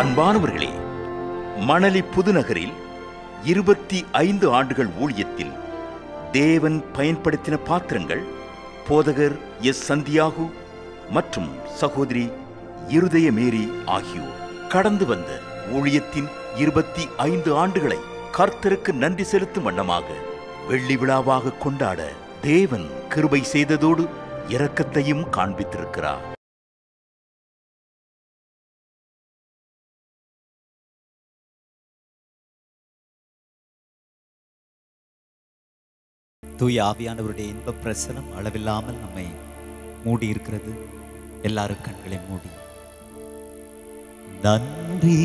அன்பானவர்களே மணலி புதுநகரில் இருபத்தி ஐந்து ஆண்டுகள் ஊழியத்தில் தேவன் பயன்படுத்தின பாத்திரங்கள் போதகர் எஸ். சந்தியாகு மற்றும் சகோதரி இருதய மேரி ஆகியோர். கடந்து வந்த ஊழியத்தின் இருபத்தி ஐந்து ஆண்டுகளை கர்த்தருக்கு நன்றி செலுத்தும் வண்ணமாக வெள்ளி விழாவாக கொண்டாட தேவன் கிருபை செய்ததோடு இரக்கத்தையும் காண்பித்திருக்கிறார். தூய ஆவியானவருடைய இன்ப பிரசனம் அளவில்லாமல் நம்மை மூடி இருக்கிறது எல்லாரும் கண்களை மூடி. நன்றி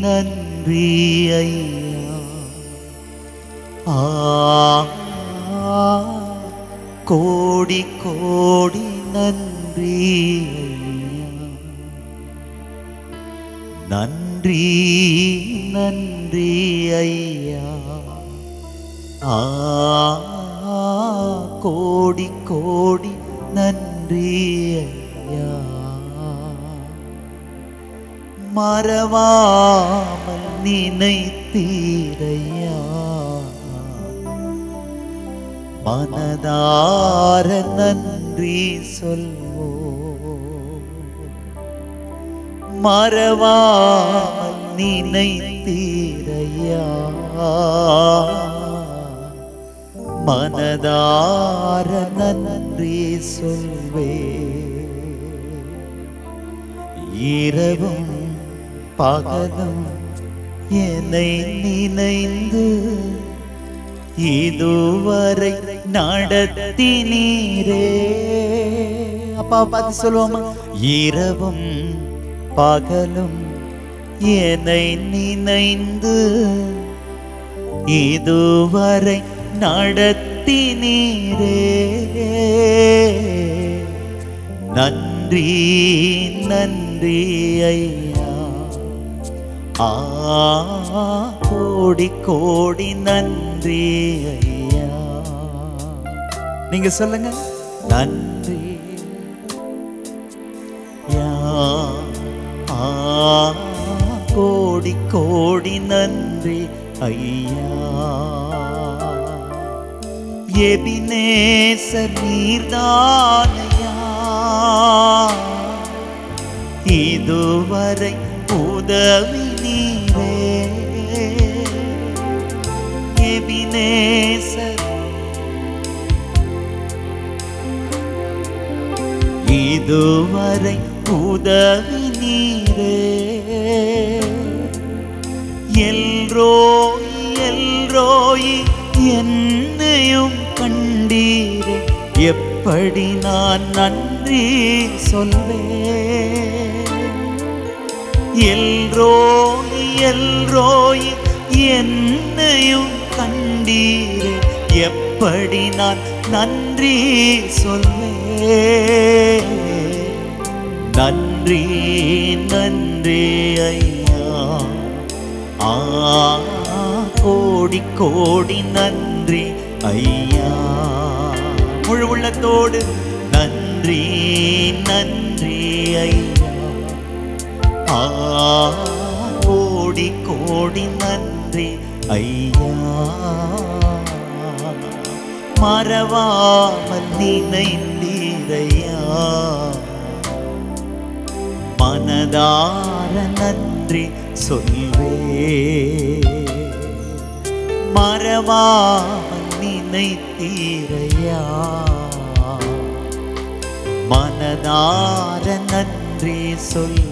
நன்றி ஐயா. கோடி கோடி நன்றி. நன்றி நன்றி ஐயா. ஆ கோடி கோடி நன்றி ஐயா. மறவாமல் நினைத்தீரையா மனதார நன்றி சொல்வோ. மறவாமல் நினைத்தீரையா. மனதார நன்றி சொல்வே. இரவும் பகலும் என்னை நினைந்து இதுவரை நடத்தினீரே. அப்பாவை பார்த்து சொல்லுவோமா இரவும் பகலும் என்னை நினைந்து இதுவரை நடத்தினீரே. நன்றி நன்றி ஐயா. கோடி கோடி நன்றி ஐயா. நீங்க சொல்லுங்க. நன்றி. யா ஆ கோடி கோடி நன்றி ஐயா. எபினேசர் நீர்தானையா. இதுவரை உதவி எபினேசர் இதுவரை உதவி நீரே எல்ரோய் எல்ரோய் என்னையும் கண்டீரே. எப்படி நான் நன்றி சொல்வேன்? எல்ரோய் எல்ரோய் என்னையும் கண்டீரே. எப்படி நான் நன்றி சொல்வேன் நன்றி நன்றி ஐயா. ஆ கோடி கோடி நன்றி ஐயா. முழு உள்ளத்தோடு நன்றி நன்றி ஐயா. ஆ கோடி கோடி நன்றி ஐயா மறவாமல் நினைந்தீரையா? மனதார நன்றி சொல்வே. மறவாமல் நினைத்தீரையா? மனதார நன்றி சொல்வே.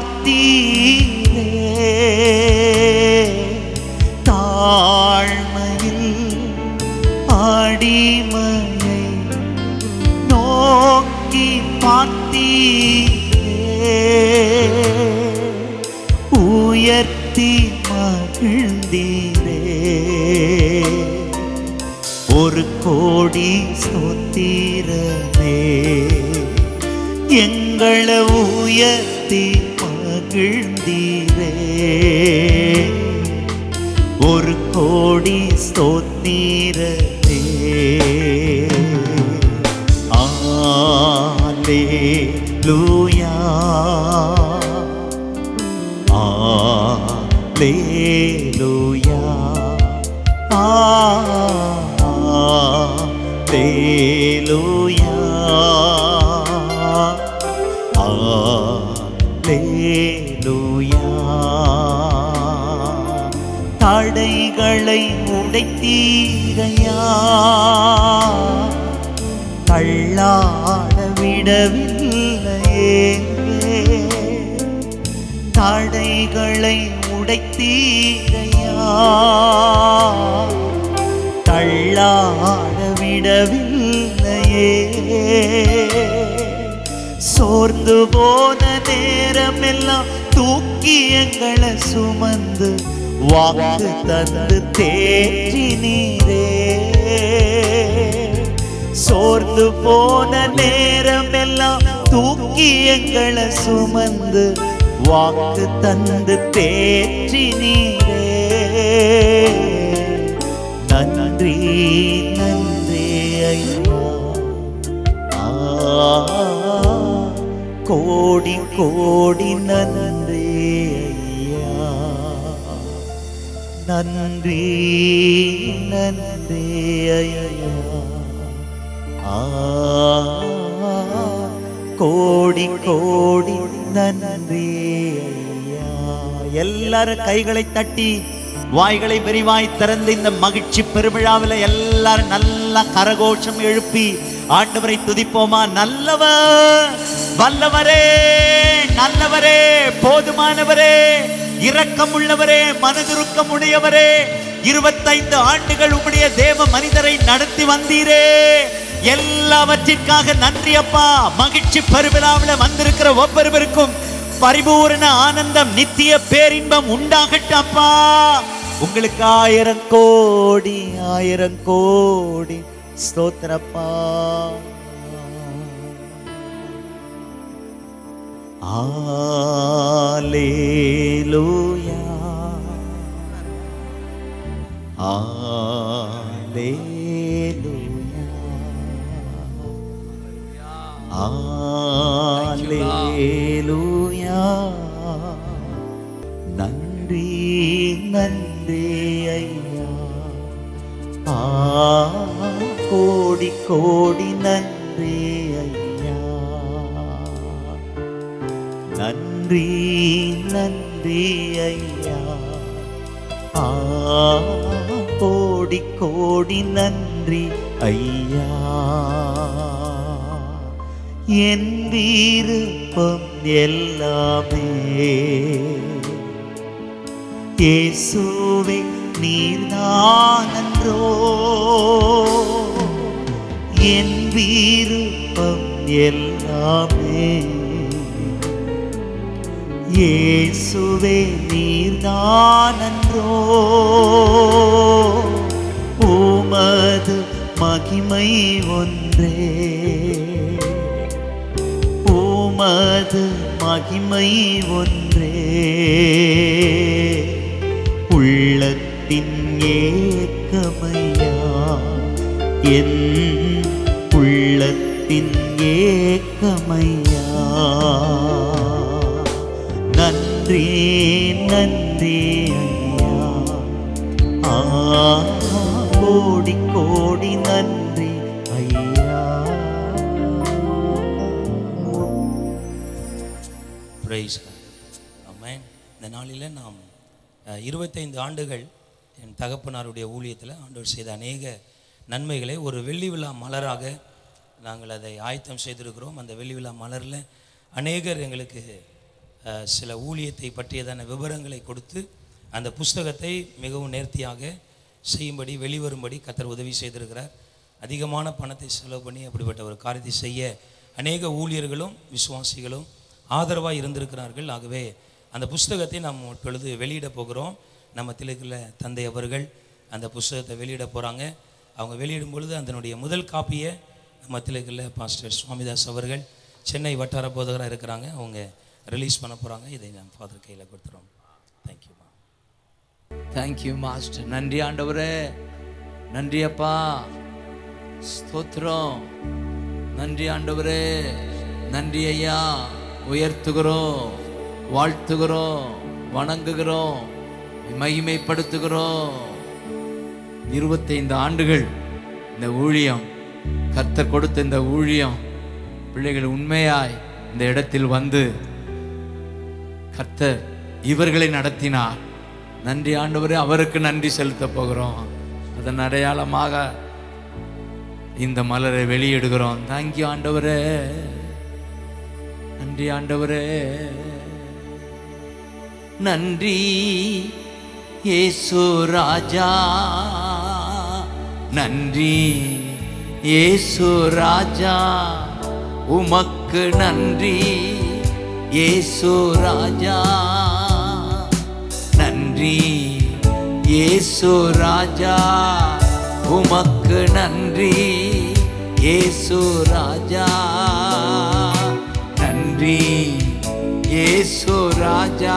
மத்தியிலே தாழ்மையில் அடிமையை நோக்கி பார்த்தீரே உயர்த்தி மகிழ்ந்தீரே. ஒரு கோடி சோத்திரமே எங்கள உயர்த்தி ஒரு கோடி ஸ்தோத்திர தடைகளை உடைத்தீரையா? தள்ளாட சோர்ந்து போன நேரமெல்லாம் தூக்கி எங்களை சுமந்து வாக்கு தந்து தேற்றி நீரே சோர்ந்து போன நேரமெல்லாம் தூக்கி எங்களை சுமந்து வாக்கு தந்து தேற்றி நீரே நன்றி நன்றி ஐயா. ஆ, கோடி கோடி நன்றி ஐயா. நன்றி நன்றி ஐயா. ஆ, கோடி கோடி நன்றி எல்லாரும் கைகளை தட்டி வாய்களை விரிவாய் திறந்து இந்த மகிழ்ச்சி பெருவிழாவில் எல்லாரும் நல்லா கரகோஷம் எழுப்பி ஆண்டவரை துதிப்போமா? நல்லவர் வல்லவரே நல்லவரே போதுமானவரே இரக்கம் உள்ளவரே மனதுருக்கம் உடையவரே இருபத்தைந்து ஆண்டுகள் உம்முடைய தேவ மனிதரை நடத்தி வந்தீரே. எல்லாவற்றிற்காக நன்றி அப்பா மகிழ்ச்சி பெருவிழாவில் வந்திருக்கிற ஒவ்வொருவருக்கும் பரிபூரண ஆனந்தம் நித்திய பேரின்பம் உண்டாகட்டப்பா அப்பா. உங்களுக்கு ஆயிரம் கோடி ஆயிரம் கோடி ஸ்தோத்திரப்பா ஆலேலூயா. Hallelujah hallelujah. நன்றி நன்றி ஐயா. ஆ கோடி கோடி நன்றி ஐயா. நன்றி நன்றி ஐயா. ஆ கோடி கோடி நன்றி ஐயா. என் விருப்பம் எல்லாமே. இயேசுவே நீர்தானன்றோ. என் விருப்பம் எல்லாமே. இயேசுவே நீர்தானன்றோ. உமது மகிமை ஒன்றே. உமது மகிமை ஒன்றே. உள்ளத்தின் ஏக்கமையா? என் உள்ளத்தின் ஏக்கமையா? நன்றி நன்றி ஐயா. ஆ கோடி கோடி நன்றி. இருபத்தைந்து ஆண்டுகள் என் தகப்பனாருடைய ஊழியத்தில் ஆண்டவர் செய்த அநேக நன்மைகளை ஒரு வெள்ளி விழா மலராக நாங்கள் அதை ஆயத்தம் செய்திருக்கிறோம். அந்த வெள்ளி விழா மலரில் அநேகர் எங்களுக்கு சில ஊழியத்தை பற்றியதான விவரங்களை கொடுத்து அந்த புஸ்தகத்தை மிகவும் நேர்த்தியாக செய்யும்படி வெளிவரும்படி கத்தர் உதவி செய்திருக்கிறார். அதிகமான பணத்தை செலவு பண்ணி அப்படிப்பட்ட ஒரு காரியத்தை செய்ய அநேக ஊழியர்களும் விசுவாசிகளும் ஆதரவாக இருந்திருக்கிறார்கள். ஆகவே அந்த புஸ்தகத்தை நாம் இப்பொழுது வெளியிட போகிறோம். நம்ம திலக்கில் தந்தை அவர்கள் அந்த புஸ்தகத்தை வெளியிட போகிறாங்க அவங்க வெளியிடும் பொழுது அதனுடைய முதல் காப்பியை நம்ம திலக்கில் பாஸ்டர் சுவாமிதாஸ் அவர்கள் சென்னை வட்டார போதகராக இருக்கிறாங்க. அவங்க ரிலீஸ் பண்ண போகிறாங்க இதை நான் ஃபாதர் கையில் கொடுத்துறோம். தேங்க்யூமா தேங்க்யூ மாஸ்டர் நன்றி ஆண்டவரே. நன்றி அப்பா. ஸ்தோத்திரம். நன்றி ஆண்டவரே. நன்றி ஐயா. உயர்த்துகிறோம். வாழ்த்துகிறோம் வணங்குகிறோம் மகிமைப்படுத்துகிறோம். இருபத்தைந்து ஆண்டுகள் இந்த ஊழியம் கர்த்தர் கொடுத்த இந்த ஊழியம் பிள்ளைகள் உண்மையாய் இந்த இடத்தில் வந்து கர்த்தர் இவர்களை நடத்தினார். நன்றி ஆண்டவரே அவருக்கு நன்றி செலுத்த போகிறோம். அதன் அடையாளமாக இந்த மலரை வெளியிடுகிறோம். தேங்க்யூ ஆண்டவரே. நன்றி ஆண்டவரே. நன்றி. ஏசு ராஜா. நன்றி. ஏசு ராஜா. உமக்கு நன்றி. ஏசு ராஜா. நன்றி. ஏசு ராஜா. உமக்கு நன்றி. ஏசு ராஜா. நன்றி. இயேசு ராஜா.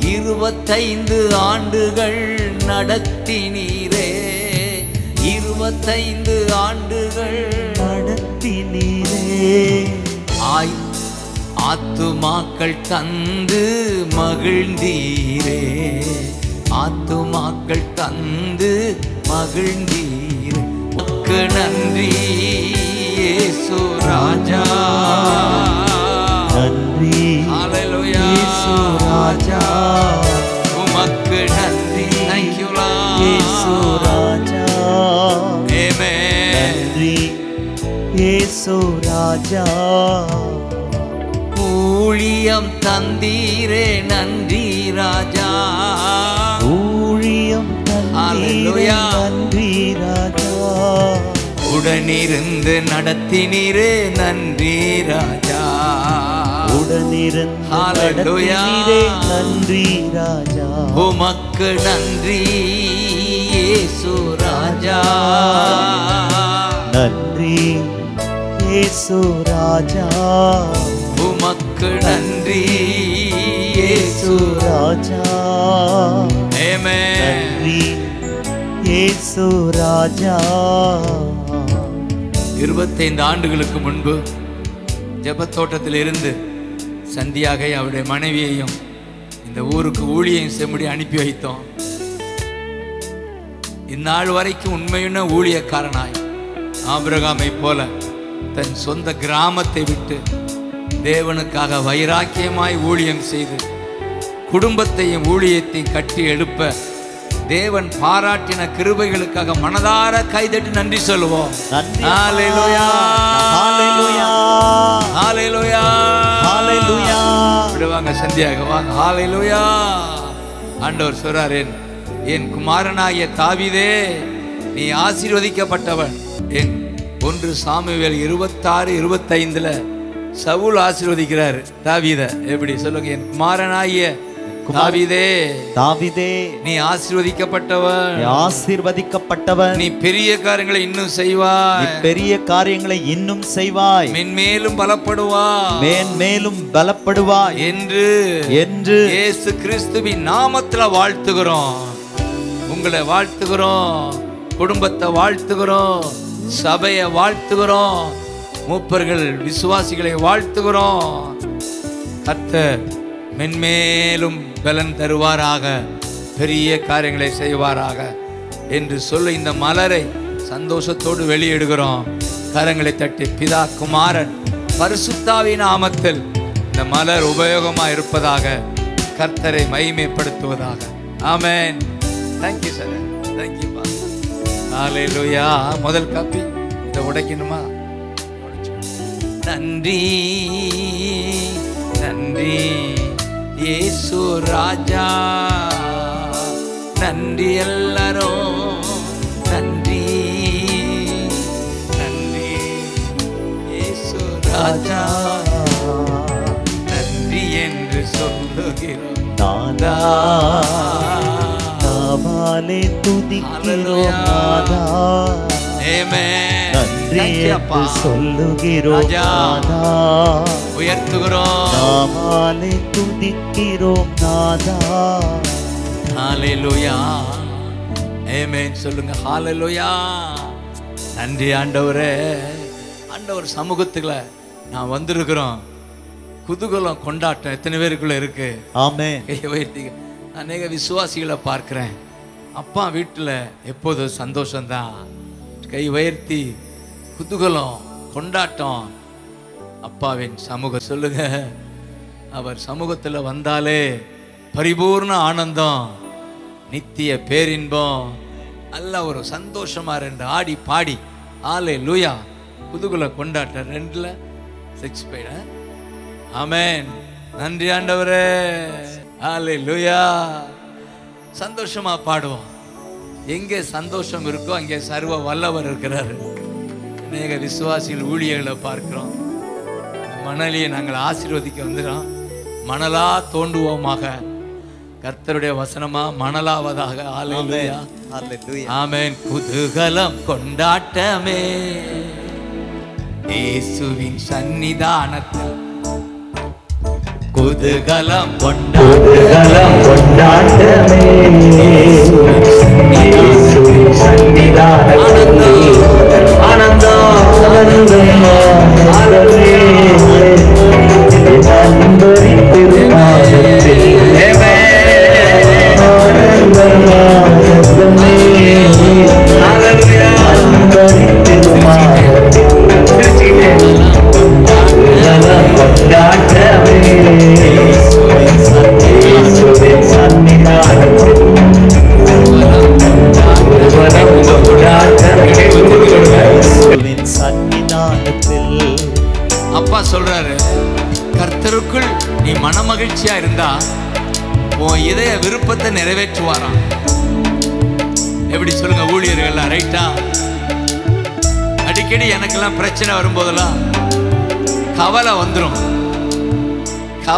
இருபத்தைந்து ஆண்டுகள் நடத்தினீரே. இருபத்தைந்து ஆண்டுகள் நடத்தினீரே. ஆய் ஆத்துமாக்கள் தந்து மகிழ்ந்தீரே. ஆத்துமாக்கள் தந்து மகிழ்ந்தீரே. நன்றி இயேசு ராஜா. நன்றி ராஜா. உமக்கு நன்றி. ராஜா. நன்றி. இயேசு ராஜா. ஊழியம் தந்தீரே நன்றி ராஜா. ஊழியம். நன்றி ராஜா. உடனிருந்து நடத்தினீரே நன்றி ராஜா. உடனிருந்து நன்றி ராஜா. உமக்கு நன்றி இயேசு ராஜா. நன்றி இயேசு ராஜா. உமக்கு நன்றி இயேசு ராஜா. நன்றி இயேசு ராஜா. இருபத்தைந்து ஆண்டுகளுக்கு முன்பு ஜெபத்தோட்டத்தில் இருந்து சந்தியாக அவருடைய மனைவியையும் இந்த ஊருக்கு ஊழியம் செம்படி அனுப்பி வைத்தோம். இந்நாள் வரைக்கும் உண்மையுள்ள ஊழியக்காரனாய். ஆபிரகாமை போல தன் சொந்த கிராமத்தை விட்டு தேவனுக்காக வைராக்கியமாய் ஊழியம் செய்து குடும்பத்தையும் ஊழியத்தையும் கட்டி எழுப்ப தேவன் பாராட்டின கிருபைகளுக்காக மனதார கைதட்டி நன்றி சொல்லுவோம். இப்படி வாங்க சந்தியாக ஆண்டவர் சொல்றார் என் என் குமாரனாகிய தாவிதே நீ ஆசீர்வதிக்கப்பட்டவன். என் ஒன்று சாமுவேல் இருபத்தாறு இருபத்தைந்துல சவுல் ஆசீர்வதிக்கிறார். தாவித எப்படி சொல்லுங்க? என் குமாரனாகிய தாவீதே தாவிதே நீ ஆசீர்வதிக்கப்பட்டவன். நீ ஆசீர்வதிக்கப்பட்டவன். நீ பெரிய காரியங்களை இன்னும் செய்வாய். பெரிய காரியங்களை இன்னும் செய்வாய். மென்மேலும் பலப்படுவாய். மேன்மேலும் பலப்படுவாய். என்று என்று இயேசு கிறிஸ்துவின் நாமத்துல வாழ்த்துகிறோம். உங்களை வாழ்த்துகிறோம். குடும்பத்தை வாழ்த்துகிறோம். சபையை வாழ்த்துகிறோம். மூப்பர்கள் விசுவாசிகளை வாழ்த்துகிறோம். கர்த்தர் மென்மேலும் பலன் தருவாராக பெரிய காரியங்களை செய்வாராக என்று சொல்லி இந்த மலரை சந்தோஷத்தோடு வெளியிடுகிறோம். கரங்களை தட்டி பிதா குமாரன் பரிசுத்தாவி நாமத்தில் இந்த மலர் உபயோகமாக இருப்பதாக கர்த்தரை மகிமைப்படுத்துவதாக. ஆமேன். Thank you sir thank you பா ஹalleluya முதல் காப்பி. இதை உடைக்கணுமா? நன்றி. நன்றி. இயேசு ராஜா. நன்றி எல்லாரும். நன்றி. நன்றி. இயேசு ராஜா. நன்றி என்று சொல்லுகிறோம். நாதா. நாவாலே துதிக்கிறோம் நாதா. நன்றி. என்று சொல்லுகிறோம் உயர்த்துகிறோம். நாவாலே துதிக்கிறோம் நாதா. ஹalleluya. ஆமென் சொல்லுங்க ஹalleluya. நன்றி ஆண்டவரே. ஆண்டவர் சமூகத்துல நான் வந்திருக்கிறோம். குதூகலம் கொண்டாட்டம் எத்தனை பேருக்குள்ள இருக்கு? உயர்த்தி அநேக விசுவாசிகளை பார்க்கிறேன். அப்பா வீட்டில் எப்போதும் சந்தோஷம்தான். கை உயர்த்தி குதூகலம் கொண்டாட்டம் அப்பாவின் சமூகம். சொல்லுங்க. அவர் சமூகத்தில் வந்தாலே பரிபூர்ண ஆனந்தம் நித்திய பேரின்பம் நல்ல ஒரு சந்தோஷமா ரெண்டு ஆடி பாடி. ஆலே லூயா புதுகுல கொண்டாட்டம் ரெண்டுல சிக்ஸ் பைட ஆமேன் நன்றி ஆண்டவரே. ஆலே லூயா சந்தோஷமா பாடுவோம். எங்கே சந்தோஷம் இருக்கோ அங்கே சர்வ வல்லவர் இருக்கிறாரு. அநேக விசுவாசிகள் ஊழியர்களை பார்க்கிறோம். மணலியை நாங்கள் ஆசீர்வதிக்க வந்துடும் மணலா தோண்டுவோமாக கர்த்தருடைய வசனமா மணலாவதாக. ஆமென். குதூகலம் கொண்டாட்டமே. இயேசுவின் சன்னிதானத்தில் குதூகலம் குதூகலம் கொண்டாட்டமே. இயேசுவின் சன்னிதானத்தில் ஆனந்தம். திருநாமத்தில்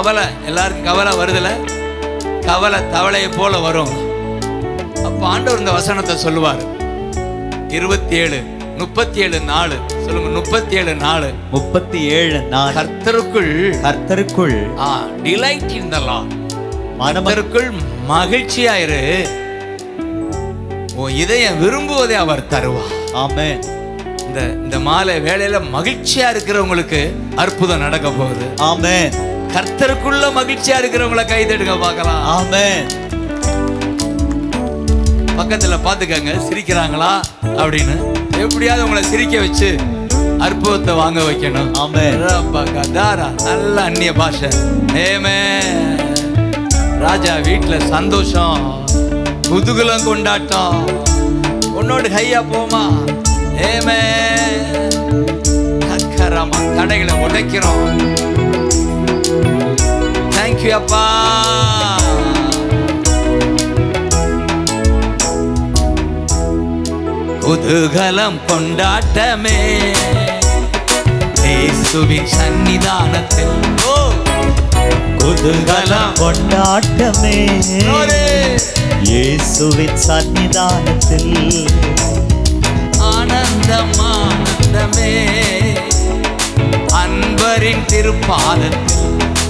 கவலை எல்லாருக்கும் கவலை வருதுல? கவலை தவளையை போல வரும். அப்ப ஆண்டவர் இந்த வசனத்தை சொல்லுவார். இருபத்தி ஏழு முப்பத்தி ஏழு நாலு சொல்லுங்க முப்பத்தி ஏழு நாலு முப்பத்தி ஏழு நாள். கர்த்தருக்குள் கர்த்தருக்குள். டிலைட் இன் த லா மனம கர்த்தருக்குள் மகிழ்ச்சியாயிரு உன் இதயம் விரும்புவதை அவர் தருவார். ஆமென். இந்த இந்த மாலை வேளையில மகிழ்ச்சியா இருக்கிறவங்களுக்கு அற்புதம் நடக்க போகுது. ஆமென். கர்த்தருக்குள்ள மகிழ்ச்சியா இருக்கிறவங்கள கைதெடுங்க பார்க்கலாம். ஆமென். பக்கத்துல பாத்துக்கங்க சிரிக்கிறாங்களா அப்படின்னு. எப்படியாவது உங்களை சிரிக்க வச்சு அற்புதத்தை வாங்க வைக்கணும். ஆமென். ரப்பகதாரா. நல்ல அந்நிய பாஷை. ஏமே ராஜா வீட்டுல சந்தோஷம் குதூகலம் கொண்டாட்டம். உன்னோடு கையா போமா? ஏமே தடைகளை உடைக்கிறோம். தேங்க்யூ அப்பா குதூகலம் கொண்டாட்டமே. இயேசுவின் சன்னிதானத்தில் குதூகலம் கொண்டாட்டமே. இயேசுவின் சன்னிதானத்தில் ஆனந்தம் ஆனந்தமே. அன்பரின் திருப்பாதத்தில்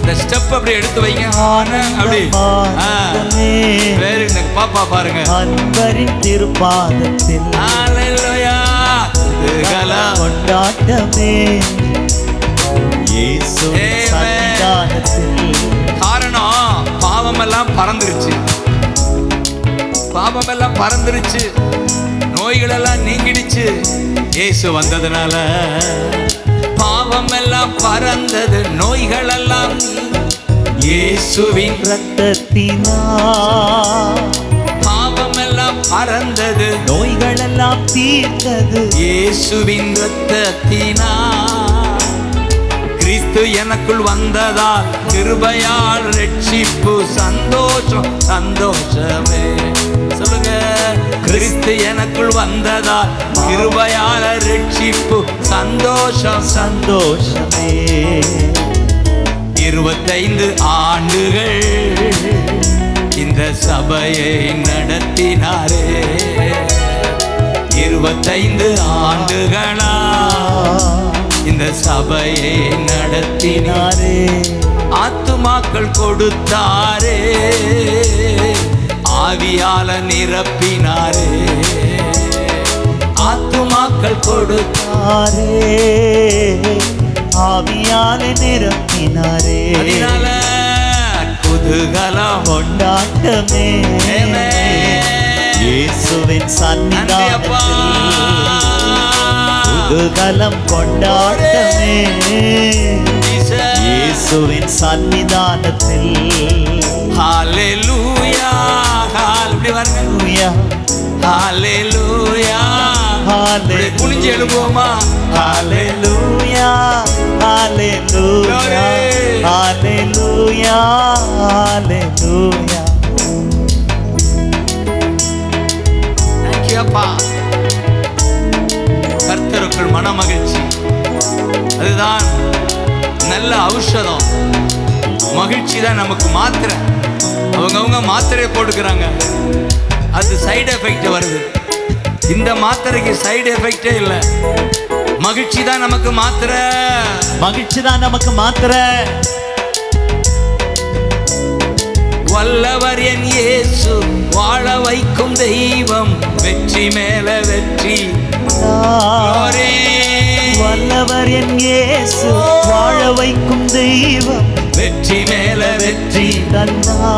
இந்த ஸ்டெப் அப்படி எடுத்து வைங்க. அப்படி. வேறு பாப்பா பாருங்க. அன்பரின் திருப்பாதத்தில் கொண்டாட்டமே. காரணம் பாவம் எல்லாம் பறந்துருச்சு. பாவம் எல்லாம் பறந்துருச்சு. நோய்கள் எல்லாம் நீங்கிடுச்சு. இயேசு வந்ததுனால. பாவம் எல்லாம் பறந்தது நோய்கள் எல்லாம் இயேசுவின் ரத்தத்தினா பாவம் எல்லாம் பறந்தது நோய்களெல்லாம் தீர்த்தது இயேசுவின் ரத்தத்தினா கிறிஸ்து எனக்குள் வந்ததால் கிருபையால் ரட்சிப்பு சந்தோஷம் சந்தோஷமே. கிறிஸ்து எனக்குள் வந்ததால் இருபத்தைந்து ஆண்டுகள் இந்த சபையை நடத்தினாரே. இருபத்தைந்து ஆண்டுகளா இந்த சபையை நடத்தினாரே. ஆத்துமாக்கள் கொடுத்தாரே. ஆவியால நிரப்பினாரே. ஆத்துமாக்கள் கொடுத்தாரே. ஆவியாலே நிரப்பினாரே. அதனால குதூகலம். கொண்டாட்டமே. இயேசுவின் சன்னிதானத்தில் குதூகலம் கொண்டாட்டமே. இயேசுவின் சன்னிதானத்தில் Hallelujah. Hall- இப்படி வாருங்க ஹalleluya Hallelujah. இப்படி குனிஞ்சு எழுப்புவோமா ஹalleluya ஹalleluya Glory. Hallelujah hallelujah Thank you, அப்பா கர்த்தருக்குள் மன மகிழ்ச்சி அதுதான் நல்ல ஔஷதம் மகிழ்ச்சி தான் நமக்கு மாத்திரை அவங்கவுங்க மாத்திரை போட்டுக்கிறாங்க. அது சைடு எஃபெக்ட் வருது. இந்த மாத்திரைக்கு சைடு எஃபெக்டே இல்லை. மகிழ்ச்சி தான் நமக்கு மாத்திரை. மகிழ்ச்சி தான் நமக்கு மாத்திர. வல்லவர் என் இயேசு வாழ வைக்கும் தெய்வம் வெற்றி மேல வெற்றி. வல்லவர் என் இயேசு. வாழ வைக்கும் தெய்வம். வெற்றி மேல வெற்றி. தந்தா.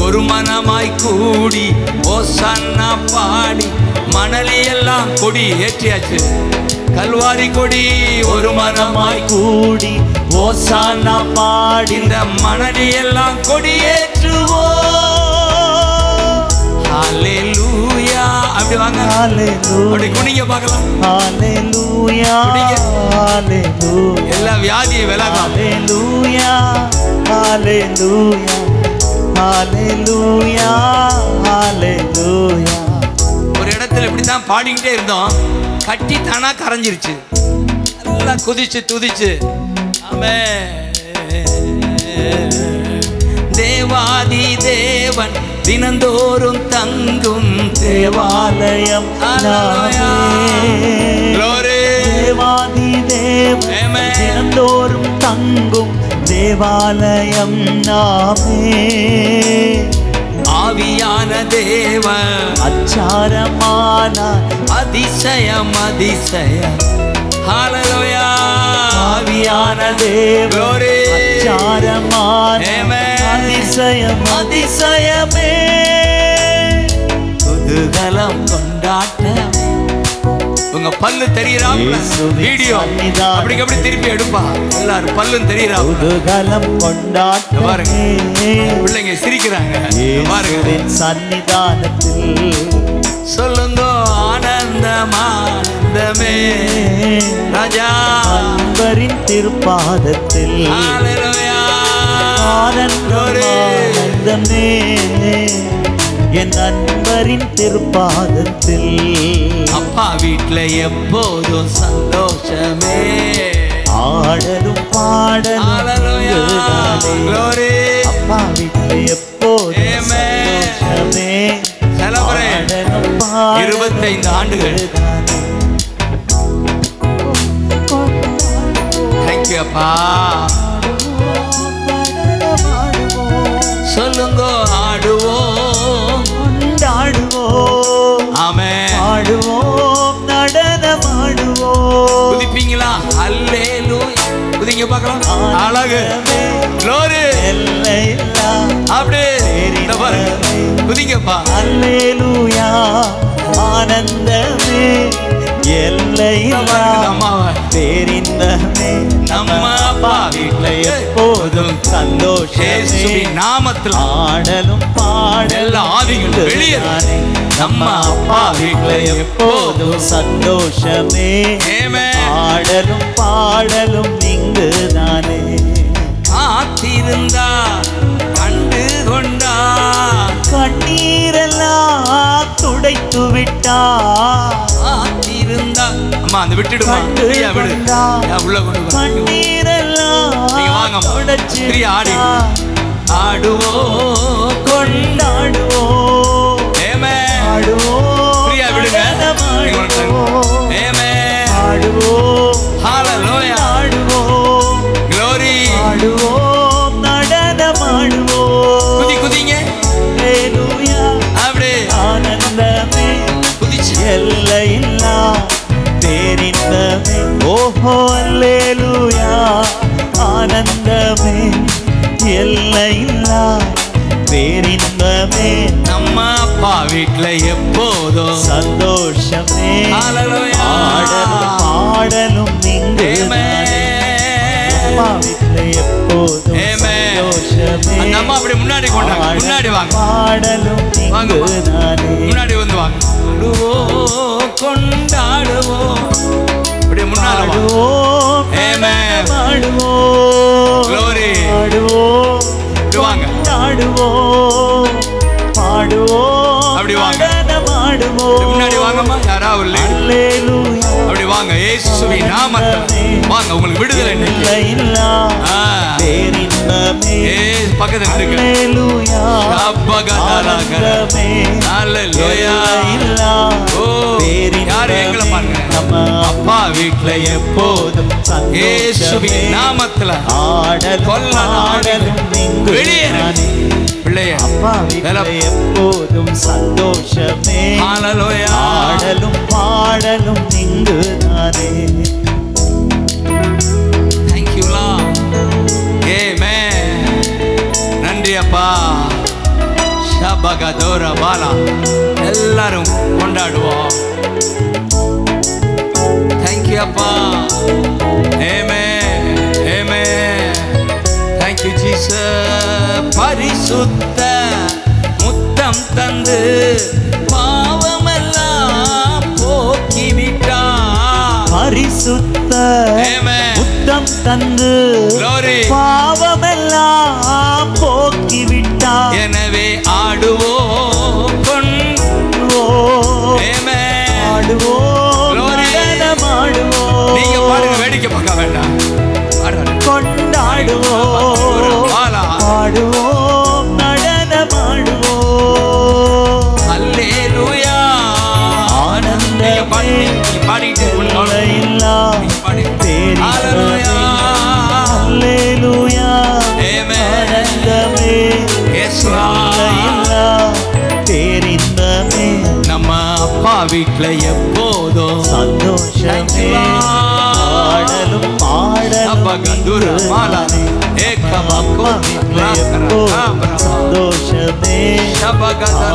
ஒரு மனமாய் கூடி ஓசன்னா பாடி மணலி எல்லாம் கொடி ஏற்றியாச்சு. கல்வாரி கொடி ஒரு மனமாய் கூடி ஓசானா பாடி இந்த மணலி எல்லாம் கொடி ஏற்றுவோம். அப்படி வாங்க. அப்படி குனிங்க பார்க்கலாம். எல்லா வியாதியும் விலகும். ஒரு இடத்துல இப்படி தான் பாடிக்கிட்டே இருந்தோம். கட்டி தானா கரைஞ்சிருச்சு. நல்லா குதிச்சு துதிச்சு. ஆமே. தேவாதி தேவன். தினந்தோறும் தங்கும் தேவாலயம். தேவாதி Amen. தினந்தோறும் தங்கும் தேவாலயம் நாமே ஆவியான தேவன் அச்சாரமான அதிசயம் அதிசயம் ஆவியான Glory. அச்சாரமான. அதிசயம் அதிசயமே. குதூகலம் கொண்டாட்டம். உங்க பல்லு தெரியுறா வீடியோ. அப்படி அப்படி திருப்பி எடுப்பா. எல்லாரும் பல்லும் தெரியுறா குதூகலம் கொண்டாட்டமே. பிள்ளைங்க சிரிக்கிறாங்க. பாருங்க. சன்னிதானத்தில் சொல்லுங்க ஆனந்தம் ஆனந்தமே ராஜா. அன்பரின் திருப்பாதத்தில். ஆனந்தம் என் அன்பரின் திருப்பாதத்தில். அப்பா வீட்ல எப்போதும் சந்தோஷமே. ஆடலும் பாடலும் அப்பா வீட்டில் எப்போதும். சந்தோஷமே. இருபத்தைந்து ஆண்டுகள். தேங்க்யூ அப்பா. சொல்லுங்க ஆடுவோம். கொண்டாடுவோம். ஆமே ஆடுவோம் நடனமாடுவோம். குதிப்பீங்களா? அல்லேலூயா. குதிங்க பார்க்கலாம். அழகு. க்ளோரி. அப்படியே பாருங்க. குதிங்கப்பா. அல்லேலூயா. ஆனந்தமே. பேரின்பமே நம்ம அப்பா வீட்டுல எப்போதும் சந்தோஷமே. நாமத்தில் ஆடலும் பாடலும் எல்லா ஆவிகள். இங்குதானே. நம்ம அப்பா வீட்டுல எப்போதும் சந்தோஷமே. ஆடலும் பாடலும் இங்குதானே காத்திருந்தா கண்டு கொண்டா கண்ணீரெல்லாம் துடைத்து விட்டார் காத்திருந்தா அம்மா அந்த விட்டுடுமா? பிரியா விடு. உள்ள கொண்டு தொடச்சு பிரியா ஆடி ஆடுவோம் கொண்டாடுவோம் ஏமே. ஆடுவோம் பிரியா விடுங்க. ஏமே. ஆடுவோம் ஹalleluya ஓஹோ அல்லேலூயா. ஆனந்தமே எல்லையில்லா. பேரின்பமே நம்ம அப்பா வீட்ல எப்போதும் சந்தோஷமே. ஆடலும் பாடலும் இங்கு அம்மா வீட்டுல எப்போதும் அந்த அம்மா அப்படி முன்னாடி கொண்டாங்க முன்னாடி வாங்க. பாடலும் தானே முன்னாடி வந்து வாங்க. கொண்டாடுவோம் அப்படியே முன்னால வாங்க. பாடுவோம் இப்படி வாங்க. பாடுவோம் பாடுவோம் அப்படி வாங்க. முன்னாடி வாங்கம்மா. யாராவது அப்படி வாங்க. இயேசுவி நாமத்துல. வாங்க உங்களுக்கு விடுதலை இன்னைக்கு. ஏ பக்கத்துல அப்பா வீட்ல எப்போதும் சந்தோஷமே. நாமத்துல. ஆடலும் கொல்ல பாடலும் இங்கு வெளியேறு. தானே. பிள்ளைய அப்பா வீட்டுல எப்போதும் சந்தோஷமே. ஆடலும் பாடலும் இங்கு தானே ஷபகதோர பாலா எல்லாரும் கொண்டாடுவோம் தேங்க்யூ அப்பா Amen. Amen. Thank you Jesus. பரிசுத்த முத்தம் தந்து பாவமெல்லாம் போக்கிவிட்டார் பரிசுத்த. முத்தம் தந்து Glory. சந்தோஷமே.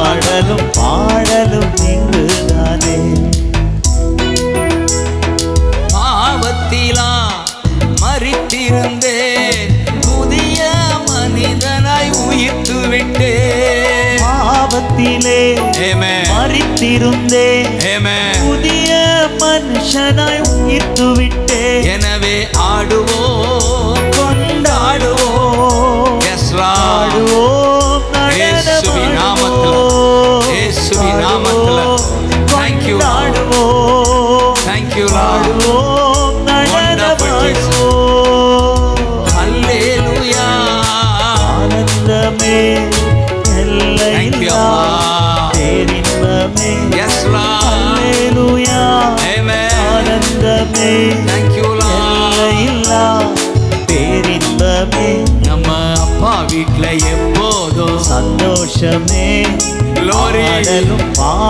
ஆடலும் பாடலும் இங்குதானே. பாவத்திலா மறித்திருந்தேன். புதிய மனிதனாய் உயிர்த்து விட்டேன் பாவத்திலே. மறித்திருந்தேன். புதிய மனுஷனாய் உயிர்த்து விட்டேன் எனவே ஆடுவோம்.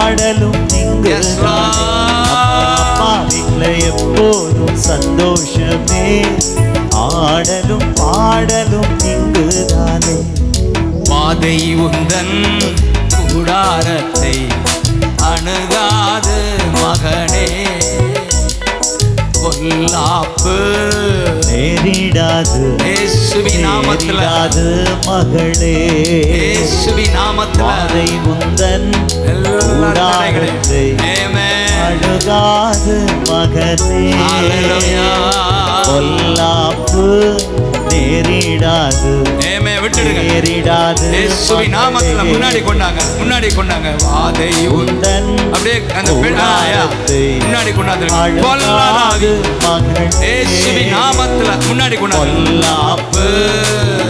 பாடலும் வீட்டுல எப்போதும் சந்தோஷமே. ஆடலும் பாடலும் இங்குதானே. பாதை உந்தன் கூடாரத்தை அணுகாது மகனே. பொல்லாப்பு நேரிடாது இயேசுவி நாமத்துல. நேரிடாது மகளே. இயேசுவி நாமத்துல. முந்தன். அழுகாது மகனே. பொல்லாப்பு நேரிடாது. நேமே விட்டுடுங்க. நேரிடாது. இயேசுவி நாமத்துல முன்னாடி கொண்டாங்க. முன்னாடி கொண்டாங்க. வாதை உந்தன் அப்படியே அந்த முன்னாடி கொண்டாங்க கொல்லாது இயேசுவி நாமத்துல முன்னாடி கொண்டாங்க கொல்லாப்பு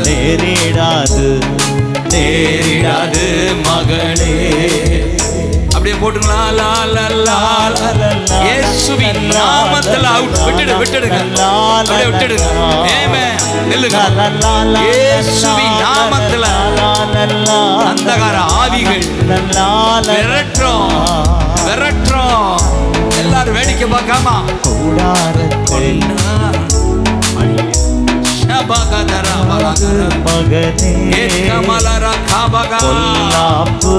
நேரிடாது. நேரிடாது மகளே அப்படியே போட்டுங்களா? லா லா லா. இயேசுவின் நாமத்துல அவுட். விட்டுடு விட்டுடுங்க. அப்படியே விட்டுடுங்க. ஏமே நில்லுங்க. இயேசுவின் நாமத்துல அந்தகார ஆவிகள் விரட்டுறோம். விரட்டுறோம். எல்லாரும் வேடிக்கை பார்க்காம. கூடாரத்தை ஷபகதரா பலகர. மகனே. பொல்லாப்பு.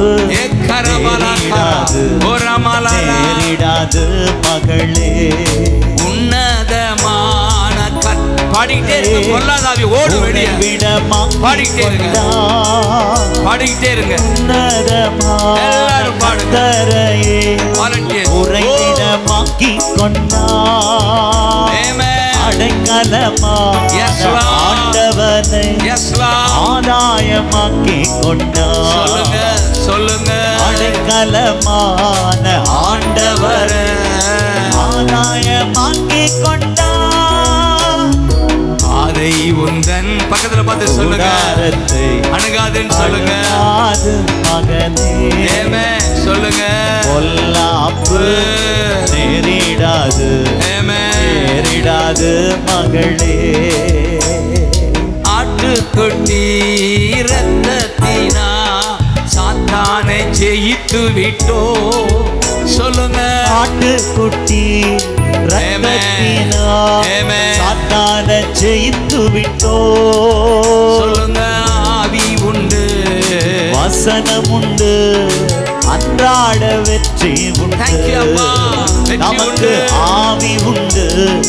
நேரிடாது மகளே உன்னதமான பாடிக்கிட்டே இருங்க பொல்லாதாவி ஓடு வெளியே பாடிக்கிட்டே இருங்க. பாடிக்கிட்டே இருங்க எல்லாரும் பாடுங்க. உறைவிடமாக்கி கொண்டா. அடைக்கலமா ஆண்டவனை ஆதாயமாக்கி கொண்டாங்க சொல்லுங்க அடைக்கலமான ஆண்டவர் ஆதாயமாக்கி கொண்ட? அதை உந்தன். பக்கத்துல பார்த்து சொல்லுங்க. கூடாரத்தை அணுகாதுன்னு சொல்லுங்க. மகனே. சொல்லுங்க. பொல்லாப்பு நேரிடாது. நேரிடாது மகளே. ஆட்டுக்குட்டி ரத்தத்தினா சாத்தானை ஜெயித்து விட்டோ? சொல்லுங்க. ஆட்டுக்குட்டி. சாத்தான ஜெயித்து விட்டோ? சொல்லுங்க ஆவி உண்டு. வசனம் உண்டு. அன்றாட வெற்றி உண்டு. நமக்கு. ஆவி உண்டு.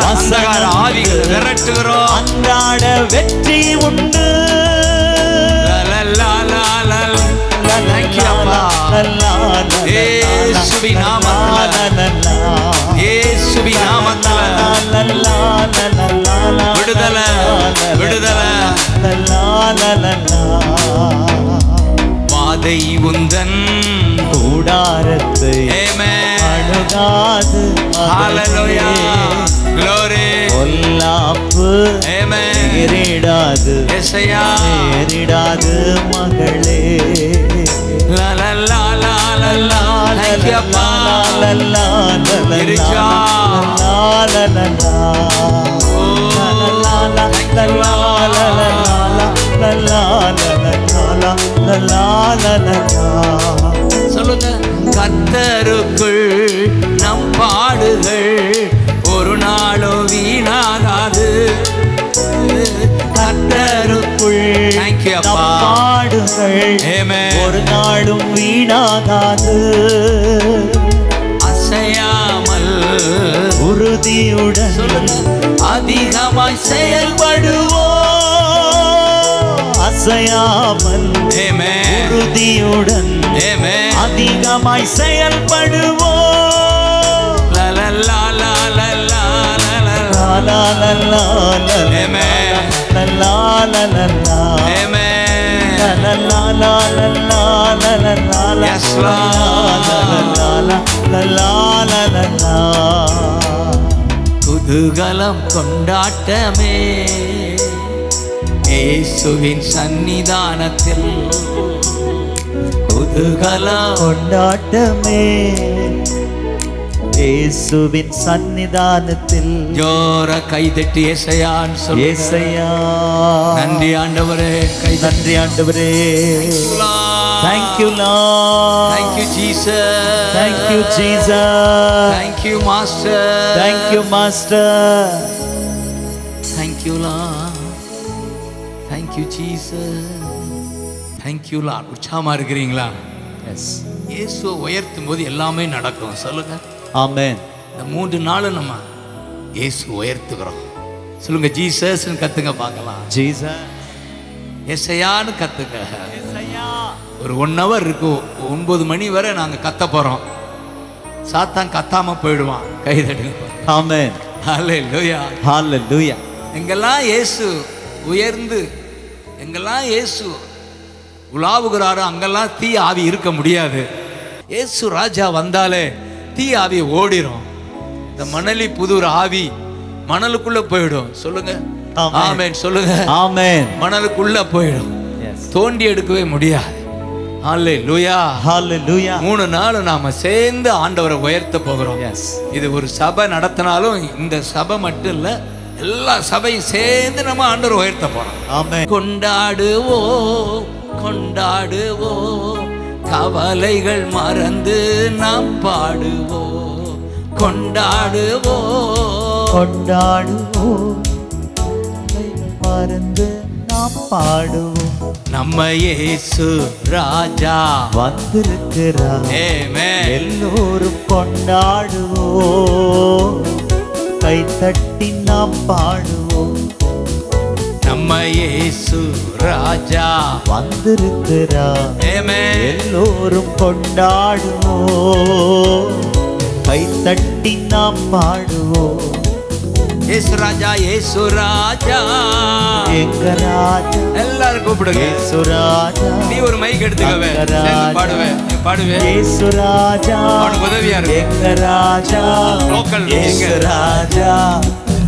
வசனம் ஆவிகளை. விரட்டுகிறோம். அன்றாட வெற்றி உண்டு. அப்பா. இயேசுவின் நாமத்துல. இயேசுவின் நாமத்துல. விடுதலை, விடுதலை. வாதை உந்தன் கூடாரத்தை. அணுகாது Hallelujah. Glory. பொல்லாப்பு. நேரிடாது. நேரிடாது மகளே சொல்லுங்க. கத்தருக்குள் நம் பாடுகள் ஒரு நாளும் நோக்கி அப்பா பாடுங்கள் ஒரு நாளும் வீணாகாது அசையாமல் உறுதியுடன் அதிகமாய் செயல்படுவோம் அசையாமல் உறுதியுடன் அதிகமாய் செயல்படுவோம் லலல்லா லலல்லா லலல்லா லலல்லா லலல்லா Yes, குதூகலம் கொண்டாட்டமே. ஏசுவின் சன்னிதானத்தில் குதூகலம் கொண்டாட்டமே. இயேசுவின் சன்னிதானத்தில் ஜோர கைதட்டி ஏசையான் ஏசையா நன்றி ஆண்டவரே கை நன்றி ஆண்டவரே Thank you, Lord. Thank you, Jesus. Thank you, Jesus. Thank you, Master. Thank you, Master. Thank you, Lord. Thank you, Jesus. Thank you, Lord. உற்சாகமாக இருக்கிறீங்களா எஸ் இயேசுவை உயர்த்தும் போது எல்லாமே நடக்கும் சொல்லுங்கள் ஆமென். இந்த மூன்று நாளும் நம்ம இயேசு உயர்த்துகிறோம். சொல்லுங்க ஜீசஸ்ன்னு கத்துங்க பார்க்கலாம். ஜீசஸ் எஸ்ஐயான்னு கத்துங்க. ஒரு ஒன் ஹவர் இருக்கும் ஒன்பது மணி வரை நாங்க கத்த போறோம். சாத்தான் கத்தாம போயிடுவான் கைதடுங்க ஆமென். ஹalleluya. ஹalleluya. எங்கெல்லாம் இயேசு உயர்ந்து எங்கெல்லாம் இயேசு உலாவுகிறாரோ அங்கெல்லாம் தீ ஆவி இருக்க முடியாது. இயேசு ராஜா வந்தாலே தீ ஆவி ஓடிரும் இந்த மணலி புதூர் ஆவி மணலுக்குள்ள போயிடும் சொல்லுங்க ஆமென். ஆமென் சொல்லுங்க Amen. மணலுக்குள்ள போயிடும். தோண்டி எடுக்கவே முடியாது. மூணு நாள் நாம சேர்ந்து ஆண்டவரை உயர்த்த போகிறோம். இது ஒரு சபை நடத்தினாலும் இந்த சபை மட்டும் இல்ல எல்லா சபையும் சேர்ந்து நம்ம ஆண்டவர் உயர்த்த போறோம் Amen. கொண்டாடுவோம் கொண்டாடுவோம் கவலைகள் மறந்து நாம் பாடுவோம் கொண்டாடுவோம். கொண்டாடுவோம். மறந்து நாம் பாடுவோம். நம்ம இயேசு ராஜா. வந்திருக்கிறார். எல்லோரும் கொண்டாடுவோம். கைத்தட்டி நாம் பாடுவோம். நம்ம இயேசு ராஜா. வந்திருக்கிறார் ஆமென். எல்லோரும் கொண்டாடுவோம் கைத்தட்டி நாம் பாடுவோம் இயேசு ராஜா இயேசு ராஜா. எங்க ராஜா? எல்லாரும் கூப்பிடுங்க. இயேசு ராஜா. நீ ஒரு மைக் எடுத்துக்கவே. பாடுவேன் பாடுவேன் இயேசு ராஜா. அவனுக்கு உதவியா இருக்கு. எங்க ராஜா.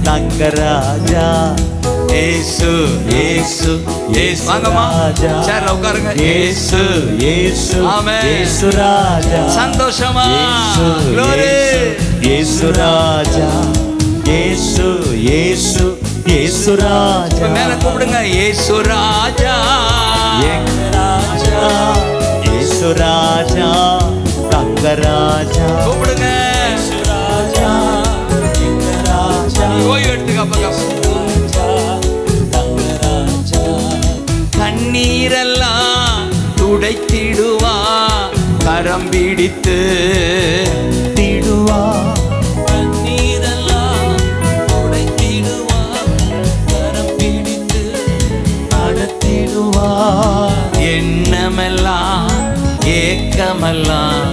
தங்க ராஜா. இயேசு இயேசு இயேசு வாங்கம்மா. சேர்ல உட்காருங்க. இயேசு இயேசு ஆமென். இயேசு ராஜா. சந்தோஷமா. இயேசு Glory. இயேசு ராஜா. இயேசு இயேசு இயேசு ராஜா. மேல கூப்பிடுங்க. இயேசு ராஜா. ராஜா. இயேசு ராஜா. தங்க ராஜா. கூப்பிடுங்க. கண்ணீரெல்லாம் துடைத்திடுவா. கரம் பிடித்து திடுவா. கண்ணீரெல்லாம் துடைத்திடுவா. கரம் பிடித்து நடத்திடுவா எண்ணமெல்லாம் ஏக்கமெல்லாம்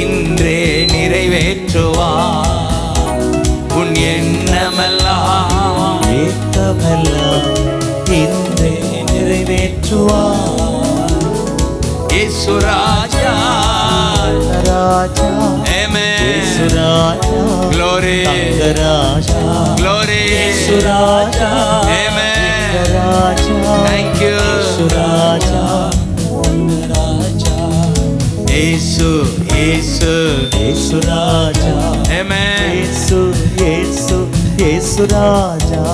இன்றே நிறைவேற்றுவா. உன் எண்ணமெல்லாம் ஏக்கமெல்லாம் நிறைவேற்றுவா இயேசு ராஜா ராஜா Amen. இயேசு ராஜா Glory. தங்க ராஜா Glory. இயேசு ராஜா Amen. தங்க ராஜா Thank you. இயேசு ராஜா தங்க ராஜா இயேசு இயேசு இயேசு ராஜா Amen. இயேசு இயேசு இயேசு ராஜா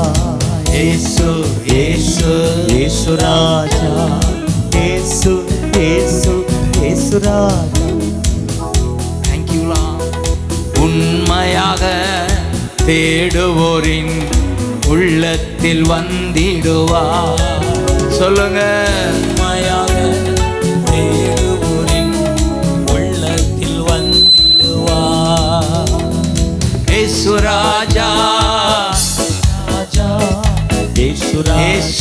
இயேசு இயேசு இயேசு ராஜா. இயேசு இயேசு இயேசு ராஜா. Lord. உண்மையாக தேடுவோரின் உள்ளத்தில் வந்திடுவா. சொல்லுங்க. உண்மையாக தேடுவோரின் உள்ளத்தில் வந்திடுவா. ராஜா.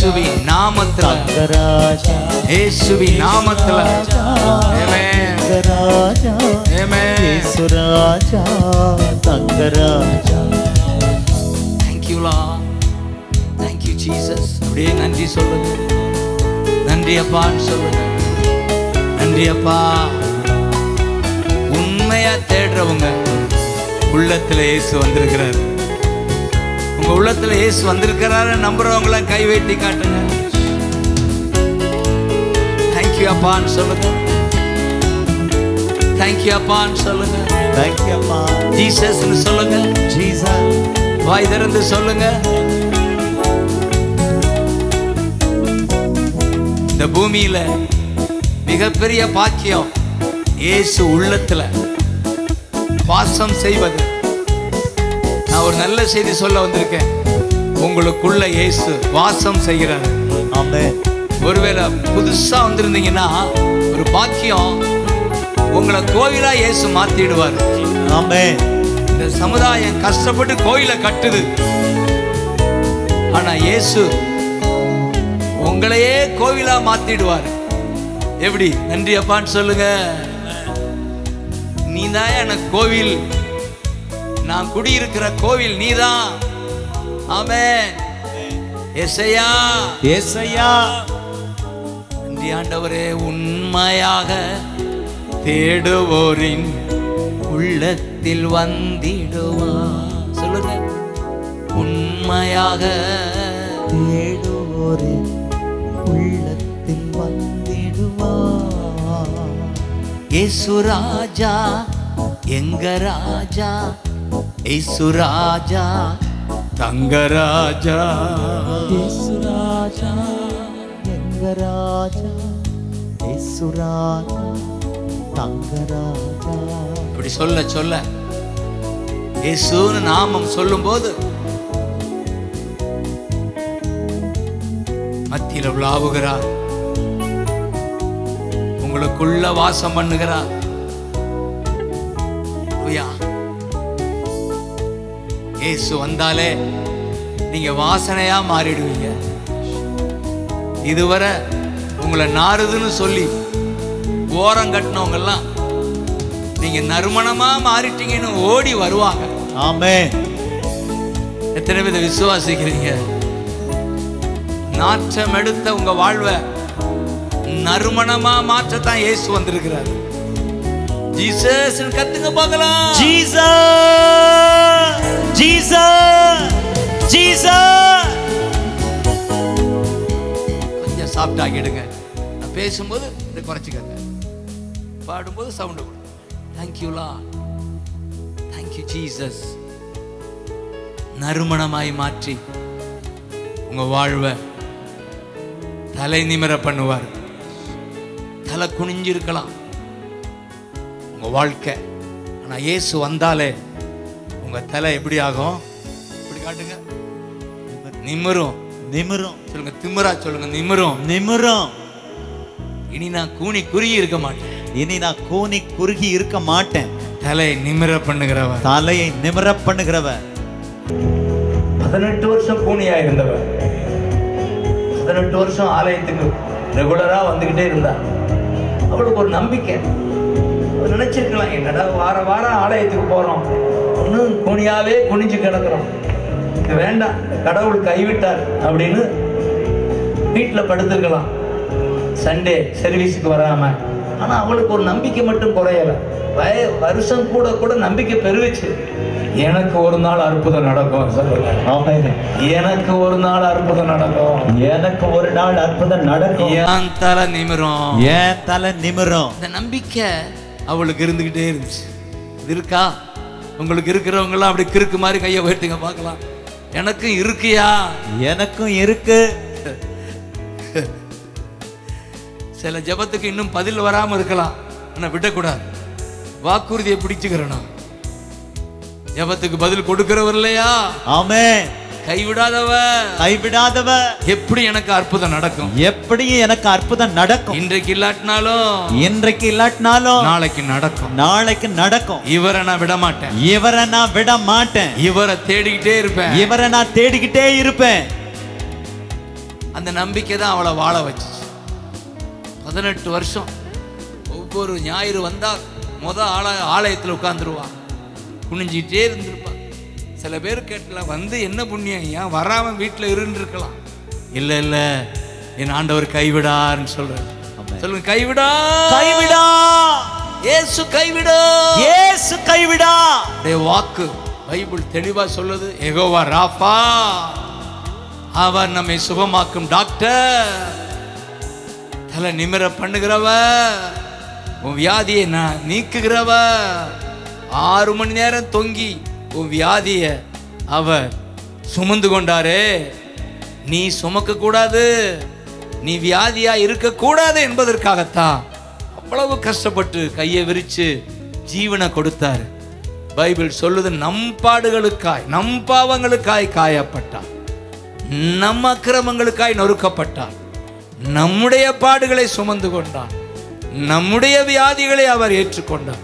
இயேசுவின் நாமத்துல. தங்க இயேசுவின் நாமத்துல. தங்க ராஜா Amen. இயேசு ராஜா தங்க ராஜா Thank you Lord. Thank you Jesus. அப்படியே நன்றி சொல்லுங்க. நன்றி அப்பான்னு சொல்லுங்க. நன்றி அப்பா. உண்மையா தேடுறவங்க உள்ளத்துல இயேசு வந்திருக்கிறார். உங்க உள்ளத்துல இயேசு வந்திருக்கிறாரு நம்புறவங்கள கை வெட்டி காட்டுங்க. தேங்க்யூ அப்பான்னு சொல்லுங்க. தேங்க்யூ அப்பான்னு சொல்லுங்க. தேங்க்யூ அம்மா ஜீசஸ்னு சொல்லுங்க. ஜீசஸ் வாய் திறந்து சொல்லுங்க. இந்த பூமியில மிகப்பெரிய பாக்கியம் இயேசு உள்ளத்துல வாசம் செய்வது. நான் ஒரு நல்ல செய்தி சொல்ல வந்திருக்கேன். உங்களுக்குள்ள இயேசு வாசம் செய்கிறார். ஒருவேளை புதுசா வந்திருந்தீங்கன்னா ஒரு பாக்கியம் உங்களை கோவிலா இயேசு மாத்திடுவார். இந்த சமுதாயம் கஷ்டப்பட்டு கோயிலை கட்டுது. ஆனா இயேசு உங்களையே கோவிலா மாத்திடுவார். எப்படி? நன்றி அப்பான்னு சொல்லுங்க நீதான் எனக்கு கோவில் நான் குடியிருக்கிற கோவில் நீதான். ஆமென். எஸ்ஐயா ஏசையா நன்றி ஆண்டவரே உண்மையாக தேடுவோரின் உள்ளத்தில் வந்திடுவா. சொல்லுங்க. உண்மையாக தேடுவோரே உள்ளத்தில் வந்திடுவார் இயேசு ராஜா எங்க ராஜா? இயேசு ராஜா தங்க ராஜா. இயேசு ராஜா எங்க ராஜா. இயேசு ராஜா தங்க ராஜா. அப்படி சொல்ல சொல்ல. இயேசுன்னு நாமம் சொல்லும்போது மத்தியில விளாவுகிறார் உங்களுக்குள்ள வாசம் பண்ணுகிறார். இயேசு வந்தாலே நீங்க வாசனையா மாறிடுவீங்க. இதுவரை உங்களை நாறுதுன்னு சொல்லி ஓரம் கட்டினவங்க எல்லாம் நீங்க நறுமணமா மாறிட்டீங்கன்னு ஓடி வருவாங்க. ஆமென். எத்தனை பேர் விசுவாசிக்கிறீங்க? நாற்றம் எடுத்த உங்க வாழ்வை நறுமணமா மாற்றத்தான் இயேசு வந்திருக்கிறார். ஜீசஸ் கத்துங்க பார்க்கலாம். ஜீசஸ்! ஜீசஸ் ஜீசஸ் கொஞ்சம் சாஃப்ட் நான் பேசும்போது இதை குறைச்சிக்கங்க பாடும்போது sound thank you lord thank you Jesus நறுமணமாய் மாற்றி உங்க வாழ்வை தலை நிமிர பண்ணுவார். தலை குனிஞ்சிருக்கலாம். உங்க வாழ்க்கை. ஆனா இயேசு வந்தாலே உங்க தலை எப்படி ஆகும்? இப்படி காட்டுங்க. நிமிரும். நிமிரும். சொல்லுங்க திமிரா சொல்லுங்க நிமிரும். நிமிரும். இனி நான் கூனி குறுகி இருக்க மாட்டேன். இனி நான் கூனி குறுகி இருக்க மாட்டேன். தலை நிமிர பண்ணுகிறவன் தலையை நிமிர பண்ணுகிறவர். பதினெட்டு வருஷம் கூனியா இருந்தவன் பதினெட்டு வருஷம் ஆலயத்துக்கு ரெகுலரா வந்துகிட்டே இருந்தா அவளுக்கு ஒரு நம்பிக்கை. நினைச்சிருக்கலாம் என்னடா வார வாரம் ஆலயத்துக்கு போறோம். இன்னும் கூனியாவே குனிஞ்சு கிடக்குறோம். வேண்டாம் கடவுள் கைவிட்டார் அப்படின்னு வீட்டில் படுத்துக்கலாம் சண்டே சர்வீஸுக்கு வராம. ஆனா அவளுக்கு ஒரு நம்பிக்கை மட்டும் குறையல. வய வருஷம் கூட கூட நம்பிக்கை பெருவிச்சு எனக்கு ஒரு நாள் அற்புதம் நடக்கும் ஆமென். எனக்கு ஒரு நாள் அற்புதம் நடக்கும். எனக்கு ஒரு நாள் அற்புதம் நடக்கும். என் தலை நிமிரும். ஏன் தலை நிமிரும். இந்த நம்பிக்கை அவளுக்கு இருந்துகிட்டே இருந்துச்சு. இது இருக்கா? உங்களுக்கு இருக்கிறவங்க எல்லாம் அப்படி கிறுக்கு மாதிரி கையை உயர்த்துங்க பார்க்கலாம். எனக்கும் இருக்கியா? எனக்கும் இருக்கு. சில ஜெபத்துக்கு இன்னும் பதில் வராம இருக்கலாம். ஆனா விடக்கூடாது. வாக்குறுதியை பிடிச்சுக்கிறணும். ஜெபத்துக்கு பதில் கொடுக்கிறவர் இல்லையா? ஆமென். கைவிடாதவ கைவிடாதவ எப்படி எனக்கு அற்புதம் நடக்கும்? எப்படியும் எனக்கு அற்புதம் நடக்கும்? இன்றைக்கு இல்லாட்டினாலும் இன்றைக்கு இல்லாட்டினாலும் நாளைக்கு நடக்கும். நாளைக்கு நடக்கும். இவரை நான் விட மாட்டேன். இவரை நான் விட மாட்டேன். இவரை தேடிக்கிட்டே இருப்பேன். இவரை நான் தேடிக்கிட்டே இருப்பேன். அந்த நம்பிக்கை தான் அவளை வாழ வச்சுச்சு. பதினெட்டு வருஷம் ஒவ்வொரு ஞாயிறு வந்தா முத ஆல ஆலயத்தில் உட்காந்துருவா குனிஞ்சிட்டே இருந்திருப்பா. சில பேர் கேட்டலாம் வந்து என்ன புண்ணியம்? ஏன் வராம வீட்டில் இருந்திருக்கலாம். இல்ல இல்ல. என் ஆண்டவர் கைவிடார்னு சொல்றாரு. சொல்லுங்க கைவிடா! கைவிடா! ஏசு கைவிடா! இயேசு கைவிடா! அவருடைய வாக்கு பைபிள் தெளிவா சொல்லுது. எகோவா ராஃபா! அவர் நம்மை சுகமாக்கும் டாக்டர். தலை நிமிர பண்ணுகிறவ உன் வியாதியை நான் நீக்குகிறவ ஆறு மணி நேரம் தொங்கி உன் வியாதியை அவர் சுமந்து கொண்டாரே. நீ சுமக்க கூடாது. நீ வியாதியா இருக்க கூடாது என்பதற்காகத்தான் அவ்வளவு கஷ்டப்பட்டு கையை விரிச்சு ஜீவனை கொடுத்தார். பைபிள் சொல்லுது நம் பாடுகளுக்காய் நம் பாவங்களுக்காய் காயப்பட்டார். நம் அக்கிரமங்களுக்காய் நொறுக்கப்பட்டார். நம்முடைய பாடுகளை சுமந்து கொண்டார். நம்முடைய வியாதிகளை அவர் ஏற்றுக்கொண்டார்.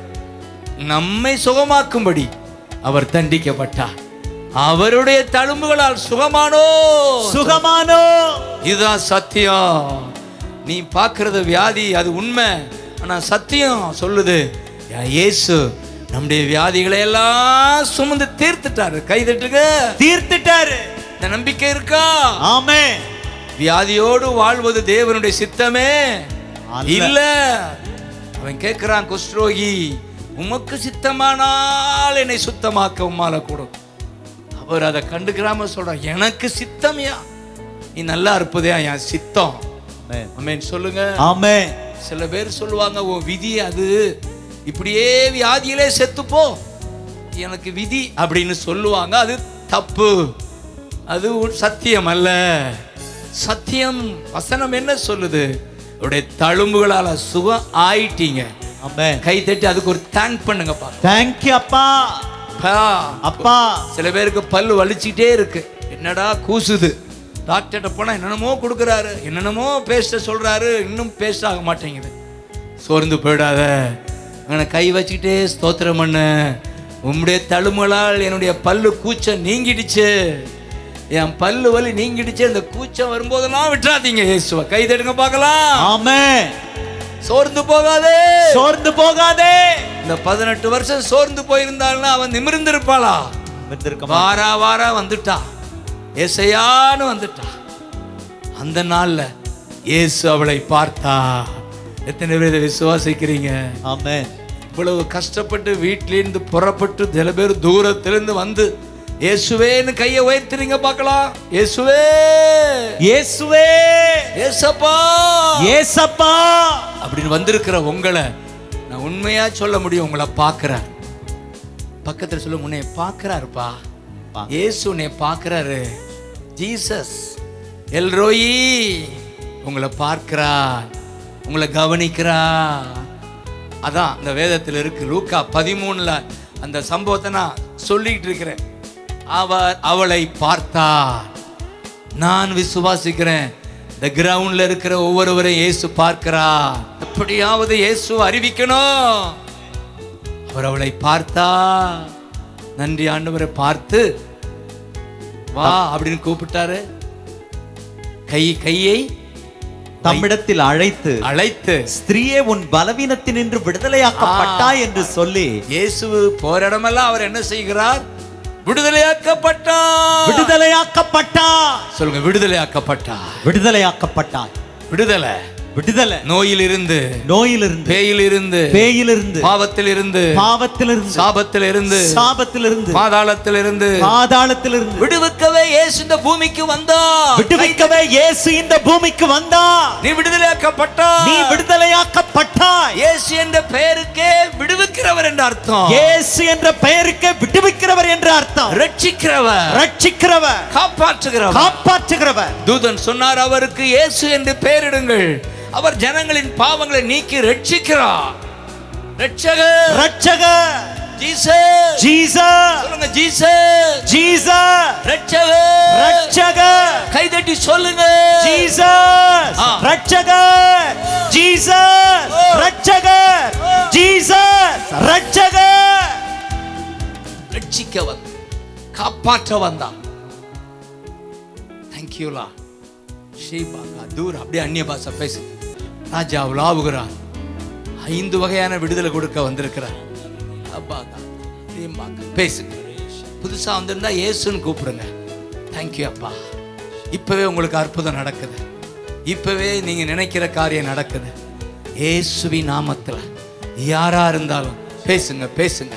நம்மை சுகமாக்கும்படி அவர் தண்டிக்கப்பட்டார். அவருடைய தழும்புகளால் சுகமானோ? சுகமானோ? இதுதான் சத்தியம். நீ பார்க்கறது வியாதி அது உண்மை. ஆனா சத்தியம் சொல்லுது இயேசு நம்முடைய வியாதிகளை எல்லாம் சுமந்து தீர்த்துட்டாரு. கை தட்டுங்க. தீர்த்துட்டாரு. இந்த நம்பிக்கை இருக்கா? ஆமே வியாதியோடு வாழ்வது தேவனுடைய சித்தமே. இல்ல. அவன் கேட்கிறான் குஷ்ரோகி உமக்கு சித்தமானால் என்னை சுத்தமாக்க உம்மால கூடும். அவர் அதை கண்டுக்கிறாம சொல்றார் எனக்கு சித்தம்யா? நீ நல்லா இருப்பதே என் சித்தம். அமேன் சொல்லுங்க. Amen. சில பேர் சொல்லுவாங்க உன் விதி அது. இப்படியே வியாதியிலே செத்துப்போ எனக்கு விதி அப்படின்னு சொல்லுவாங்க. அது தப்பு. அது சத்தியம் அல்ல. சத்தியம் வசனம் என்ன சொல்லுது? உடைய தழும்புகளால சுகம் ஆயிட்டீங்க. கை தட்டி அதுக்கு ஒரு தேங்க் பண்ணுங்க பா Thank you அப்பா. பா. அப்பா. சில பேருக்கு பல்லு வலிச்சிட்டே இருக்கு. என்னடா கூசுது? டாக்டர்கிட்ட போனா என்னென்னமோ கொடுக்குறாரு. என்னென்னமோ பேச சொல்றாரு. இன்னும் பேச ஆக மாட்டேங்குது. சோர்ந்து போயிடாத. அங்கே கை வச்சுக்கிட்டே ஸ்தோத்திரம் பண்ணு. உம்முடைய தழுமலால் என்னுடைய பல்லு கூச்சம் நீங்கிடுச்சு. என் பல்லு வலி நீங்கிடுச்சு. அந்த கூச்சம் வரும்போதெல்லாம் விட்டுறாதீங்க இயேசுவ. கை தட்டுங்க பார்க்கலாம். Amen. சோர்ந்து போகாதே. சோர்ந்து போகாதே. இந்த பதினெட்டு வருஷம் சோர்ந்து போயிருந்தாள்னா அவன் நிமிர்ந்திருப்பாளா? வாரா வாரா வந்துட்டா. ஏசையான்னு வந்துட்டா. அந்த நாள்ல இயேசு அவளை பார்த்தா. எத்தனை பேர் இதை விசுவாசிக்கிறீங்க? Amen. இவ்வளவு கஷ்டப்பட்டு வீட்டிலேருந்து புறப்பட்டு சில பேர் தூரத்திலிருந்து வந்து இயேசுவேன்னு கையை உயர்த்துறீங்க பார்க்கலாம். இயேசுவே. இயேசுவே. ஏசப்பா ஏசப்பா அப்படின்னு வந்திருக்கிற உங்களை நான் உண்மையா சொல்ல முடியும் உங்களை பார்க்கிறார். பக்கத்துல சொல்ல உன்னை பார்க்கிறாருப்பா. இயேசு உன்னை பார்க்கிறாரு. ஜீசஸ் எல்ரோயி உங்களை பார்க்கிறார் உங்களை கவனிக்கிறார். அதான் இந்த வேதத்தில் இருக்கு லூக்கா பதிமூணுல அந்த சம்பவத்தை நான் சொல்லிட்டு இருக்கிறேன். அவர் அவளை பார்த்தார். நான் விசுவாசிக்கிறேன். இந்த கிரவுண்ட்ல இருக்கிற ஒவ்வொருவரையும் இயேசு பார்க்கிறார். எப்படியாவது இயேசு அறிவிக்கணும். அவர் அவளை பார்த்தா நன்றி ஆண்டவரை பார்த்து வா அப்படின்னு கூப்பிட்டாரு. கை கையை தம்மிடத்தில் அழைத்து அழைத்து ஸ்திரீயே உன் பலவீனத்தினின்று விடுதலையாக்கப்பட்டாய் என்று சொல்லி இயேசு போற இடமெல்லாம் அவர் என்ன செய்கிறார்? விடுதலையாக்கப்பட்டார். விடுதலையாக்கப்பட்டாய் சொல்லுங்க விடுதலையாக்கப்பட்டார். விடுதலையாக்கப்பட்டாய் விடுதலை. விடுதலை. நோயிலிருந்து. நோயிலிருந்து. பேயிலிருந்து. பேயிலிருந்து. பாவத்திலிருந்து. பாவத்திலிருந்து. சாபத்திலிருந்து. சாபத்திலிருந்து. பாதாளத்திலிருந்து. பாதாளத்திலிருந்து. விடுவிக்கவே இயேசு இந்த பூமிக்கு வந்தார். விடுவிக்கவே இயேசு இந்த பூமிக்கு வந்தா நீ விடுதலையாக்கப்பட்டார் நீ விடுதலையாக்கப்பட்டாய். இயேசு என்ற பெயருக்கே விடுவிக்கிறவர் என்ற அர்த்தம். இயேசு என்ற பெயருக்கு விடுவிக்கிறவர் என்ற அர்த்தம். ரட்சிக்கிறவர். ரட்சிக்கிறவர். காப்பாற்றுகிறவர். காப்பாற்றுகிறவர். தூதன் சொன்னார் அவருக்கு இயேசு என்று பெயரிடுங்கள். அவர் ஜனங்களின் பாவங்களை நீக்கி ரட்சிக்கிறார். ரட்சகர். ரட்சகர். ஜீசஸ் ஜீசஸ் சொல்லுங்க ஜீசஸ் ஜீசஸ் ரட்சகர். ரட்சகர். கைதட்டி சொல்லுங்க. ஜீசஸ். ரட்சகர். ஜீசஸ் ரட்சகர். ஜீசஸ் ரட்சகர். ரட்சிக்க வந்த காப்பாற்ற வந்தான் தேங்க்யூலா ஸ்ரீபாகா தூர் அப்படியே அந்நிய பாஷை பேசு. ராஜா உலாவுகிறார் ஐந்து வகையான விடுதலை கொடுக்க வந்திருக்கிறார். அப்பாக்கா தீம்பாக்கா பேசு புதுசாக வந்திருந்தா ஏசுன்னு கூப்பிடுங்க. தேங்க்யூ அப்பா. இப்போவே உங்களுக்கு அற்புதம் நடக்குது. இப்போவே நீங்கள் நினைக்கிற காரியம் நடக்குது. ஏசுவி நாமத்தில் யாராக இருந்தாலும் பேசுங்க பேசுங்க.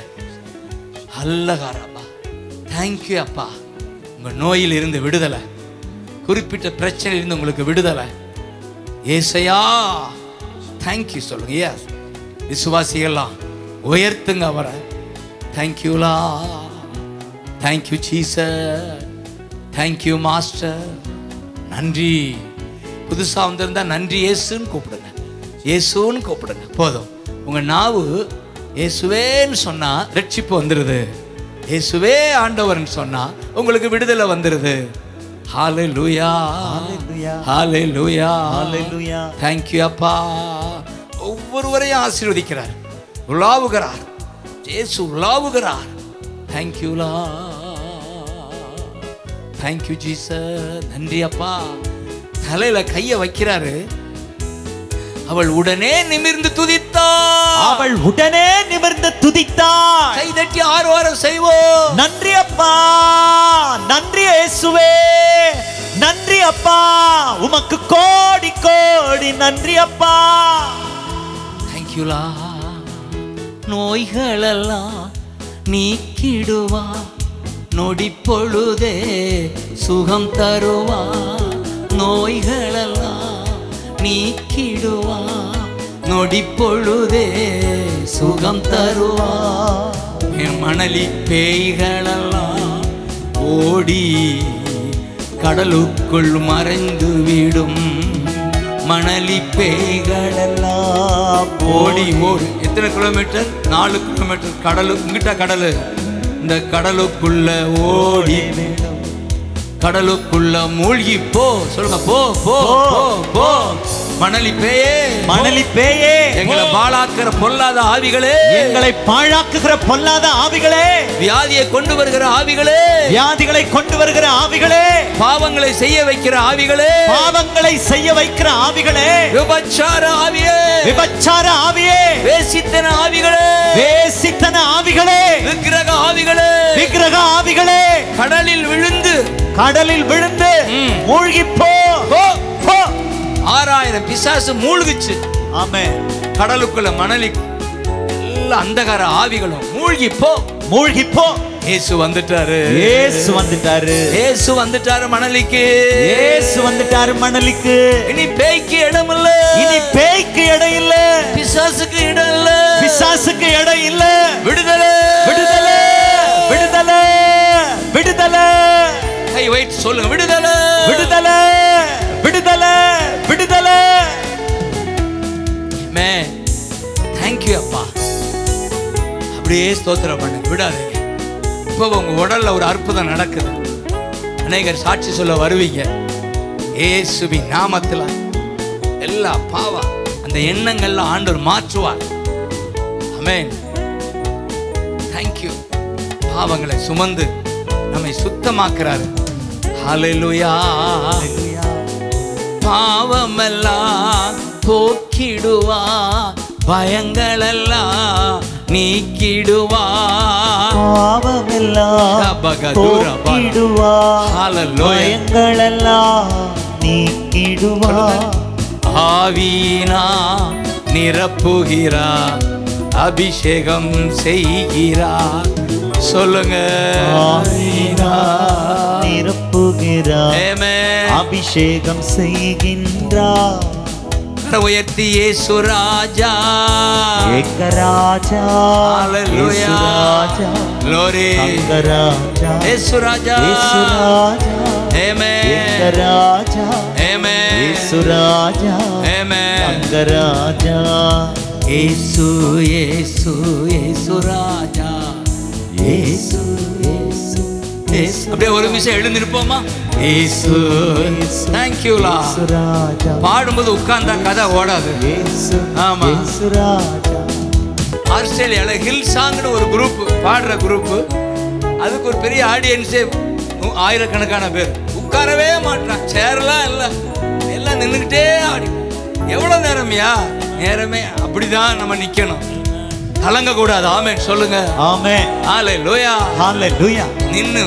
அல்லகாரப்பா. தேங்க்யூ அப்பா. உங்கள் நோயில் இருந்து விடுதலை. குறிப்பிட்ட பிரச்சனையில இருந்து உங்களுக்கு விடுதலை. ஏசையா தேங்க்யூ சொல்லுங்க. எஸ் விசுவாசிகள்லாம் உயர்த்துங்க அவரை. தேங்க்யூலா தேங்க்யூ சீசர் தேங்க்யூ மாஸ்டர் நன்றி. புதுசா வந்திருந்தா நன்றி இயேசுன்னு கூப்பிடுங்க. இயேசுன்னு கூப்பிடுங்க. போதும். உங்க நாவு இயேசுவேன்னு சொன்னா ரட்சிப்பு வந்துருது. இயேசுவே ஆண்டவர்னு சொன்னா உங்களுக்கு விடுதலை வந்துருது. ஹாலே லூயா. ஹாலே லூயா Hallelujah. தேங்க்யூ அப்பா. ஒவ்வொருவரையும் ஆசீர்வதிக்கிறார். உலாவுகிறார். இயேசு உலாவுகிறார். தேங்க்யூலா தேங்க்யூ ஜீச நன்றி அப்பா. தலையில கைய வைக்கிறாரு. அவள் உடனே நிமிர்ந்து துதித்தாள். அவள் உடனே நிமிர்ந்து துதித்தாள். கை தட்டி ஆர்வாரம் செய்வோம். நன்றி அப்பா. நன்றி இயேசுவே. நன்றி அப்பா. உமக்கு கோடி கோடி நன்றி அப்பா. தேங்க்யூலா நோய்களெல்லாம் நீக்கிடுவா. நொடி பொழுதே சுகம் தருவா. நோய்களெல்லாம் நீக்கிடுவா. நொடி பொழுதே சுகம் தருவா. என் மணலி பேய்களெல்லாம் ஓடி கடலுக்குள் மறைந்து விடும். மணலி பேய்களெல்லாம் ஓடி ஓடி எத்தனை கிலோமீட்டர் நாலு கிலோமீட்டர் கடலு உங்ககிட்ட கடலு. இந்த கடலுக்குள்ள ஓடி கடலுக்குள்ள மூழ்கி போ. சொல்லுங்க போ போ போ. மணலி பேயே மணலி பேயே எங்களை பாழாக்கிற பொல்லாத ஆவிகளே. எங்களை பாழாக்குகிற பொல்லாத ஆவிகளே. வியாதியை கொண்டு வருகிற ஆவிகளே. வியாதிகளை கொண்டு வருகிற ஆவிகளே. பாவங்களை செய்ய வைக்கிற ஆவிகளே. பாவங்களை செய்ய வைக்கிற ஆவிகளே. விபச்சார ஆவியே. விபச்சார ஆவியே. வேசித்தன ஆவிகளே. வேசித்தன ஆவிகளே. விக்கிரக ஆவிகளே. விக்கிரக ஆவிகளே. கடலில் விழுந்து கடலில் விழுந்து. மூழ்கி போ ஆறாயிரம் பிசாசு மூழ்குச்சு. ஆமென். கடலுக்குள்ள மணலி எல்லா அந்தகார ஆவிகளும் மூழ்கி போ மூழ்கி போ இயேசு வந்துட்டாரு. இயேசு வந்துட்டாரு. இயேசு வந்துட்டாரு மணலிக்கு. இயேசு வந்துட்டாரு மணலிக்கு. இனி பேய்க்கு இடம் இல்ல இனி பேய்க்கு இடம் இல்ல பிசாசுக்கு இடம் இல்ல பிசாசுக்கு இடம் இல்ல. விடுதலை. விடுதலை. விடுதலை. விடுதலை. கை வைத்து சொல்லுங்க விடுதலை. விடுதலை விடுதலை விடுதலை. மே தேங்க்யூ அப்பா. அப்படியே ஸ்தோத்திரம் பண்ணு விடாதீங்க. இப்போ உங்க உடல்ல ஒரு அற்புதம் நடக்குது. அநேகர் சாட்சி சொல்ல வருவீங்க. ஏசுவின் நாமத்தில் எல்லா பாவம் அந்த எண்ணங்கள்ல ஆண்டவர் மாற்றுவார். அமேன் தேங்க்யூ பாவங்களை சுமந்து நம்மை சுத்தமாக்குறாரு. ஹalleluya பாவமெல்லாம் போக்கிடுவா பயங்களெல்லாம் நீக்கிடுவா. பாவமெல்லாம். போக்கிடுவா. பயங்களெல்லாம் நீக்கிடுவா. ஆவீனா நிரப்புகிறா அபிஷேகம் செய்கிறா சொல்லுங்க. ஆவினா நிரப்புகிறா அபிஷேகம் செய்கின்றா உயர்த்தி இயேசு ராஜா ஏக ராஜா ஹalleluya ராஜா glory ஏக ராஜா இயேசு ராஜா இயேசு ராஜா ஆமென் ஏக ராஜா ஆமென் இயேசு ராஜா ஆமென் ஏக ராஜா இயேசு இயேசு இயேசு ராஜா இயேசு இயேசு அப்படியே ஒரு நிமிஷம் எழுந்திருப்போமா தேங்க்யூலா பாடும்போது உட்கார்ந்தா கதை ஓடாது. ஆமா. ஏசுராஜா ஆஸ்திரேலியால ஹில் சாங்னு ஒரு குரூப் பாடுற குரூப் அதுக்கு ஒரு பெரிய ஆடியன்ஸே ஆயிரக்கணக்கான பேர். உட்காரவே மாட்டான் சேர்லாம் இல்லை. எல்லாம் நின்றுக்கிட்டே ஆடி. எவ்வளோ நேரம்யா? நேரமே அப்படிதான் நம்ம நிக்கணும். கலங்க கூடாது ஆமென். சொல்லுங்க. ஆமென். ஆலே லோயா ஹalleluya நின்னு.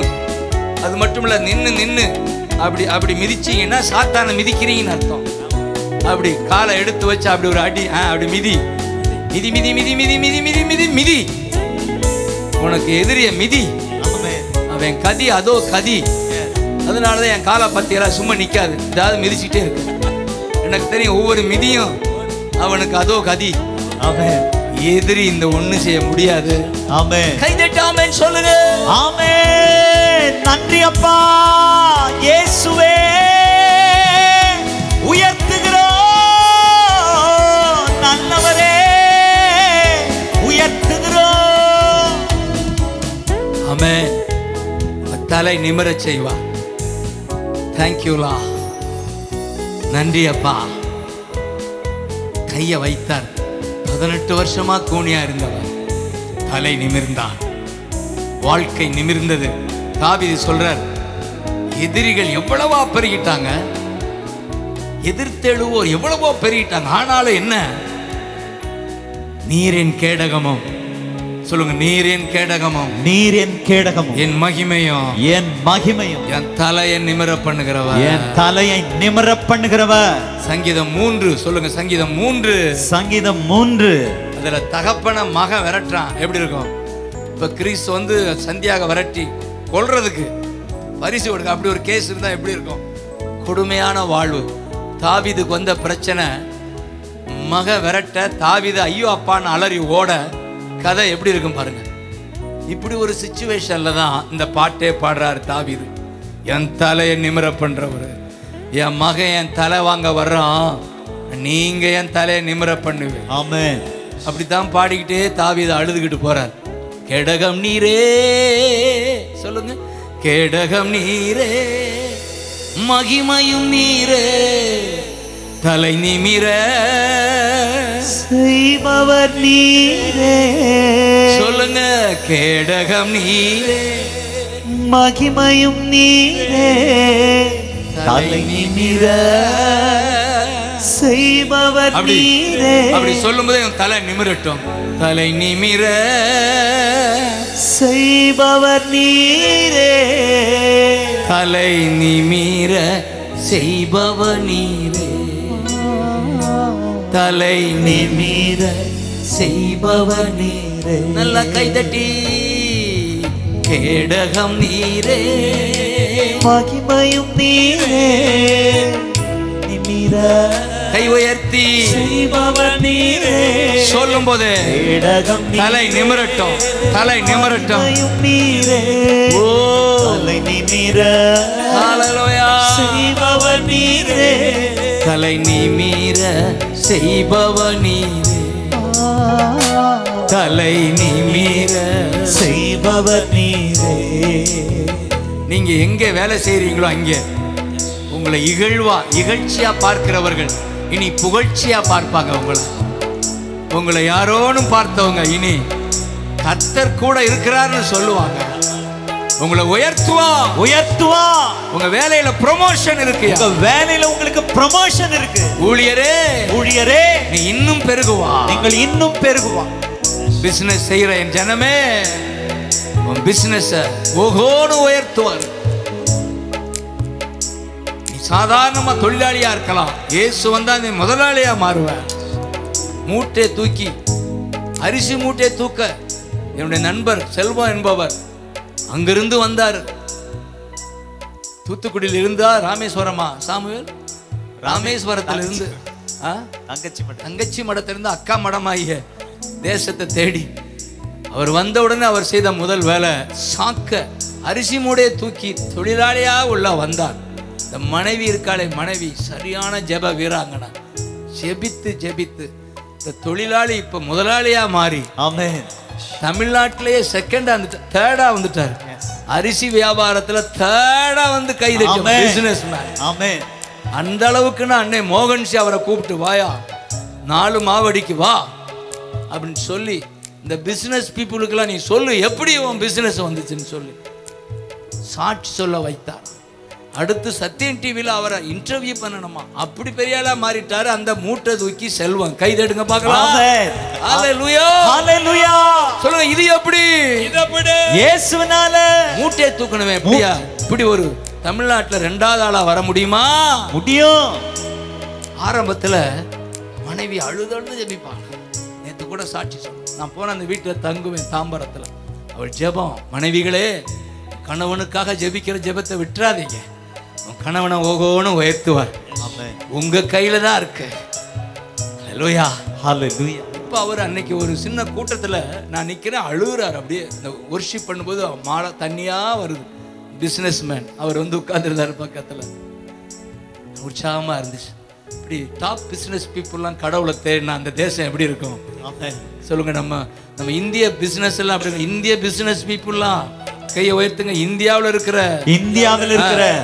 அது மட்டும் இல்ல நின்னு நின்னு. அப்படி அப்படி மிதிச்சீங்கன்னா சாத்தான மிதிக்கிறீங்கன்னு அர்த்தம். அப்படி காலை எடுத்து வச்சு அப்படி ஒரு அடி ஆ, அப்படி மிதி. மிதி மிதி மிதி மிதி மிதி மிதி மிதி மிதி. உனக்கு எதிரிய மிதி. அவன் கதி அதோ கதி. அதனாலதான் என் காலை பத்தியெல்லாம் சும்மா நிக்காது. ஏதாவது மிதிச்சுட்டே இருக்கு. எனக்கு தெரியும் ஒவ்வொரு மிதியும் அவனுக்கு அதோ கதி. ஆமென். எதிரி இந்த ஒண்ணு செய்ய முடியாது. ஆமென். கை தட்டாமேன்னு சொல்லுங்க. ஆமென். நன்றி அப்பா. இயேசுவே. உயர்த்துகிறோம். நல்லவரே. உயர்த்துகிறோம். ஆமென். தலை நிமிரச் செய்வா. தேங்க்யூலா நன்றி அப்பா. கைய வைத்தார். பதினெட்டு வருஷமா கூனியா இருந்தவர். தலை நிமிர்ந்தான். வாழ்க்கை நிமிர்ந்தது. தாவீது சொல்றார் எதிரிகள் எவ்வளவா பெருகிட்டாங்க? எதிர்த்தெழுவோர் எவ்வளவோ பெருகிட்டாங்க. ஆனாலும் என்ன? நீரின் கேடகமும் சொல்லுங்க நீர் என் கேடகமும் நீர் என் கேடகமும் என் மகிமையும் என் மகிமையும் என் தலையை நிமிர பண்ணுகிறவர் என் தலையை நிமிர பண்ணுகிறவர் சங்கீதம் மூன்று சொல்லுங்க சங்கீதம் மூன்று. சங்கீதம் மூன்று. அதுல தகப்பன மக விரட்டுறான். எப்படி இருக்கும்? இப்ப கிறிஸ் வந்து சந்தியாக விரட்டி கொல்றதுக்கு பரிசு கொடுக்க அப்படி ஒரு கேஸ் இருந்தா எப்படி இருக்கும்? கொடுமையான வாழ்வு. தாவீதுக்கு வந்த பிரச்சனை மக விரட்ட தாவீது ஐயோ அப்பான்னு அலறி ஓட கதை எப்படி இருக்கும் பாருங்க. இப்படி ஒரு சுச்சுவேஷன்ல தான் இந்த பாட்டே பாடுறாரு தாவீது. என் தலையை நிமிர பண்றவர். என் மகன் என் தலை வாங்க வர்றான். நீங்க என் தலையை நிமிர பண்ணுவேன் ஆமென். அப்படித்தான் பாடிக்கிட்டே தாவீது அழுதுகிட்டு போறார். கேடகம் நீரே. சொல்லுங்க. கேடகம் நீரே. மகிமையும் நீரே. தலை நிமிர. செய்பவர் நீரே. சொல்லுங்க கேடகம் நீரே. மகிமையும் நீரே. தலை நிமிர. செய்பவர் நீரே. அப்படி சொல்லும்போது என் தலை நிமிரட்டும். தலை நிமிர. செய்பவர் நீரே. தலை நிமிர. செய்பவ நீரே. தலை நிமிர செய்பவ நீரே நல்லா கைதட்டி கேடகம் நீரே. மகிமையும் நீரே. நிமிர கை உயர்த்தி. செய்பவர் நீரே. சொல்லும் போது கேடகம் தலை நிமிரட்டும். தலை நிமிரட்டும். நீரே. ஓ. தலை நிமிர செய்பவர் நீரே. தலை நிமிர செய்பவ நீரே தலை நீர செய்பவ நீரே நீங்க எங்க வேலை செய்றீங்களோ அங்கே உங்களை இகழ்வா இகழ்ச்சியா பார்க்கிறவர்கள் இனி புகழ்ச்சியா பார்ப்பாங்க உங்களை. உங்களை யாரோனும் பார்த்தவங்க இனி கத்தர் கூட இருக்கிறார்னு சொல்லுவாங்க. உங்களை உயர்த்துவா. உயர்த்துவா. உங்க வேலையில ப்ரொமோஷன் இருக்கு. உங்க வேலையில உங்களுக்கு ப்ரமோஷன் இருக்கு. ஊழியரே. ஊழியரே. நீ இன்னும் பெருகுவா. நீங்கள் இன்னும் பெருகுவா. பிசினஸ் செய்யற என் ஜனமே உன் பிசினஸ் ஓகோன்னு உயர்த்துவார். நீ சாதாரணமா தொழிலாளியா இருக்கலாம். இயேசு வந்தா நீ முதலாளியா மாறுவ. மூட்டை தூக்கி அரிசி மூட்டை தூக்க. என்னுடைய நண்பர் செல்வம் என்பவர் அங்கிருந்து வந்தார். தூத்துக்குடியில் இருந்தா ராமேஸ்வரமா சாமுவேல்? ராமேஸ்வரத்துல இருந்து தங்கச்சி மட்டும் தங்கச்சி மடத்திலிருந்து அக்கா மடமாகிய தேசத்தை தேடி அவர் வந்த உடனே அவர் செய்த முதல் வேலை சாக்க அரிசி மூடையை தூக்கி தொழிலாளியா உள்ள வந்தார். இந்த மனைவி இருக்காளே மனைவி சரியான ஜெப வீராங்கனா. ஜெபித்து ஜெபித்து. இந்த தொழிலாளி இப்ப முதலாளியா மாறி ஆமென். தமிழ்நாட்டிலேயே செகண்டா வந்து தேர்டா வந்துட்டார். அரிசி வியாபாரத்துல தேர்டா வந்து கைதட்டி. பிசினஸ் மேன் அந்த அளவுக்குன்னு அன்னை மோகன்சி அவரை கூப்பிட்டு வாயா நாலு மாவடிக்கு வா. அப்படின்னு சொல்லி இந்த பிசினஸ் பீப்புளுக்கெல்லாம் நீ சொல்லு எப்படி உன் பிசினஸ் வந்துச்சுன்னு சொல்லி. சாட்சி சொல்ல வைத்தார். அடுத்து சத்யன் டிவியில் அவரை இன்டர்வியூ பண்ணணுமா? அப்படி பெரிய ஆளா மாறிட்டாரு. அந்த மூட்டை தூக்கி செல்வம். கைதடுங்க பார்க்கலாம். ஆமென். ஹalleluya. ஹalleluya. சொல்லுங்க இது எப்படி? இயேசுவினால மூட்டையை தூக்கணுமே எப்படியா? இப்படி ஒரு தமிழ்நாட்டுல ரெண்டாவது ஆளா வர முடியுமா? முடியும். ஆரம்பத்துல மனைவி அழுதழுது ஜெபிப்பாங்க. நேத்து கூட சாட்சி சொன்னேன். நான் போன அந்த வீட்டில் தங்குவேன் தாம்பரத்துல. அவள் ஜெபம். மனைவிகளே கணவனுக்காக ஜெபிக்கிற ஜெபத்தை விட்டுறாதீங்க. கணவனை ஓகோன்னு உயர்த்துவார். உங்க கையில தான் இருக்கு. ஹalleluya ஹalleluya இப்போ அவர் அன்னைக்கு ஒரு சின்ன கூட்டத்துல நான் நிக்கிறேன் அழுகுறார். அப்படியே இந்த ஒர்ஷிப் பண்ணும்போது மாலை தண்ணியா வருது. பிசினஸ் மேன் அவர் வந்து உட்கார்ந்துருந்தாரு பக்கத்துல. உற்சாகமா இருந்துச்சு. இப்படி டாப் பிசினஸ் பீப்புளெலாம் கடவுளை தேடினா அந்த தேசம் எப்படி இருக்கும்? ஆமென். சொல்லுங்க நம்ம நம்ம இந்திய பிசினஸ் எல்லாம் அப்படி. இந்திய பிசினஸ் பீப்புளெலாம் கையை உயர்த்துங்க. இந்தியாவுல இருக்கிற இந்தியாவில் இருக்கிற.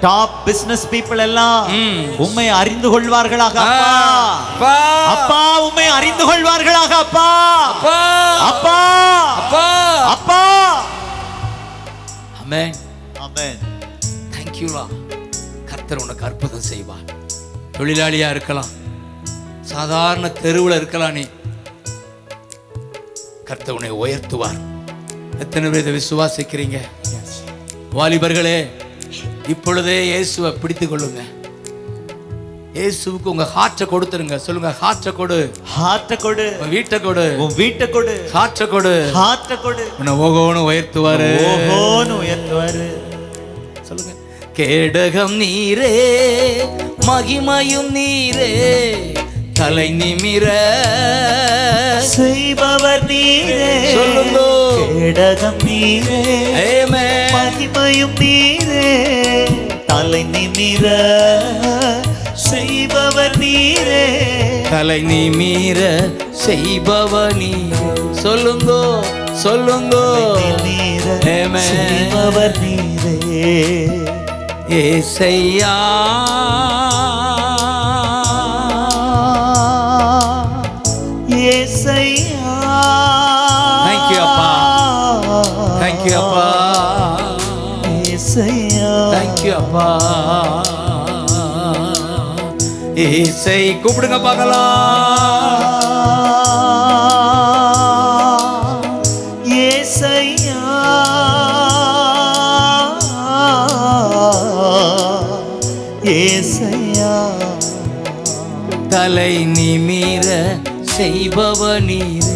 டாப் பிசினஸ் பீப்புள் எல்லாம் ம். உம்மை அறிந்து கொள்வார்களாக அப்பா. அப்பா, உம்மை அறிந்து கொள்வார்களாக அப்பா. அப்பா, அப்பா. அப்பா. அப்பா. ஆமென். ஆமென். தேங்க்யூலா கர்த்தர் உனக்கு அற்புதம் செய்வார். தொழிலாளியா இருக்கலாம். சாதாரண தெருவில் இருக்கலாம் நீ. கர்த்தர் உன்னை உயர்த்துவார். எத்தனை பேர் இதை விசுவாசிக்கிறீங்க? வாலிபர்களே இப்பொழுதே இயேசுவை பிடித்து கொள்ளுங்க. இயேசுவுக்கு உங்க ஹார்ட்டை கொடுத்துருங்க. சொல்லுங்க ஹார்ட்டை கொடு. ஹார்ட்ட கொடு. உன் வீட்டை கொடு. உன் வீட்டை கொடு. ஹார்ட்டை கொடு. ஹார்ட்ட கொடு. உன்னை ஓகோன்னு உயர்த்துவாரு. ஓஹோன்னு உயர்த்துவாரு. சொல்லுங்க. கேடகம் நீரே மகிமையும் நீரே. தலை நிமிர செய்பவர் நீரே. சொல்லுங்க. கேடகம் நீரே. மகிமையும் நீரே. தலை நிமிர செய்பவர் நீரே. தலை நிமிர செய்பவ நீரே. சொல்லுங்கோ சொல்லுங்கோ. செய்பவர் நீரே. ஏசையா. Thank you, அப்பா. ஏசையா. தேங்க்யூ அப்பா ஏசை கூப்பிடுங்க பார்க்கலாம். ஏசையா. ஏசையா. தலை நிமிர செய்பவ நீரே.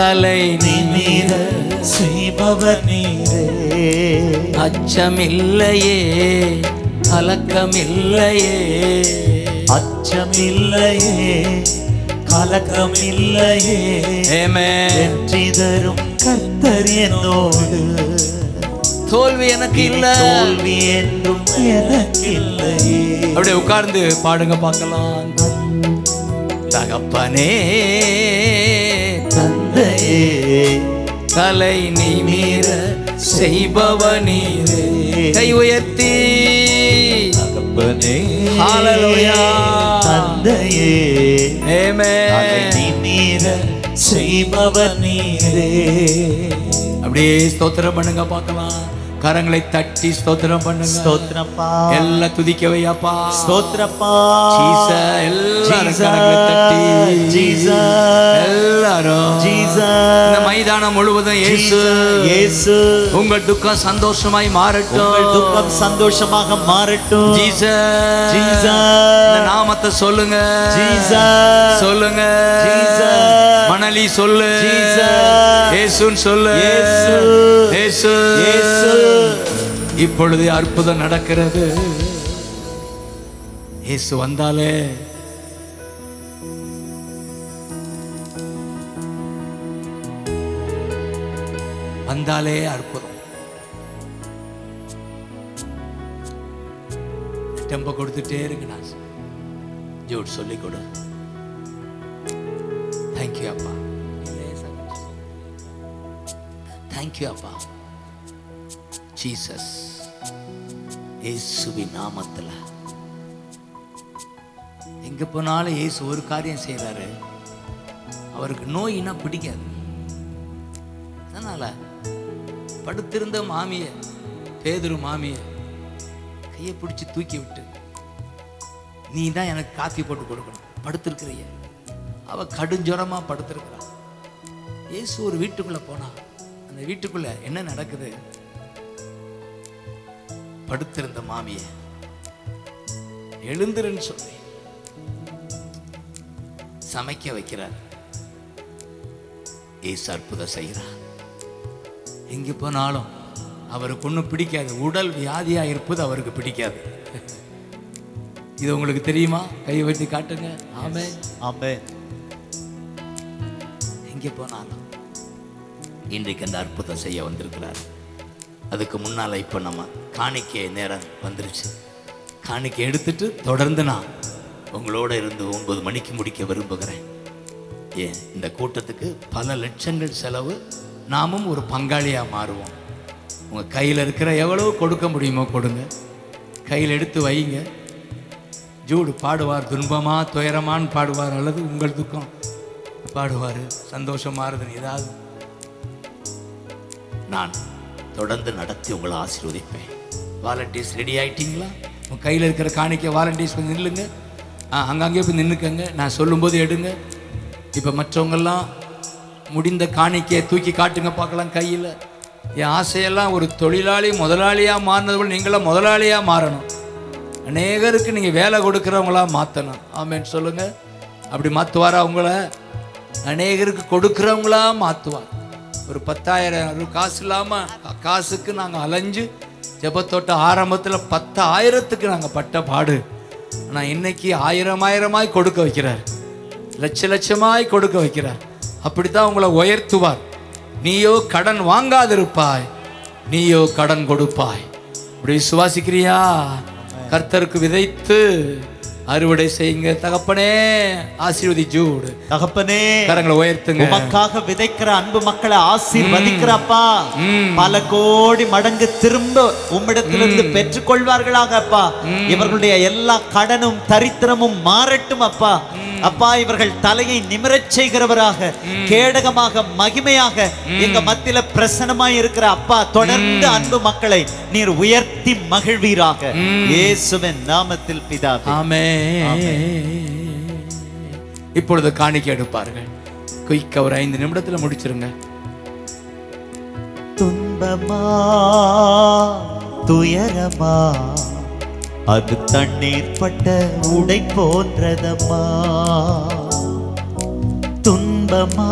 தலை நிமிர நீர செய்பவர் நீரே. அச்சமில்லையே கலக்கமில்லையே. அச்சமில்லையே கலக்கமில்லையே. வெற்றி தரும் கர்த்தர் என்னோடு. தோல்வி எனக்கு இல்ல. தோல்வி என்றும் எனக்கில்லையே. அப்படியே உட்கார்ந்து பாடுங்க பார்க்கலாம். தகப்பனே தலை நிமிர செய்பவ நீரே. கை உயர்த்தி. தகப்பனே. Hallelujah. தந்தையே. ஏமே அதை நிமிர செய்பவர் நீரே. அப்படியே ஸ்தோத்திரம் பண்ணுங்க பார்க்கலாம். கரங்களை தட்டி ஸ்தோத்திரம் பண்ணுங்க. ஸ்தோத்திரப்பா. எல்லாம் துதிக்க வையாப்பா ஸ்தோத்திரப்பா. ஜீசஸ் எல்லாரும் கரங்களை தட்டி. ஜீசஸ், எல்லாரும். ஜீசஸ், இந்த மைதானம் முழுவதும் இயேசு இயேசு உங்கள் துக்கம் சந்தோஷமாய் மாறட்டும். உங்கள் துக்கம் சந்தோஷமாக மாறட்டும். Jesus Jesus. இந்த நாமத்தை சொல்லுங்க. ஜீசஸ். சொல்லுங்க. ஜீசஸ். மணலி சொல்லு. ஜீசஸ். இயேசுன்னு சொல்லு. இயேசு. இயேசு இயேசு. இப்பொழுது அற்புதம் நடக்கிறது. இயேசு வந்தாலே. வந்தாலே அற்புதம். டெம்ப கொடுத்துட்டே இருக்கு நான் ஜூட் சொல்லி கொடு. தேங்க்யூ அப்பா. தேங்க்யூ அப்பா. ஜீசஸ் இயேசுவி நாமத்தில். எங்கே போனாலும் இயேசு ஒரு காரியம் செய்கிறாரு அவருக்கு நோயினா பிடிக்காது. அதனால படுத்திருந்த மாமிய பேதுரு மாமிய கையை பிடிச்சி தூக்கி விட்டு நீ தான் எனக்கு காஃபி போட்டு கொடுக்கணும். படுத்திருக்கிறிய. அவ கடுஞ்சொரமா படுத்திருக்கிறான் இயேசு ஒரு வீட்டுக்குள்ளே போனா அந்த வீட்டுக்குள்ள என்ன நடக்குது? படுத்திருந்த மாமிய. எழுந்துருன்னு சொல்லி சமைக்க வைக்கிறார். ஏசு அற்புதம் செய்கிறார். எங்க போனாலும் அவருக்கு ஒன்றும் பிடிக்காது. உடல் வியாதியா இருப்பது அவருக்கு பிடிக்காது. இது உங்களுக்கு தெரியுமா? கை வைத்து காட்டுங்க. ஆமே ஆமென். எங்கே போனாலும் இன்றைக்கு அந்த அற்புதம் செய்ய வந்திருக்கிறார். அதுக்கு முன்னால் இப்போ நம்ம காணிக்கை நேரம் வந்துருச்சு. காணிக்கை எடுத்துட்டு தொடர்ந்து நான் உங்களோட இருந்து ஒன்பது மணிக்கு முடிக்க விரும்புகிறேன். ஏன்? இந்த கூட்டத்துக்கு பல லட்சங்கள் செலவு நாமும் ஒரு பங்காளியாக மாறுவோம். உங்கள் கையில் இருக்கிற எவ்வளோ கொடுக்க முடியுமோ கொடுங்க. கையில் எடுத்து வைங்க. ஜூடு பாடுவார் துன்பமா துயரமான்னு பாடுவார் அல்லது உங்கள் துக்கம் பாடுவார் சந்தோஷமாறுதுன்னு ஏதாவது. நான் தொடர்ந்து நடத்தி உங்களை ஆசீர்வதிப்பேன். வாலண்டியர்ஸ் ரெடி ஆயிட்டீங்களா? உங்கள் கையில் இருக்கிற காணிக்கை வாலண்டியர்ஸ் கொஞ்சம் நில்லுங்க. ஆ அங்கங்கே போய் நின்றுக்கங்க நான் சொல்லும்போது எடுங்க. இப்போ மற்றவங்கெல்லாம் முடிந்த காணிக்கையை தூக்கி காட்டுங்க பார்க்கலாம் கையில். என் ஆசையெல்லாம் ஒரு தொழிலாளி முதலாளியாக மாறினது போல நீங்களும் முதலாளியாக மாறணும். அநேகருக்கு நீங்கள் வேலை கொடுக்குறவங்களா மாற்றணும் ஆமேன்னு சொல்லுங்கள் அப்படி மாற்றுவாரா உங்களை? அநேகருக்கு கொடுக்குறவங்களா மாற்றுவார் ஒரு பத்தாயிரம் காசு இல்லாமல் காசுக்கு நாங்கள் அலைஞ்சு ஜெபத்தோட்ட ஆரம்பத்தில் பத்தாயிரத்துக்கு நாங்கள் பட்ட பாடு. ஆனால் இன்னைக்கு ஆயிரம் ஆயிரமாய் கொடுக்க வைக்கிறார். லட்ச லட்சமாய் கொடுக்க வைக்கிறார். அப்படி தான் உங்களை உயர்த்துவார். நீயோ கடன் வாங்காதிருப்பாய். நீயோ கடன் கொடுப்பாய். இப்படி விசுவாசிக்கிறியா? கர்த்தருக்கு விதைத்து அறுவடை செய்யுங்க. தகப்பனே ஆசீர்வதி ஜூடு தகப்பனே கரங்களை உயர்த்துங்க. உமக்காக விதைக்கிற அன்பு மக்களை ஆசீர்வதிக்கிறப்பா. பல கோடி மடங்கு திரும்ப உம்மிடத்திலிருந்து பெற்றுக் கொள்வார்களாக அப்பா இவர்களுடைய எல்லா கடனும் தரித்திரமும் மாறட்டும் அப்பா. அப்பா இவர்கள் தலையை நிமிரச் செய்கிறவராக கேடகமாக மகிமையாக எங்க மத்தியில பிரசனமாய் இருக்கிற அப்பா தொடர்ந்து அன்பு மக்களை நீர் உயர்த்தி மகிழ்வீராக. இயேசுவின் நாமத்தில் பிதாவே. ஆமே இப்பொழுது காணிக்கை எடுப்பார்கள். குயிக்க ஒரு ஐந்து நிமிடத்துல முடிச்சிருங்க. துன்பமா துயரமா அது தண்ணீர் பட்ட உடை போன்றதம்மா. துன்பமா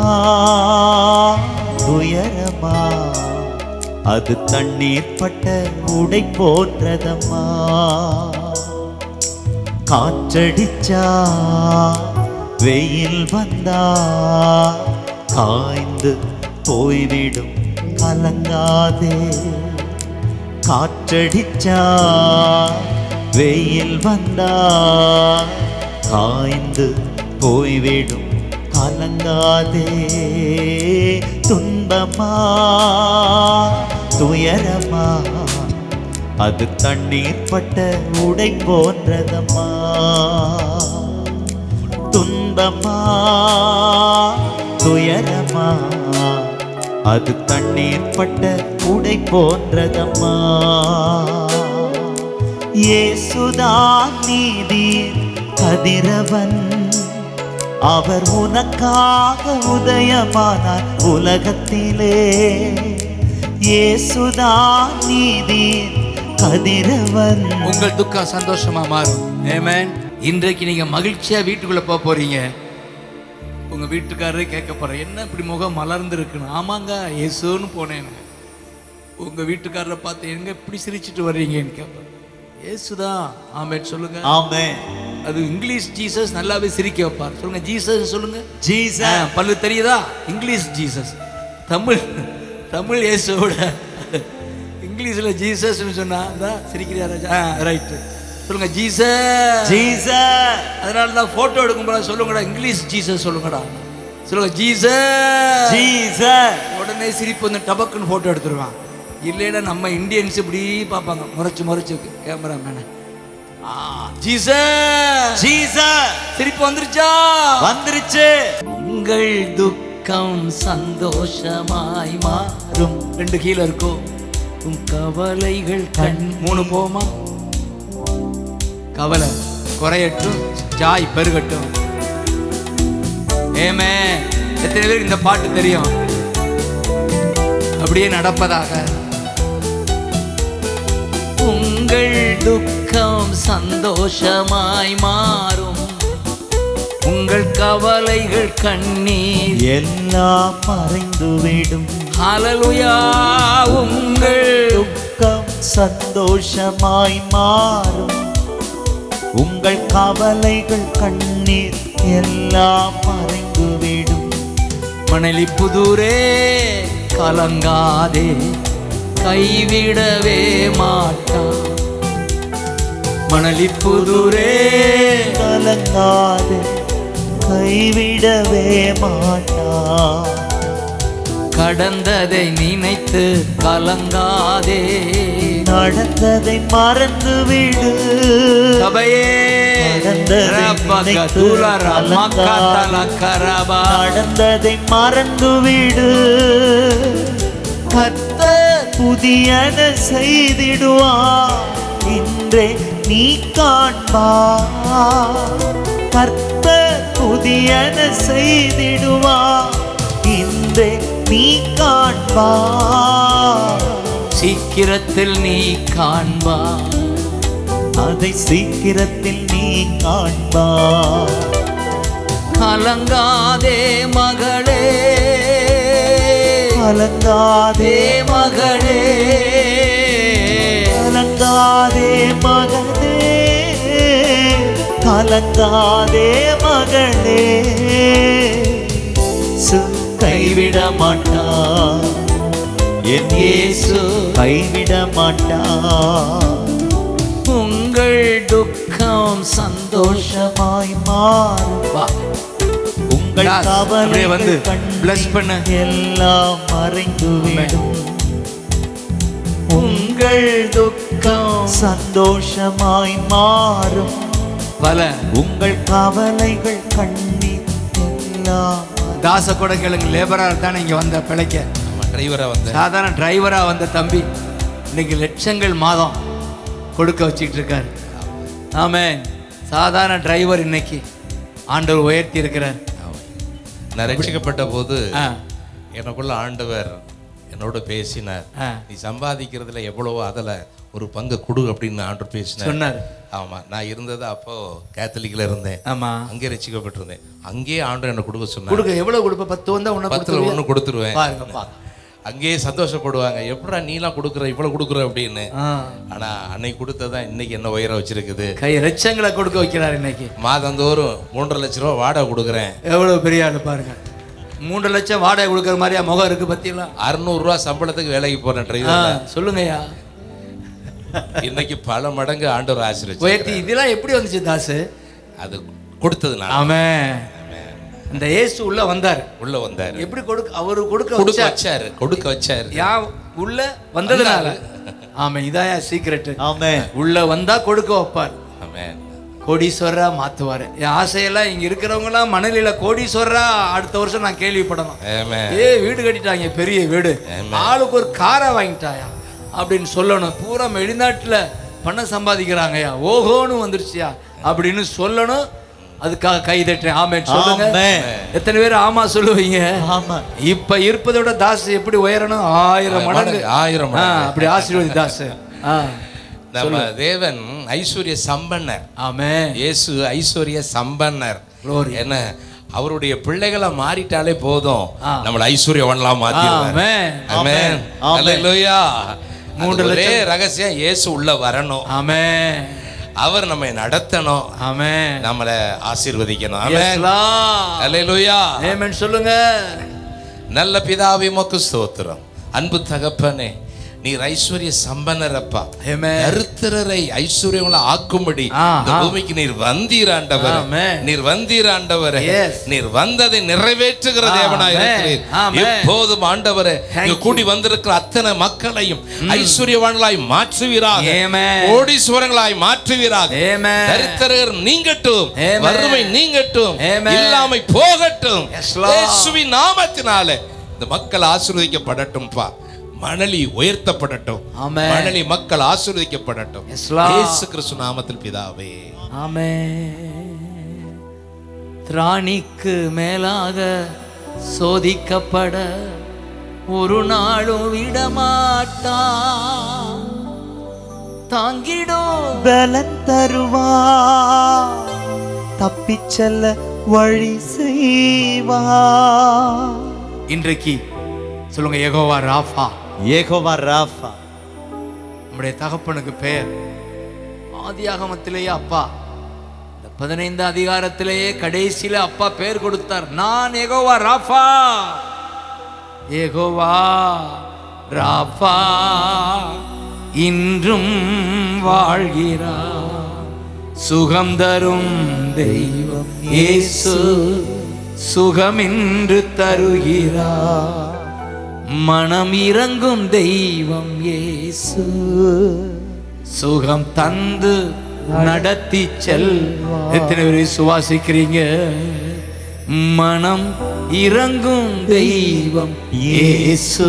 துயரமா அது தண்ணீர் பட்ட உடை போன்றதம்மா. காற்றடிச்சா வெயில் வந்தா காய்ந்து போய்விடும் கலங்காதே. காற்றடிச்சா வெயில் வந்தா காய்ந்து போய்விடும் கலங்காதே. துன்பமா துயரமா அது தண்ணீர் பட்ட உடை போன்றதம்மா. துன்பமா துயரமா. அது தண்ணீர் பட்ட உடை போன்றதம்மா. இயேசுதான் நீதியின் கதிரவன். அவர் உனக்காக உதயமானார் உலகத்திலே. இயேசுதான் நீதீர் கதிரவன். உங்கள் துக்கம் சந்தோஷமா மாறும். ஏமேன் இன்றைக்கு நீங்க மகிழ்ச்சியா வீட்டுக்குள்ள போக போறீங்க. உங்க வீட்டுக்காரரே கேட்க போறேன் என்ன இப்படி முகம் மலர்ந்து இருக்குன்னு ஆமாங்க இயேசுன்னு போனேன். உங்க வீட்டுக்காரரை பார்த்து எங்க இப்படி சிரிச்சிட்டு வர்றீங்கன்னு கேட்பேன். இயேசுதான். ஆமேன். சொல்லுங்க. ஆமென். அது இங்கிலீஷ் ஜீசஸ் நல்லாவே சிரிக்க வைப்பார். சொல்லுங்க ஜீசஸ் சொல்லுங்க. ஜீசஸ். பல்லு தெரியுதா? English Jesus. தமிழ் தமிழ் இயேசுவோட இங்கிலீஷ்ல ஜீசஸ்னு சொன்னா அதான் சிரிக்கிறியா ராஜா? ரைட் சொல்லுங்க ஜீசஸ் ஜீசஸ் அதனால தான் போட்டோ எடுக்கும்போது சொல்லுங்கடா இங்கிலீஷ் ஜீசஸ் சொல்லுங்கடா. சொல்லுங்க ஜீசஸ் ஜீசஸ் உடனே சிரிப்பு வந்து டபக்குன்னு போட்டோ எடுத்துருவான். இல்லைன்னா நம்ம இந்தியன்ஸ் இப்படி பார்ப்பாங்க முறைச்சு முறைச்சு கேமராமேனை ஜீசஸ் ஜீசஸ் சிரிப்பு வந்துருச்சா? வந்துருச்சு. உங்கள் துக்கம் சந்தோஷமாய் மாறும். ரெண்டு கீழே இருக்கும் உன் கவலைகள் கண். மூணு போமா? கவலை. குறையட்டும். ஜாய் பெருகட்டும். ஏமே எத்தனை பேருக்கு இந்த பாட்டு தெரியும்? அப்படியே நடப்பதாக. உங்கள் துக்கம் சந்தோஷமாய் மாறும். உங்கள் கவலைகள் கண்ணீர். எல்லாம் மறைந்துவிடும். ஹalleluya உங்கள் துக்கம் சந்தோஷமாய் மாறும். உங்கள் கவலைகள் கண்ணீர் எல்லாம் மறைந்துவிடும் மணலி புதூரே கலங்காதே கைவிடவே மாட்டான் மணலி புதூரே கலங்காது கைவிடவே மாட்டார் கடந்ததை நினைத்து கலங்காதே. நடந்ததை மறந்துவிடு சபையே நடந்ததை நடந்ததை மறந்துவிடு கர்த்தர் புதியன செய்திடுவார் இன்றே நீ காண்பா. கர்த்தர் புதியன செய்திடுவார் இந்த ஒன்றே நீ காண்பாய் சீக்கிரத்தில் நீ காண்பா. அதை சீக்கிரத்தில் நீ காண்பாய் கலங்காதே மகளே. கலங்காதே மகளே. கலங்காதே மகனே கலங்காதே மகளே. கைவிட மாட்டான் என் இயேசு கைவிட மாட்டான் உங்கள் துக்கம் சந்தோஷமாய் மாறும் வா. உங்கள் அப்படியே வந்து bless பண்ணு. கவலை எல்லாம் மறைந்துவிடும் உங்கள் துக்கம் சந்தோஷமாய் மாறும். பல உங்கள் கவலைகள் கண்ணீர் எல்லாம் தாச கூட கேளுங்க லேபரா தானே இங்க வந்த பிழைக்க டிரைவரா வந்த. சாதாரண டிரைவரா வந்த தம்பி இன்னைக்கு லட்சங்கள் மாதம் கொடுக்க வச்சிட்டு இருக்காரு. ஆமென். சாதாரண டிரைவர் இன்னைக்கு ஆண்டவர் உயர்த்தி இருக்கிறார். நான் ரட்சிக்கப்பட்ட போது. எனக்குள்ள ஆண்டவர் என்னோட பேசினார். நீ சம்பாதிக்கிறதுல எவ்வளவோ அதுல ஒரு பங்கு கொடு அப்படின்னு ஆண்டவர் பேசினார். சொன்னார். ஆமா நான் இருந்தது அப்போ கேத்தலிக்ல இருந்தேன். ஆமா. அங்கே ரட்சிக்கப்பட்டிருந்தேன் அங்கேயே ஆண்டவர் என்ன கொடுக்க சொன்னார். கொடுக்க எவ்வளவு கொடுப்ப? பத்து வந்தா உன்னை பத்துல? ஒண்ணு கொடுத்துருவேன். அங்கேயே சந்தோஷப்படுவாங்க. எப்படா நீலாம் கொடுக்குற? இவ்வளவு கொடுக்குற? அப்படின்னு. ஆனா அன்னைக்கு கொடுத்ததான் இன்னைக்கு என்ன உயர வச்சிருக்குது? கை லட்சங்களை கொடுக்க வைக்கிறார் இன்னைக்கு. மாதந்தோறும் மூன்றரை லட்ச ரூபா வாடகை கொடுக்குறேன். எவ்வளவு பெரிய ஆளு பாருங்க. மூன்று லட்சம் வாடகை கொடுக்குற மாதிரியா முகம் இருக்கு பத்தியெல்லாம் அறுநூறு ரூபா சம்பளத்துக்கு வேலைக்கு டிரைவர் சொல்லுங்கய்யா. இன்னைக்கு பல மடங்கு ஆண்டவர் ஆசிரியர் உயர்த்தி இதெல்லாம் எப்படி வந்துச்சு தாசு? அது கொடுத்ததுனால ஆமே இந்த இயேசு உள்ள வந்தார். உள்ள வந்தாரு. எப்படி கொடுக்க அவரு கொடுக்க கொடுக்க வச்சார்? கொடுக்க வச்சாரு. யா உள்ள வந்ததுனால. ஆமா இதாயா சீக்ரெட் ஆமென். உள்ள வந்தா கொடுக்க வைப்பார். ஆமென். கோடீஸ்வரரா மாத்துவாரு. என் ஆசையெல்லாம் இங்க இருக்கிறவங்க எல்லாம் மணலில கோடீஸ்வரரா அடுத்த வருஷம் நான் கேள்விப்படணும். ஏ வீடு கட்டிட்டாங்க பெரிய வீடு. ஆளுக்கு ஒரு காரை வாங்கிட்டாயா? அப்படின்னு சொல்லணும். பூரா வெளிநாட்டுல பணம் சம்பாதிக்கிறாங்கயா ஓஹோன்னு வந்துருச்சியா? அப்படின்னு சொல்லணும். அதுக்காக கை தட்டுறேன். ஆமே சொல்லுங்க. எத்தனை பேர் ஆமா சொல்லுவீங்க? ஆமா. இப்ப இருப்பதை விட தாஸ் எப்படி உயரணும்? ஆயிரம் மடங்கு. ஆயிரம். அப்படி ஆசீர்வதி தாஸ். நம்ம தேவன் ஐஸ்வர்ய சம்பன்னர். ஆமே இயேசு ஐஸ்வர்ய சம்பன்னர். Glory. என்ன? அவருடைய பிள்ளைகளா மாறிட்டாலே போதும். நம்மள ஐஸ்வர்யவன்லாம் மாத்திடுவார். மூன்று மூன்று ஒரே ரகசியம் இயேசு உள்ள வரணும். ஆமே அவர் நம்மை நடத்தணும். ஆமே நம்மள ஆசீர்வதிக்கணும். ஆமென். சொல்லுங்க. நல்ல பிதாவே மக்கு ஸ்தோத்திரம். அன்பு தகப்பனே நீர் ஐஸ்வர்ய சம்பன்னரப்பா Amen. தரித்திரரை ஐஸ்வர்யங்களை ஆக்கும்படி இந்த. பூமிக்கு நீர் வந்தீர் ஆண்டவர். நீர் வந்தீர் ஆண்டவர். நீர் வந்ததை நிறைவேற்றுகிற. தேவனாய் இருக்கிறீர். எப்போதும் ஆண்டவரே. கூடி வந்திருக்கிற அத்தனை மக்களையும் ஐஸ்வர்யவான்களாய் மாற்றுவீராக. கோடீஸ்வரங்களாய் மாற்றுவீராக. தரித்திரர் நீங்கட்டும். வறுமை நீங்கட்டும். இல்லாமை போகட்டும் நாமத்தினாலே இந்த மக்கள் ஆசீர்வதிக்கப்படட்டும்பா மணலி உயர்த்தப்படட்டும். மணலி மக்கள் ஆசீர்வதிக்கப்படட்டும். இயேசு கிறிஸ்து நாமத்தில் பிதாவே. ஆமே திராணிக்கு மேலாக சோதிக்கப்பட ஒரு நாளும் விடமாட்டா தாங்கிடும் பலன் தருவா தப்பிச் செல்ல வழி செய்வா இன்றைக்கு சொல்லுங்க யெகோவா ராஃபா. ஏகோவா ராஃபா நம்முடைய தகப்பனுக்கு பெயர். ஆதியாகமத்திலேயே அப்பா. இந்த பதினைந்து அதிகாரத்திலேயே கடைசியில அப்பா பெயர் கொடுத்தார். நான் ஏகோவா ராஃபா ஏகோவா ராஃபா இன்றும் வாழ்கிறா சுகம் தரும் தெய்வம் ஏசு சுகமின்று தருகிறார். மனம் இறங்கும் தெய்வம் இயேசு. சுகம் தந்து நடத்தி செல் எத்தனை பேர் சுவாசிக்கிறீங்க மனம் இறங்கும் தெய்வம் இயேசு.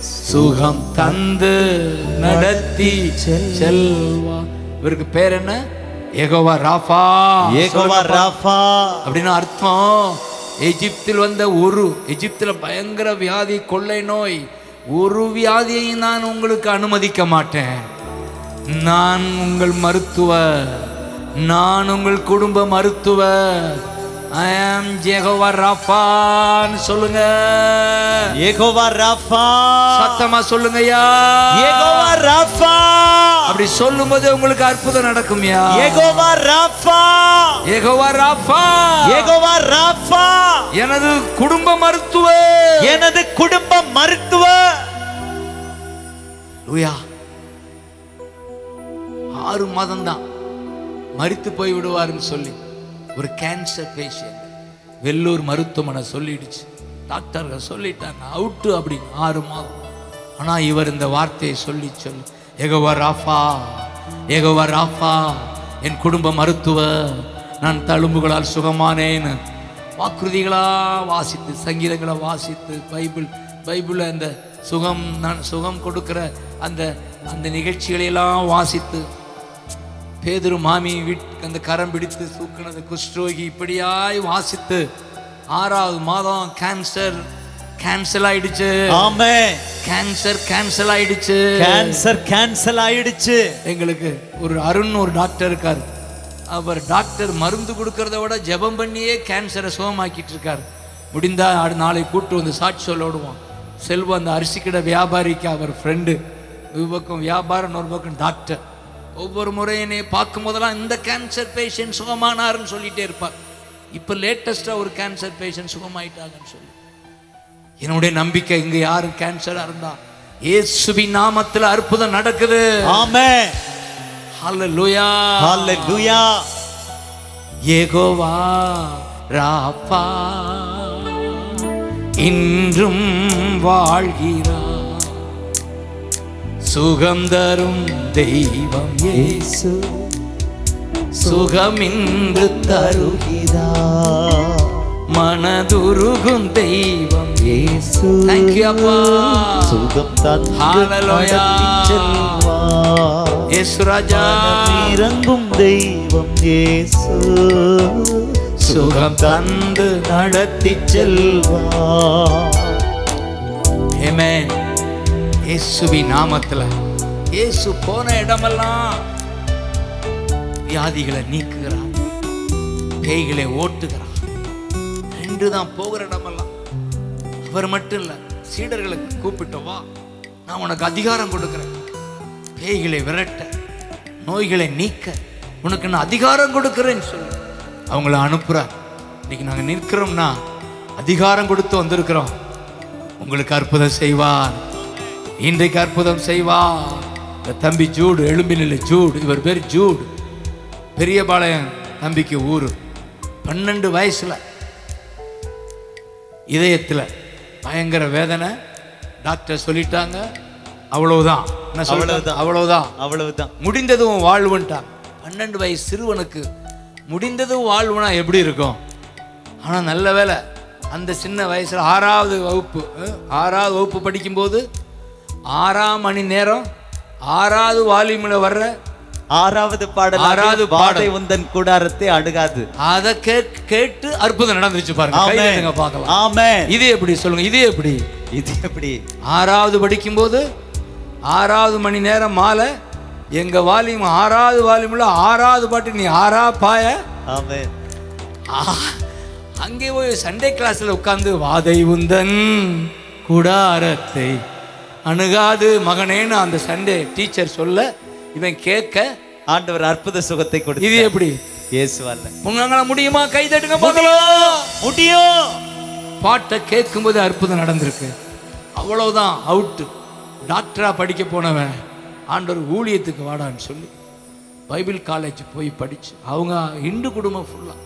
சுகம் தந்து நடத்தி செல்வா இவருக்கு பேர் என்ன? ஏகோவா ராஃபா. ஏகோவா ராஃபா. அப்படின்னு அர்த்தம். எகிப்தில் வந்த ஒரு எகிப்தில் பயங்கர வியாதி கொள்ளை நோய் ஒரு வியாதியையும் நான் உங்களுக்கு அனுமதிக்க மாட்டேன். நான் உங்கள் மருத்துவர். நான் உங்கள் குடும்ப மருத்துவர். ஐ ஆம் ஜெகோவா ராஃபான்னு சொல்லுங்க. யெகோவா ராஃபா சத்தமா சொல்லுங்கய்யா யெகோவா ராஃபா அப்படி சொல்லும்போது உங்களுக்கு அற்புதம் நடக்கும்யா யெகோவா ராஃபா. ஏகோவா ராஃபா. யெகோவா ராஃபா. எனது குடும்ப மருத்துவர் எனது குடும்ப மருத்துவ. லூயா. ஆறு மாதம் தான் மரித்து போய் விடுவாருன்னு சொல்லி ஒரு கேன்சர் பேஷண்ட் வெள்ளூர் மருத்துவமனை சொல்லிடுச்சு. டாக்டர்கள் சொல்லிட்டாங்க அவுட்டு அப்படின்னு ஆறு மாதம். ஆனா இவர் இந்த வார்த்தையை சொல்லி சொல்லி எகவா ராஃபா எகவா ராஃபா என் குடும்ப மருத்துவர் நான் தழும்புகளால் சுகமானேன்னு வாக்குறுதிகளாக வாசித்து சங்கீதங்களை வாசித்து பைபிள் பைபிளில் அந்த சுகம் நான் சுகம் கொடுக்கிற அந்த அந்த நிகழ்ச்சிகளையெல்லாம் வாசித்து பேதுரு மாமி வீட் அந்த கரம் பிடித்து தூக்குனது குஷ்டரோகி இப்படியாய் வாசித்து ஆறாவது மாதம் கேன்சர் கேன்சல் ஆயிடுச்சு. ஆமே கேன்சர் கேன்சல் ஆயிடுச்சு. கேன்சர் கேன்சல் ஆயிடுச்சு. எங்களுக்கு ஒரு அருண் ஒரு டாக்டர் இருக்கார். அவர் டாக்டர் மருந்து கொடுக்கறத விட ஜெபம் பண்ணியே கேன்சரை சுகமாக்கிட்டு இருக்கார். முடிந்தா நாளை கூட்டு வந்து சாட்சி சொல்ல விடுவோம். செல்வம் அந்த அரிசி கடை வியாபாரிக்கு அவர் ஃப்ரெண்டு ஒரு பக்கம் வியாபாரம் ஒரு பக்கம் டாக்டர் ஒவ்வொரு முறையும் என்னை பார்க்கும் போதெல்லாம் இந்த கேன்சர் பேஷண்ட் சுகமானாருன்னு சொல்லிட்டே இருப்பார். இப்போ லேட்டஸ்ட்டாக ஒரு கேன்சர் பேஷண்ட் சுகமாயிட்டாங்கன்னு சொல்லி. என்னுடைய நம்பிக்கை இங்க யாரும் கேன்சரா இருந்தா இயேசுவின் நாமத்துல அற்புதம் நடக்குது. ஆமே ஹalleluya ஹalleluya யெகோவா ராபா இன்றும் வாழ்கிறார் சுகம் தரும் தெய்வம் இயேசு சுகம் இன்று தருகிறா. மனதுருகும் தெய்வம் இயேசு சுகம் தந்து இறங்கும் தெய்வம் இயேசு சுகம் தந்து நடத்தி செல்வார். Amen. இயேசுவின் நாமத்துல இயேசு போன இடமெல்லாம் வியாதிகளை நீக்குகிறார். பேய்களை ஓட்டுகிறார். நின்று தான் போகிற இடமெல்லாம். அவர் மட்டும் இல்லை சீடர்களுக்கு கூப்பிட்டு வா நான் உனக்கு அதிகாரம் கொடுக்குறேன். பேய்களை விரட்ட நோய்களை நீக்க உனக்கு நான் அதிகாரம் கொடுக்குறேன்னு சொல்லி. அவங்கள அனுப்புகிறார் இன்னைக்கு நாங்கள் நிற்கிறோம்னா அதிகாரம் கொடுத்து வந்திருக்கிறோம். உங்களுக்கு அற்புதம் செய்வார். இன்றைக்கு அற்புதம் செய்வார். தம்பி ஜூடு எலும்பினில் ஜூடு இவர் பேர் ஜூடு. பெரியபாளையம் தம்பிக்கு ஊர். பன்னெண்டு வயசில் இதயத்துல பயங்கர வேதனை. டாக்டர் சொல்லிட்டாங்க அவ்வளவுதான். என்ன சொல்லிட்டாங்க? அவ்வளவுதான். அவ்வளவுதான். முடிந்ததும் வாழ்வுன்ட்டான். பன்னெண்டு வயசு சிறுவனுக்கு முடிந்ததும் வாழ்வுனா எப்படி இருக்கும்? ஆனா நல்ல வேளை அந்த சின்ன வயசுல ஆறாவது வகுப்பு ஆறாவது வகுப்பு படிக்கும்போது ஆறாம் மணி நேரம் ஆறாவது வால்யூமில் வர்ற ஆறாவது பாடல் ஆறாவது பாதை. உந்தன் கூடாரத்தை அணுகாது அதை கேட் கேட்டு அற்புதம் நடந்துச்சு பாருங்க. பார்க்கலாம். ஆமென். இது எப்படி சொல்லுங்க? இது எப்படி? இது எப்படி? ஆறாவது படிக்கும்போது ஆறாவது மணி நேரம் மாலை எங்க வால்யூம் ஆறாவது வால்யூம்ல ஆறாவது பாட்டு நீ ஆறா பாய. ஆமென். ஆ, அங்கே போய் சண்டே கிளாஸ்ல உட்கார்ந்து வாதை உந்தன் கூடாரத்தை அணுகாது மகனேன்னு அந்த சண்டே டீச்சர் சொல்ல இவன் கேட்க ஆண்டவர் அற்புத சுகத்தை கொடுத்து இது எப்படி? இயேசுவால. உங்களால முடியுமா? கை தட்டுங்க பார்க்கலாம் முடியும். பாட்டை கேட்கும்போது அற்புதம் நடந்திருக்கு. அவ்வளவுதான் அவுட்டு டாக்டரா படிக்க போனவன் ஆண்டவர் ஊழியத்துக்கு வாடான்னு சொல்லி பைபிள் காலேஜ் போய் படிச்சு அவங்க இந்து குடும்பம் ஃபுல்லா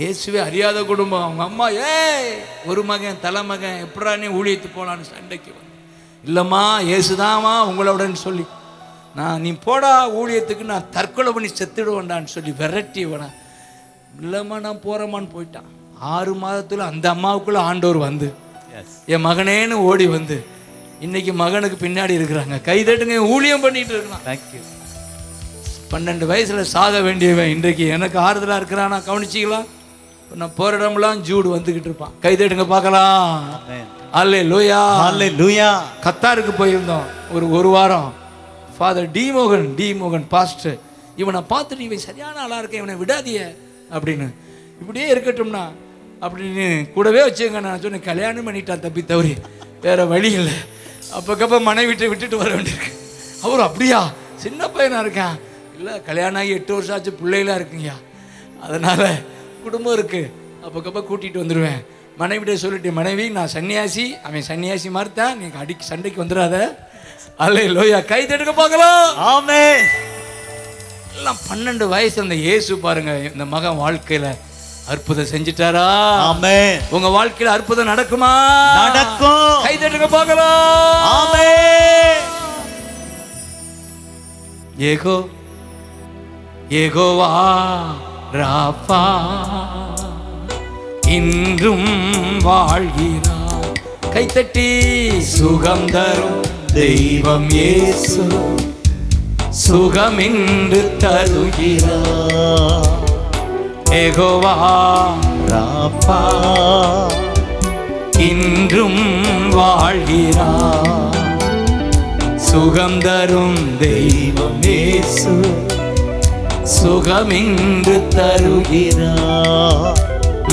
இயேசுவே அறியாத குடும்பம். அவங்க அம்மா ஏய் ஒரு மகன் தலைமகன் எப்படா நீ ஊழியத்துக்கு போலான்னு சண்டைக்கு இல்லைம்மா இயேசுதாம்மா உங்களோடன்னு சொல்லி. நான் நீ போடா ஊழியத்துக்கு நான் தற்கொலை பண்ணி செத்துடுவேன்டான்னு சொல்லி விரட்டி இவனை இல்லைம்மா நான் போகிறேம்மான்னு போயிட்டான். ஆறு மாதத்துல அந்த அம்மாவுக்குள்ள ஆண்டவர் வந்து. என் மகனேன்னு ஓடி வந்து. இன்னைக்கு மகனுக்கு பின்னாடி இருக்கிறாங்க. கைதட்டுங்க ஊழியம் பண்ணிட்டு இருக்கலாம் தேங்க்யூ பன்னெண்டு வயசுல சாக வேண்டியவன் இன்றைக்கு. எனக்கு ஆறுதலா இருக்கிறானா கவனிச்சிக்கலாம் இப்ப நான் போற இடம்லாம் ஜூடு வந்துகிட்டு இருப்பான். கை தட்டுங்க பார்க்கலாம். அல்லே லோயா ஹalleluya கத்தாருக்கு போயிருந்தோம் ஒரு ஒரு வாரம். ஃபாதர் டி மோகன் டி மோகன் பாஸ்டர் இவனை பார்த்துட்டு இவன் சரியான ஆளாக இருக்க இவனை விடாதிய அப்படின்னு. இப்படியே இருக்கட்டும்னா அப்படின்னு கூடவே வச்சுங்க நான் சொன்னேன் கல்யாணம் பண்ணிட்டான் தப்பி தவறி வேற வழி இல்லை. அப்பக்கப்ப மனைவிட்டு விட்டுட்டு வர வேண்டியிருக்கு. அவர் அப்படியா? சின்ன பையனாக இருக்கேன். இல்லை கல்யாணம் ஆகி எட்டு வருஷம் ஆச்சு பிள்ளைகளாக இருக்குங்கய்யா. அதனால் குடும்பம் இருக்குது அப்பக்கப்ப கூட்டிகிட்டு வந்துடுவேன் மனைவிட்ட சொல்லிட்டு மனைவி நான் சன்னியாசி அவன் சன்னியாசி மாதிரி தான் நீங்கள் அடிக்கு சண்டைக்கு வந்துடாத அல்ல லோயா கை தடுக்க பார்க்கலாம். ஆமென். எல்லாம் பன்னெண்டு வயசு அந்த இயேசு பாருங்க இந்த மகன் வாழ்க்கையில அற்புதம் செஞ்சுட்டாரா? ஆமென். உங்க வாழ்க்கையில அற்புதம் நடக்குமா? நடக்கும். கை தட்டுங்க பார்க்கலாம். ஆமென். ஏகோ ஏகோவா ராஃபா இன்றும் வாழ்கிறார். கைத்தட்டி சுகம் தரும். தெய்வம் இயேசு சுகமின்று தருகிறார் ஏகோவா ராபா இன்றும் வாழ்கிறார் சுகம் தரும் தெய்வம் இயேசு சுகமின்று தருகிறார்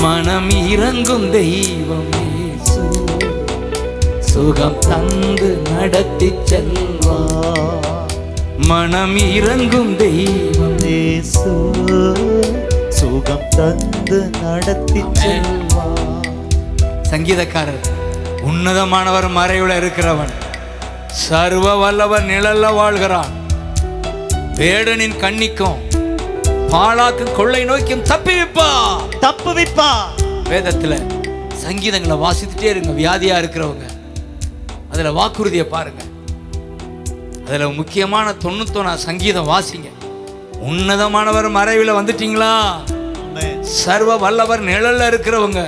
மனம் இறங்கும் தெய்வம் இயேசு சுகம் தந்து நடத்தி செல்வார் மனம் இறங்கும் தெய்வம் இயேசு சுகம் தந்து நடத்தி செல்வார் சங்கீதக்காரர் உன்னதமானவர் மறைவுல இருக்கிறவன். சர்வ வல்லவர் நிழல்ல வாழ்கிறான். வேடனின் கண்ணிக்கும் பாழாக்கும் கொள்ளை நோக்கியும் தப்பி வைப்பா தப்பு விப்பா வேதத்துல சங்கீதங்களை வாசித்துட்டே இருங்க வியாதியா இருக்கிறவங்க. அதுல வாக்குறுதியை பாருங்க. அதுல முக்கியமான தொண்ணூத்தொன்னா சங்கீதம் வாசிங்க. உன்னதமானவர் மறைவில் வந்துட்டீங்களா? சர்வ வல்லவர் நிழல்ல இருக்கிறவங்க.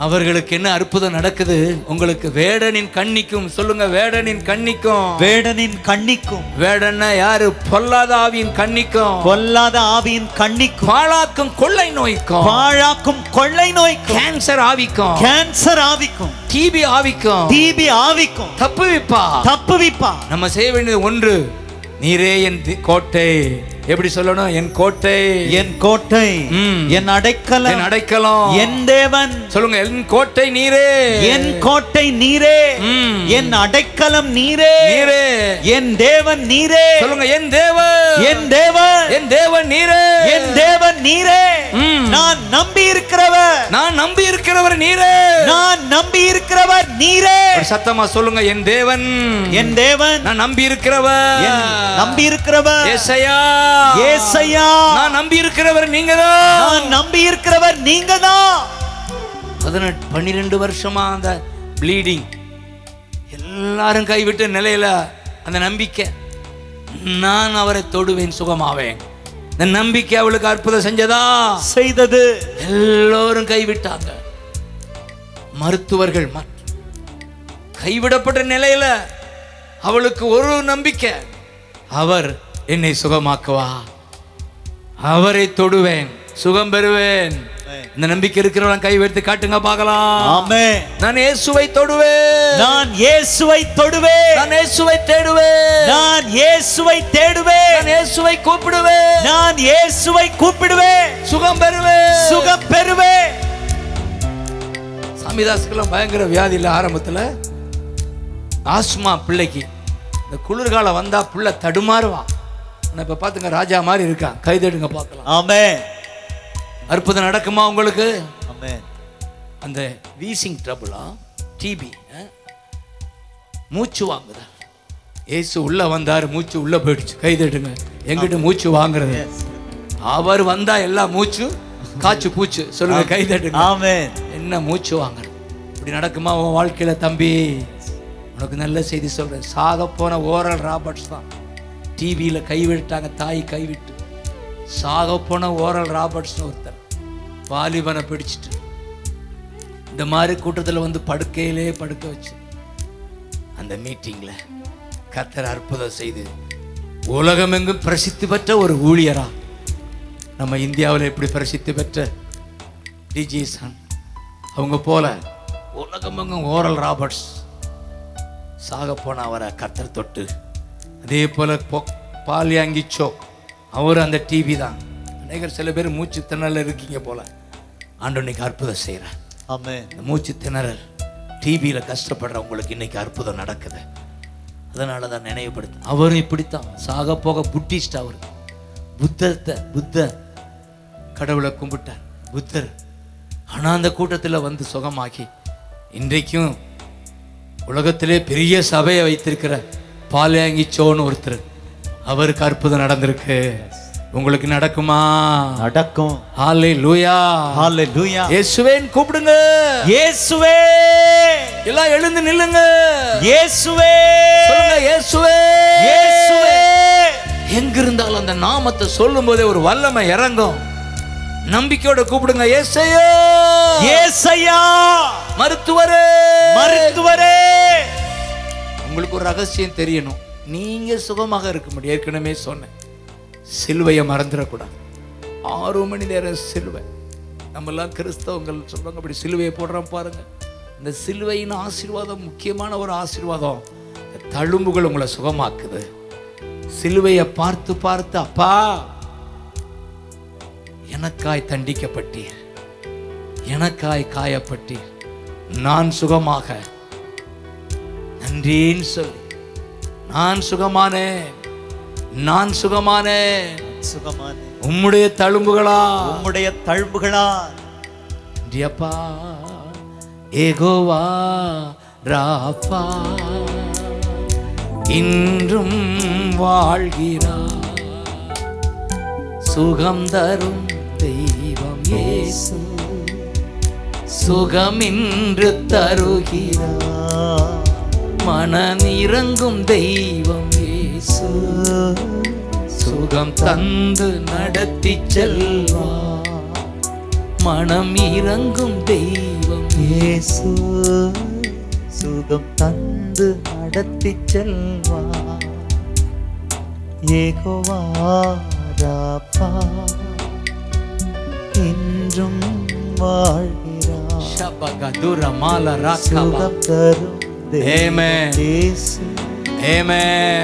அவர்களுக்கு என்ன அற்புதம் நடக்குது? உங்களுக்கு வேடனின் கண்ணிக்கும் சொல்லுங்க வேடனின் கண்ணிக்கும். வேடனின் கண்ணிக்கும். வேடன்னா யாரு? பொல்லாத ஆவியின் கண்ணிக்கும். பொல்லாத ஆவியின் கண்ணிக்கும். பாழாக்கும் கொள்ளை நோய்க்கும். பாழாக்கும் கொள்ளை நோய்க்கும். கேன்சர் ஆவிக்கும். கேன்சர் ஆவிக்கும். டிபி ஆவிக்கும். டிபி ஆவிக்கும். தப்பு விப்பா தப்பு விப்பா நம்ம செய்ய வேண்டியது ஒன்று நீரே என் கோட்டை. எப்படி சொல்லணும்? என் கோட்டை. என் கோட்டை. என் அடைக்கலம். என் அடைக்கலம். என் தேவன். சொல்லுங்க என் கோட்டை நீரே. என் கோட்டை நீரே. என் அடைக்கலம் நீரே. நீரே. என் தேவன் நீரே. சொல்லுங்க என் தேவன். என் தேவன். என் தேவன் நீரே. என் தேவன் நீரே. நான் நம்பி இருக்கிறவர். நான் நம்பி இருக்கிறவர் நீரே. நான் நம்பி இருக்கிறவர் நீரே. சத்தமா சொல்லுங்க என் தேவன். என் தேவன். நான் நம்பி இருக்கிறவர். நம்பி இருக்கிறவர். ஏசையா. ஏசையா. நான் நம்பி இருக்கிறவர் நீங்கதான் நான் நம்பி இருக்கிறவர் நீங்கதான் பதினெட்டு பன்னிரெண்டு வருஷமா அந்த ப்ளீடிங் எல்லாரும் கைவிட்ட நிலையில அந்த நம்பிக்கை. நான் அவரை தொடுவேன் சுகமாவேன். இந்த நம்பிக்கை அவளுக்கு அற்புதம் செஞ்சதா? செய்தது. எல்லோரும் கைவிட்டாங்க. மருத்துவர்கள் கைவிடப்பட்ட நிலையில அவளுக்கு ஒரு நம்பிக்கை. அவர் என்னை சுகமாக்குவா? அவரை தொடுவேன் சுகம் பெறுவேன். இந்த நம்பிக்கை இருக்கிறவன் கை வைத்து காட்டுங்க பார்க்கலாம். ஆமே நான் இயேசுவை தொடுவேன். நான் இயேசுவை தொடுவேன். நான் இயேசுவை தேடுவேன். நான் இயேசுவை தேடுவேன். நான் இயேசுவை கூப்பிடுவேன். நான் இயேசுவை கூப்பிடுவேன். சுகம் பெறுவேன். சுகம் பெறுவேன். சாமிதாஸுக்கெல்லாம் பயங்கர வியாதி இல்லை ஆரம்பத்தில்? ஆஸ்மா பிள்ளைக்கு. இந்த குளிர்காலம் வந்தா பிள்ளை தடுமாறுவா. ஆனா இப்ப பாத்துங்க ராஜா மாதிரி இருக்கா கைதடுங்க பார்க்கலாம். ஆமே அற்புதம் நடக்குமா உங்களுக்கு? ஆமே அந்த வீசிங் ட்ரபுளா டிபி மூச்சு வாங்குதா? ஏசு உள்ள வந்தாரு மூச்சு உள்ள போயிடுச்சு. கைதட்டுங்க எங்கிட்ட மூச்சு வாங்குறது? அவர் வந்தா எல்லா மூச்சு காச்சு பூச்சு. சொல்லுங்க கைதட்டுங்க ஆமே என்ன மூச்சு வாங்கணும் இப்படி நடக்குமா உன் வாழ்க்கையில தம்பி? உனக்கு நல்ல செய்தி சொல்றேன். சாக போன ஓரல் ராபர்ட்ஸ் தான். டிவியில் கைவிட்டாங்க தாய் கைவிட்டு. சாக போன ஓரல் ராபர்ட்ஸ்னு ஒருத்தர் வாலிபனை பிடிச்சிட்டு. இந்த மாதிரி கூட்டத்தில் வந்து படுக்கையிலே படுக்க வச்சு. அந்த மீட்டிங்கில் கத்தர் அற்புதம் செய்து உலகமெங்கும் பிரசித்தி பெற்ற ஒரு ஊழியரா? நம்ம இந்தியாவில் எப்படி பிரசித்தி பெற்ற? டிஜி சான். அவங்க போல உலகமெங்கும் ஓரல் ராபர்ட்ஸ். சாக போன அவரை கத்தர் தொட்டு அதே போல பால்யாங்கிச்சோ அவர் அந்த டிவி தான். அநேகர் சில பேர் மூச்சு திணறல இருக்கீங்க போல. ஆண்டு இன்னைக்கு அற்புதம் செய்கிறார் ஆமென். இந்த மூச்சு திணறல் டிபியில் கஷ்டப்படுறவங்களுக்கு இன்னைக்கு அற்புதம் நடக்குது. அதனால தான் நினைவுபடுத்து. அவரும் இப்படித்தான். சாக போக புத்திஸ்ட் அவர். புத்தத்தை புத்த கடவுளை கும்பிட்டார். புத்தர் ஆனால் அந்த கூட்டத்தில் வந்து சுகமாகி இன்றைக்கும் உலகத்திலே பெரிய சபையை வைத்திருக்கிற பாலியாங்கி சோன்னு ஒருத்தர். அவருக்கு அற்புதம் நடந்திருக்கு. உங்களுக்கு நடக்குமா? நடக்கும். ஹாலே லூயா ஹalleluya இயேசுவேன் கூப்பிடுங்க. இயேசுவே. எல்லாம் எழுந்து நில்லுங்க. இயேசுவே. சொல்லுங்க இயேசுவே. இயேசுவே. எங்க இருந்தாலும் அந்த நாமத்தை சொல்லும் போதே ஒரு வல்லமை இறங்கும். நம்பிக்கையோட கூப்பிடுங்க ஏசையா ஏசையா மருத்துவரே. மருத்துவரே. உங்களுக்கு ஒரு ரகசியம் தெரியணும். நீங்கள் சுகமாக இருக்க முடியும் ஏற்கனவே சொன்னேன். சிலுவையை மறந்துடக்கூடாது. ஆறு மணி நேரம் சிலுவை. நம்மெல்லாம் கிறிஸ்தவங்கள் சொல்றாங்க அப்படி சிலுவையை போடுறோம் பாருங்கள் இந்த சிலுவையின் ஆசீர்வாதம் முக்கியமான ஒரு ஆசீர்வாதம். தழும்புகள் உங்களை சுகமாக்குது. சிலுவையை பார்த்து பார்த்து அப்பா எனக்காய் தண்டிக்கப்பட்டீர். எனக்காய் காயப்பட்டீர். நான் சுகமாக நன்றின்னு சொல்லி. நான் சுகமானேன். நான் சுகமானேன். சுகமான உம்முடைய தழும்புகளா உம்முடைய தழும்புகளா நன்றியப்பா ஏகோவா ராப்பா இன்றும் வாழ்கிறார். சுகம் தரும் தெய்வம் இயேசு சுகமின்று தருகிறார். மனநிறங்கும் தெய்வம் இயேசு சுகம் தந்து நடத்தி செல்வார் மனம் இறங்கும் தெய்வம் இயேசு சுகம் தந்து நடத்தி செல்வா ஏகோவாராப்பா இன்றும் வாழ்கிறார். சுகம் தரும்.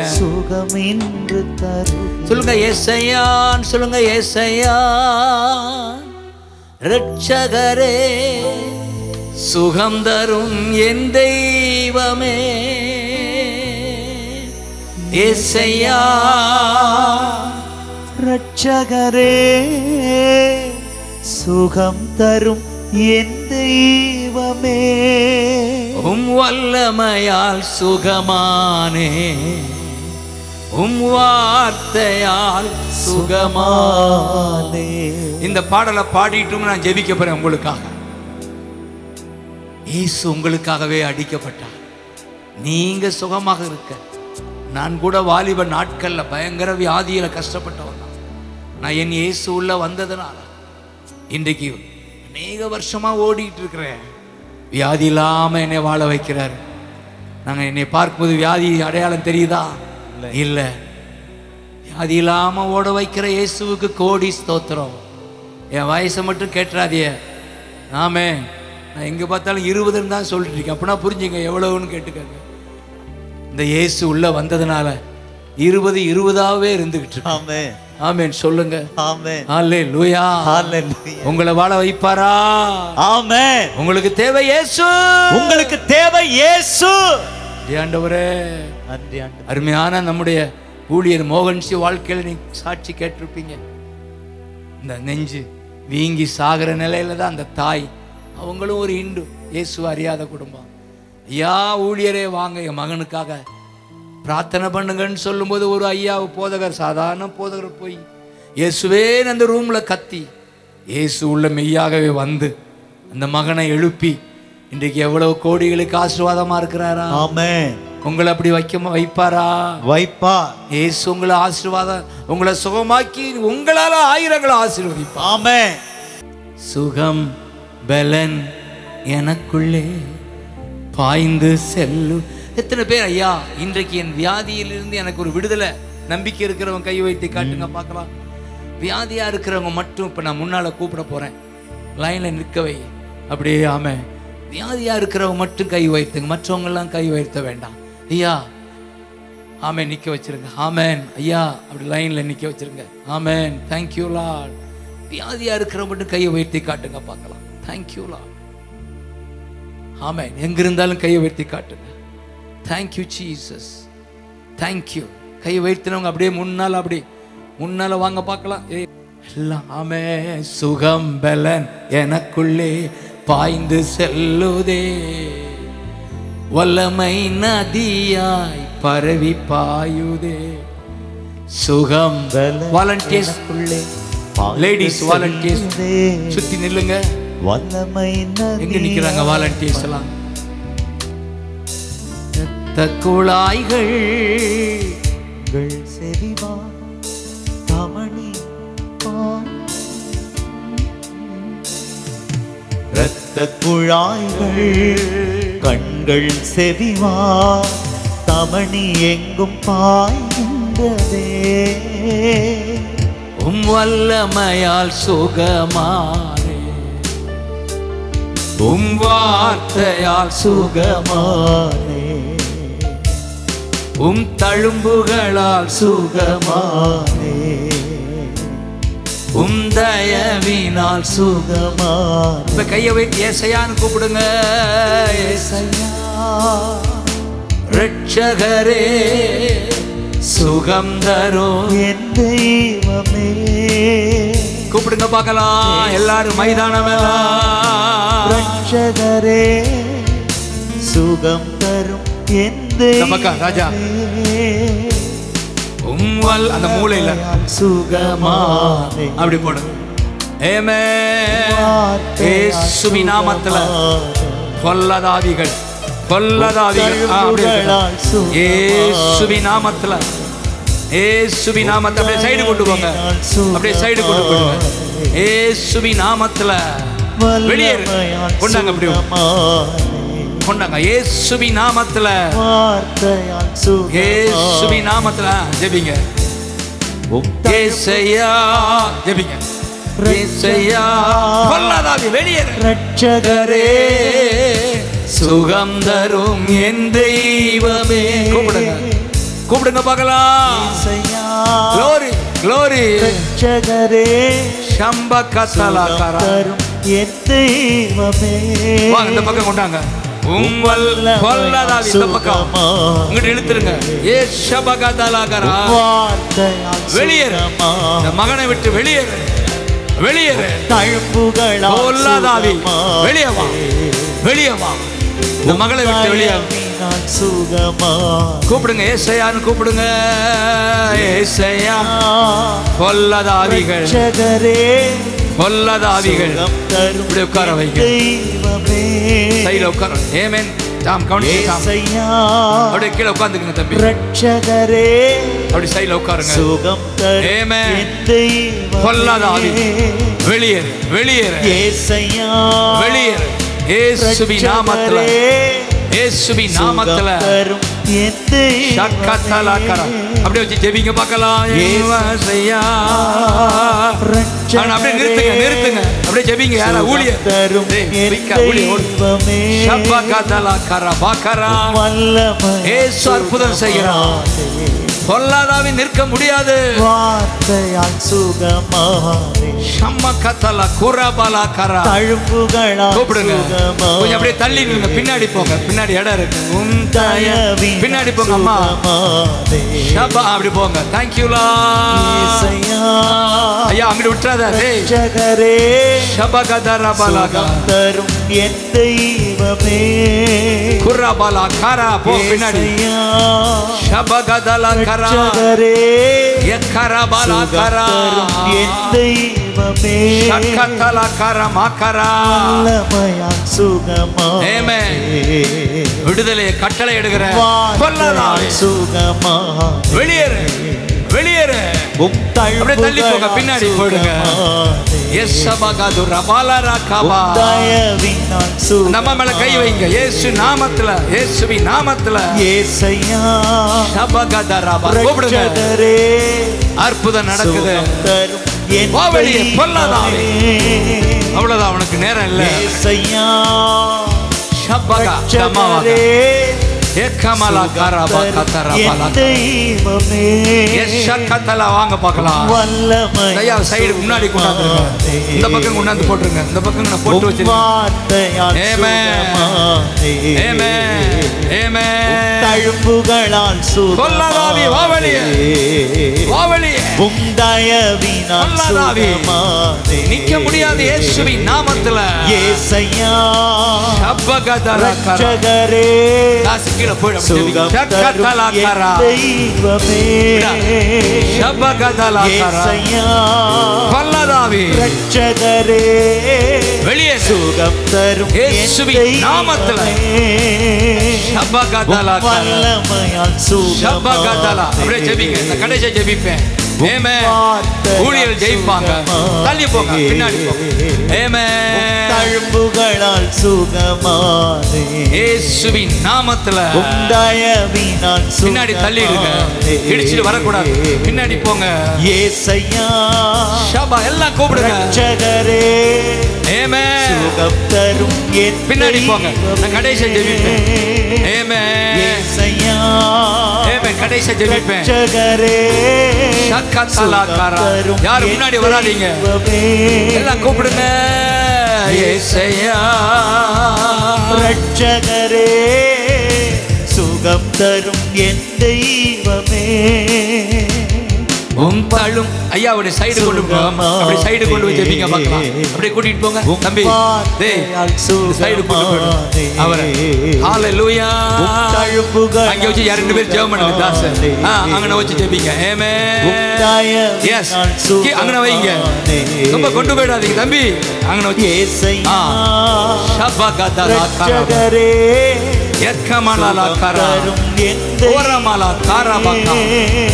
சுகம் இன்று தரும் சொல்லுங்க ஏசையான் சொல்லுங்க ஏசையா ரட்சகரே சுகம் தரும் என் தெய்வமே. ஏசையா. ரட்சகரே சுகம் தரும் என் தெய்வமே. உம் வல்லமையால் சுகமானே. உம் வார்த்தையால் சுகமானே. இந்த பாடலை பாடிட்டும் நான் ஜெபிக்க போறேன் உங்களுக்காக. இயேசு உங்களுக்காகவே அடிக்கப்பட்டார். நீங்க சுகமாக இருக்க. நான் கூட வாலிப நாட்கள்ல பயங்கர வியாதியில கஷ்டப்பட்டவன். நான் என் இயேசு உள்ள வந்ததுனால. இன்றைக்கு அநேக வருஷமா ஓடிட்டு இருக்கிறேன் வியாதி இல்லாம என்னை வாழ வைக்கிறார். நாங்க என்னை பார்க்கும்போது வியாதி அடையாளம் தெரியுதா? இல்ல. வியாதி இல்லாம ஓட வைக்கிற இயேசுவுக்கு கோடி ஸ்தோத்திரம். என் வயசை மட்டும் கேட்டுறாதிய ஆமே நான் எங்க பார்த்தாலும் இருபதுன்னு தான் சொல்லிட்டு இருக்கேன் அப்படின்னா புரிஞ்சுங்க எவ்வளவுன்னு கேட்டுக்கங்க. இந்த இயேசு உள்ள வந்ததுனால இருபது இருபதாவே இருந்துகிட்டு இருக்கு ஆமென் சொல்லுங்க. உங்களை வாழ வைப்பாரா? ஆமென். உங்களுக்கு தேவை இயேசு. உங்களுக்கு தேவை இயேசு. ஆண்டவரே. நன்றி ஆண்டவரே. அருமையான நம்முடைய ஊழியர் மோகன்சி வாழ்க்கையில நீ சாட்சி கேட்டிருப்பீங்க. இந்த நெஞ்சு வீங்கி சாகிற நிலையில தான் அந்த தாய் அவங்களும் ஒரு இந்து இயேசு அறியாத குடும்பம். ஐயா ஊழியரே வாங்க என் மகனுக்காக பிரார்த்தனை பண்ணுங்கன்னு சொல்லும்போது ஒரு ஐயா போதகர் சாதாரண போதகர் போய் இயேசுவேன்னு அந்த ரூம்ல கத்தி. இயேசு உள்ள மெய்யாகவே வந்து அந்த மகனை எழுப்பி இன்றைக்கு எவ்வளவு கோடிகளுக்கு ஆசீர்வாதமா இருக்கிறாரா? ஆமென். உங்களை அப்படி வைக்க வைப்பாரா? வைப்பா இயேசு உங்களை ஆசீர்வாதம் உங்களை சுகமாக்கி உங்களால ஆயிரங்களை ஆசீர்வதிப்பார். ஆமென். சுகம் பலன் எனக்குள்ளே பாய்ந்து செல்லும் எத்தனை பேர் ஐயா இன்றைக்கு என் வியாதியிலிருந்து எனக்கு ஒரு விடுதலை நம்பிக்கை இருக்கிறவன் கை வைத்து காட்டுங்க பார்க்கலாம். வியாதியா இருக்கிறவங்க மட்டும் இப்ப நான் முன்னால கூப்பிட போறேன். லைன்ல நிற்கவை அப்படியே ஆமே. வியாதியா இருக்கிறவங்க மட்டும் கை உயர்த்துங்க மற்றவங்க எல்லாம் கை உயர்த்த வேண்டாம். ஐயா ஆமென் நிக்க வச்சிருங்க. ஆமென். ஐயா அப்படி லைன்ல நிக்க வச்சிருங்க. ஆமென். தேங்க்யூ லார்ட் வியாதியா இருக்கிறவங்க மட்டும் கையை உயர்த்தி காட்டுங்க பார்க்கலாம். தேங்க்யூ லார்ட் ஆமென். எங்க இருந்தாலும் கையை உயர்த்தி காட்டுங்க. தேங்க்யூ ஜீசஸ் தேங்க்யூ கையை உயர்த்தினவங்க அப்படியே முன்னால அப்படி முன்னால வாங்க பார்க்கலாம். எல்லாம் சுகம் பலன் எனக்குள்ளே பாய்ந்து செல்லுதே. வல்லமை நதியாய் பரவி பாயுதே. சுகம் வாலண்டியர்ஸ் லேடிஸ் வாலண்டியர்ஸ் சுத்தி நில்லுங்க. வல்லமை எங்க நிக்கிறாங்க வாலண்டியர்ஸ் எல்லாம்? ரத்த குழாய்கள். செறிவா தமணி இரத்த குழாய்கள் கண்கள் செவிவா தமணி எங்கும் பாய்கின்றதே. உம் வல்லமையால் சுகமானே. உம் வார்த்தையால் சுகமா சுகமானே. உம் தழும்புகளால் சுகமா சுகமானே. உம் தயவினால் சுக சுகமானே. இப்ப கையை வைத்து ஏசையான்னு கூப்பிடுங்க. ஏசையா ரட்சகரே சுகம் தரும் என் தெய்வமே. கூப்பிடுங்க பார்க்கலாம். எல்லாரும் மைதானம் எல்லாம். ரட்சகரே சுகம் தரும் என் நமக்கா, ராஜா. உம்வல் அந்த மூலையில சுகமானே. அப்படி போடுங்க ஏமே ஏசுவி நாமத்துல கொல்லதாதிகள் கொல்லதாதிகள். அப்படியே. ஏசுவி நாமத்துல ஏசுவி நாமத்துல. அப்படியே சைடு கொண்டு போங்க. அப்படியே சைடு கொண்டு போடுங்க ஏசுவி நாமத்துல. வெளியேறு. கொண்டாங்க அப்படி. கொண்டாங்க. ஏசுவி நாமத்துல. ஏசுவி நாமத்துல. ஜெபிங்க. ஏசையா ஜெபிங்க. ஏசையா கொல்லாதாவி வெளியேறு. ரட்சகரே சுகம் தரும் என் தெய்வமே. கூப்பிடுங்க. கூப்பிடுங்க பார்க்கலாம் க்ளோரி க்ளோரி ரட்சகரே கரா தரும் என் தெய்வமே. வாங்க இந்த பக்கம் கொண்டாங்க. உங்கள் கொல்லதாவி இந்த பக்கம். உங்ககிட்ட இழுத்துருங்க. ஏ ஷபகதலாகரா. வெளியேறு. இந்த மகனை விட்டு வெளியேறு. வெளியேறு. தழும்புகளால் கொல்லாதாவி. வெளியே வா. வெளியே வா. இந்த மகளை விட்டு வெளியே சுகமா. கூப்பிடுங்க. ஏசையான்னு கூப்பிடுங்க. ஏசையா. கொல்லதாவிகள். கொல்லதாவிகள். இப்படி உட்கார வைங்க. சைடுல உட்கார. ஏமேன். தாம் கவனிச்சு தாம் ஏசையா. அப்படியே கீழே உட்காந்துக்குங்க தம்பி. ரட்சகரே அப்படி சைடுல உட்காருங்க. சுகம் Amen. என் தெய்வமே. கொல்லாதாவி வெளியேறு வெளியேறு. ஏசையா. வெளியேறு. ஏசுவி நாமத்துல. ஏசுவி நாமத்துல. அப்படியே வச்சு ஜெபிங்க பார்க்கலாம். அப்படியே நிறுத்துங்க நிறுத்துங்க. அப்படியே ஜெபிங்க யாரா? ஊழியர். தரும் ஊழியர். வல்லமை ஏசு அற்புதம் செய்கிறார். பொல்லாதாவி நிற்க முடியாது. வார்த்தையால் சுகமானே. ஷம்மகத்தலா, குரபலா, கரா. தழும்புகளால் கூப்பிடுங்க. கொஞ்சம் அப்படியே தள்ளி நில்லுங்க. பின்னாடி போங்க. பின்னாடி இடம் இருக்கு. உன் தய தயவினால் பின்னாடி போங்க அம்மா. ஷபா அப்படி போங்க. தேங்க்யூலா ஐயா அங்கிட்டு விட்டுறாத டேய். ரட்சகரே, ஷபகதரபலகா சுகம் தரும் என் தெய்வமே. குரபலா கரா. போ பின்னாடி. ஏசையா, ஷபகதலா கரா. ரட்சகரே, எக்கரபலா சுகம் கரா என் தெய்வமே ஷக்கத்தலா கரா மாக்கரா வல்லமையால் சுகமானே. Amen. விடுதலையை கட்டளை கொல்லதாவே சுகமானே. வெளியேறு வெளியேறு அப்படியே தள்ளி போங்க, பின்னாடி போயிடுங்க. சுகமானே. எஸ்ஸபகது ரபாலரா கபா உம் தயவினால் நம்ம மேல கை. வைங்க இயேசு நாமத்துல இயேசுவி நாமத்துல ஏசையா, ஷபகதரபா கூப்பிடுங்க ரட்சகரே, அற்புதம் நடக்குது பொல்லாதாவே. தெய்வமே. அவ்வளவுதான் அவனுக்கு நேரம் இல்ல ஏசையா ஷப்பகா வாங்க பார்க்கலாம் ஐயா சைடு முன்னாடி கொண்டாந்துருங்க இந்த பக்கம் கொண்டாந்து போட்டுருங்க இந்த பக்கம் நான் போட்டு வச்சிருக்கேன். சுகமானே. Amen. Amen. தழும்புகளால் கொல்லாதாவி, வா வெளியே. வா வெளியே. உம் தயவினால் கொல்லாதாவி. சுகமானே. நிக்க முடியாது இயேசுவின் நாமத்துல ஏசையா ஷப்பகதலா கர ரட்சகரே காசு கீழே போயிடும் சுகம் ஷக்கத்தலா தரும் கர என் தெய்வமே ஷப்பகதலா கர ஏசையா கொல்லாதாவி ரட்சகரே வெளியே சுகம் தரும் என் இயேசுவின் நாமத்துல. தெய்வமே. ஷப்பகதலா உம் கர வல்லமையால் ஷப்பகதலா அப்படியே சுகமானே. ஜெபிங்க இந்த கடைசியா ஜெபிப்பேன் ஏமே ஊழியர் ஜெயிப்பாங்க. தள்ளி போங்க பின்னாடி தழும்புகளால் சுகமானே. இயேசுவின் நாமத்துல. உம் தயவினால் பின்னாடி தள்ளிடுங்க. இடிச்சிட்டு வரக்கூடாது. பின்னாடி போங்க. ஏசையா. ஷபா எல்லாம் கூப்பிடுங்க. ரட்சகரே ஏமே சுகம் தரும் பின்னாடி போங்க. நான் கடைசியா ஜெபிப்பேன். ஏமே ஏமே கடைசியா ஜெபிப்பேன். யாரும் முன்னாடி வராதீங்க. எல்லாம் கூப்பிடுங்க. ஏசையா. ரட்சகரே சுகம் தரும் என் தெய்வமே. உம் தள்ளும். ஐயா அப்படி சைடு கொண்டு போங்க. அப்படி சைடு கொண்டு போய் ஜெபிங்க பார்க்கலாம். அப்படியே கூட்டிட்டு போங்க. தம்பி டேய் சைடு கொண்டு போயிடு. அவரை. ஹalleluya உம் தழும்புகள் அங்க வச்சு ரெண்டு பேர் ஜெபம் பண்ணுங்க தாஸ் அங்கன வச்சு ஜெபிங்க. ஆமே எஸ் அங்கன வைங்க. ரொம்ப கொண்டு போயிடாதீங்க தம்பி. அங்கன வச்சு ஏசையா. ஷபகதலா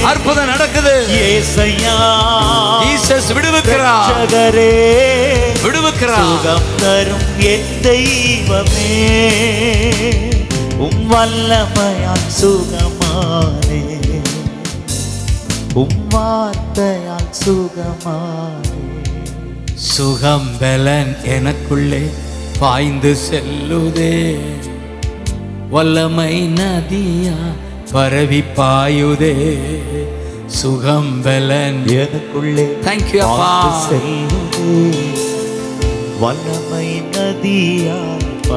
அற்புதம் நடக்குது. ஏசையா. ஜீசஸ் விடுவிக்கிறா ரட்சகரே. விடுவிக்கிறா சுகம் தரும் என் தெய்வமே. உம் வல்லமையால் சுகமானே. உம் வார்த்தையால் சுகமானே. சுகம் பலன் எனக்குள்ளே பாய்ந்து செல்லுதே. வல்லமை நதியா பரவி பாயுதே சுகம் பலன் எனக்குள்ளே you, அப்பா. வல்லமை பரவி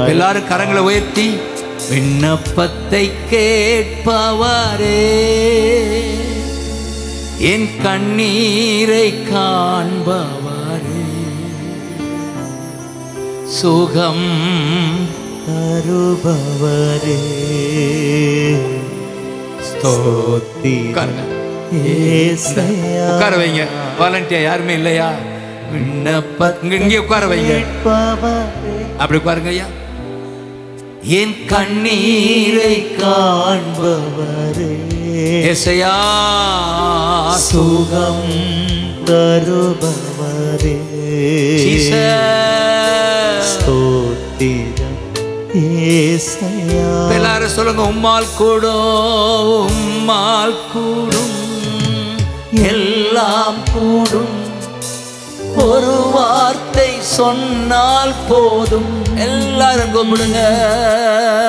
எல்லாரும் கரங்களை உயர்த்தி விண்ணப்பத்தை கேட்பவரே. என் கண்ணீரை காண்பவரே. சுகம் தருபவரே ஏசையா உட்கார வைங்க வாலண்டியர் யாருமே இல்லையா விண்ணப்ப இங்க உட்கார வைங்க அப்படி உட்காருங்க ஐயா என் கண்ணீரை காண்பவரே ஏசையா சுகம் தருபவரே ஏசையா எல்லாரும் சொல்லுங்க உம்மால் கூடும் உம்மால் கூடும் எல்லாம் கூடும். ஒரு வார்த்தை சொன்னால் போதும். எல்லாரும் கும்பிடுங்க.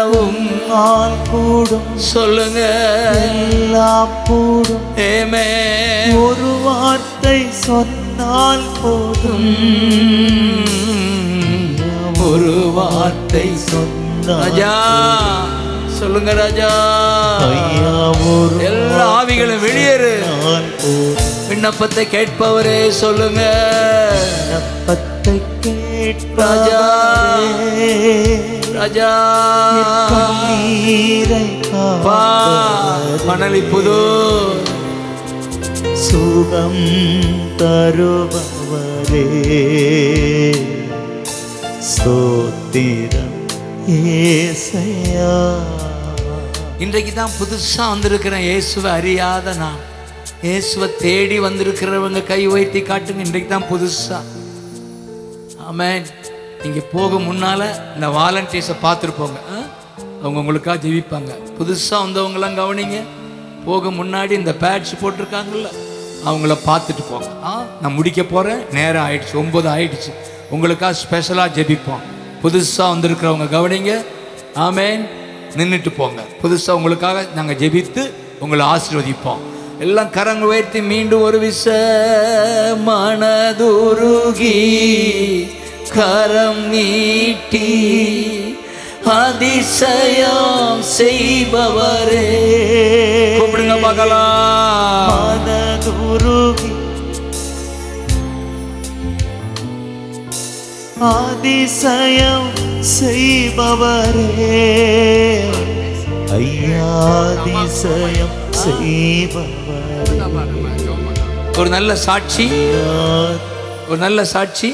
உம் உம்மால் கூடும். சொல்லுங்க. எல்லாம் கூடும். ஏமே ஒரு வார்த்தை சொன்னால் போதும். ஒரு வார்த்தை சொன்னால் ராஜா சொல்லுங்க ராஜா. எல்லா ஆவிகளும் வெளியேறு. விண்ணப்பத்தை கேட்பவரே சொல்லுங்க. விண்ணப்பத்தை ராஜா. ராஜா. பா. மணலி புது சுகம் தருபவரே. ஸ்தோத்திரம். ஏசையா. இன்றைக்கு தான் புதுசாக வந்திருக்கிறேன். இயேசுவை அறியாத நான். இயேசுவை தேடி வந்திருக்கிறவங்க கை உயர்த்தி காட்டுங்க. இன்றைக்கு தான் புதுசா. ஆமென். நீங்கள் போக முன்னால் இந்த வாலண்டியர்ஸை பார்த்துட்டு போங்க. ஆ? அவங்க உங்களுக்காக ஜெபிப்பாங்க. புதுசாக வந்தவங்களாம் கவனிங்க. போக முன்னாடி இந்த பேட்ச் போட்டிருக்காங்கல்ல அவங்கள பார்த்துட்டு போங்க. ஆ? நான் முடிக்க போகிறேன் நேரம் ஆயிடுச்சு. ஒம்பது ஆயிடுச்சு. உங்களுக்காக ஸ்பெஷலாக ஜெபிப்போம். புதுசாக வந்திருக்கிறவங்க கவனிங்க. ஆமேன். நின்றுட்டு போங்க. புதுசாக உங்களுக்காக நாங்கள் ஜெபித்து உங்களை ஆசீர்வதிப்போம். எல்லாம் கரங்க உயர்த்தி மீண்டும் ஒரு விச மனதுருகி கரம் நீட்டி அதிசயம் செய்பவரே. கூப்பிடுங்க பார்க்கலாம். மனதுருகி. அதிசயம் செய்பவரே. ஐயா அதிசயம் செய்பவரே. ஒரு நல்ல சாட்சி. ஒரு நல்ல சாட்சி.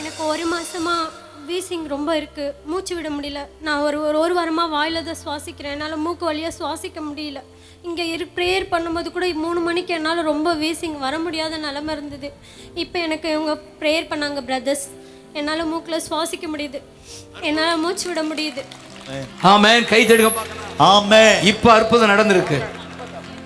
எனக்கு ஒரு மாசமா வீசிங் ரொம்ப இருக்கு. மூச்சு விட முடியல. நான் ஒரு ஒரு ஒரு வாரமா வாயில தான் சுவாசிக்கிறேன். என்னால் மூக்கு வழியா சுவாசிக்க முடியல. இங்கே இரு ப்ரேயர் பண்ணும்போது கூட மூணு மணிக்கு என்னால் ரொம்ப வீசிங் வர முடியாத நிலமை இருந்தது. இப்போ எனக்கு இவங்க ப்ரேயர் பண்ணாங்க பிரதர்ஸ் என்னால் மூக்கில் சுவாசிக்க முடியுது. என்னால் மூச்சு விட முடியுது. ஆமென். கை தடுக்க பார்க்கலாம் ஆமே இப்போ அற்புதம் நடந்திருக்கு.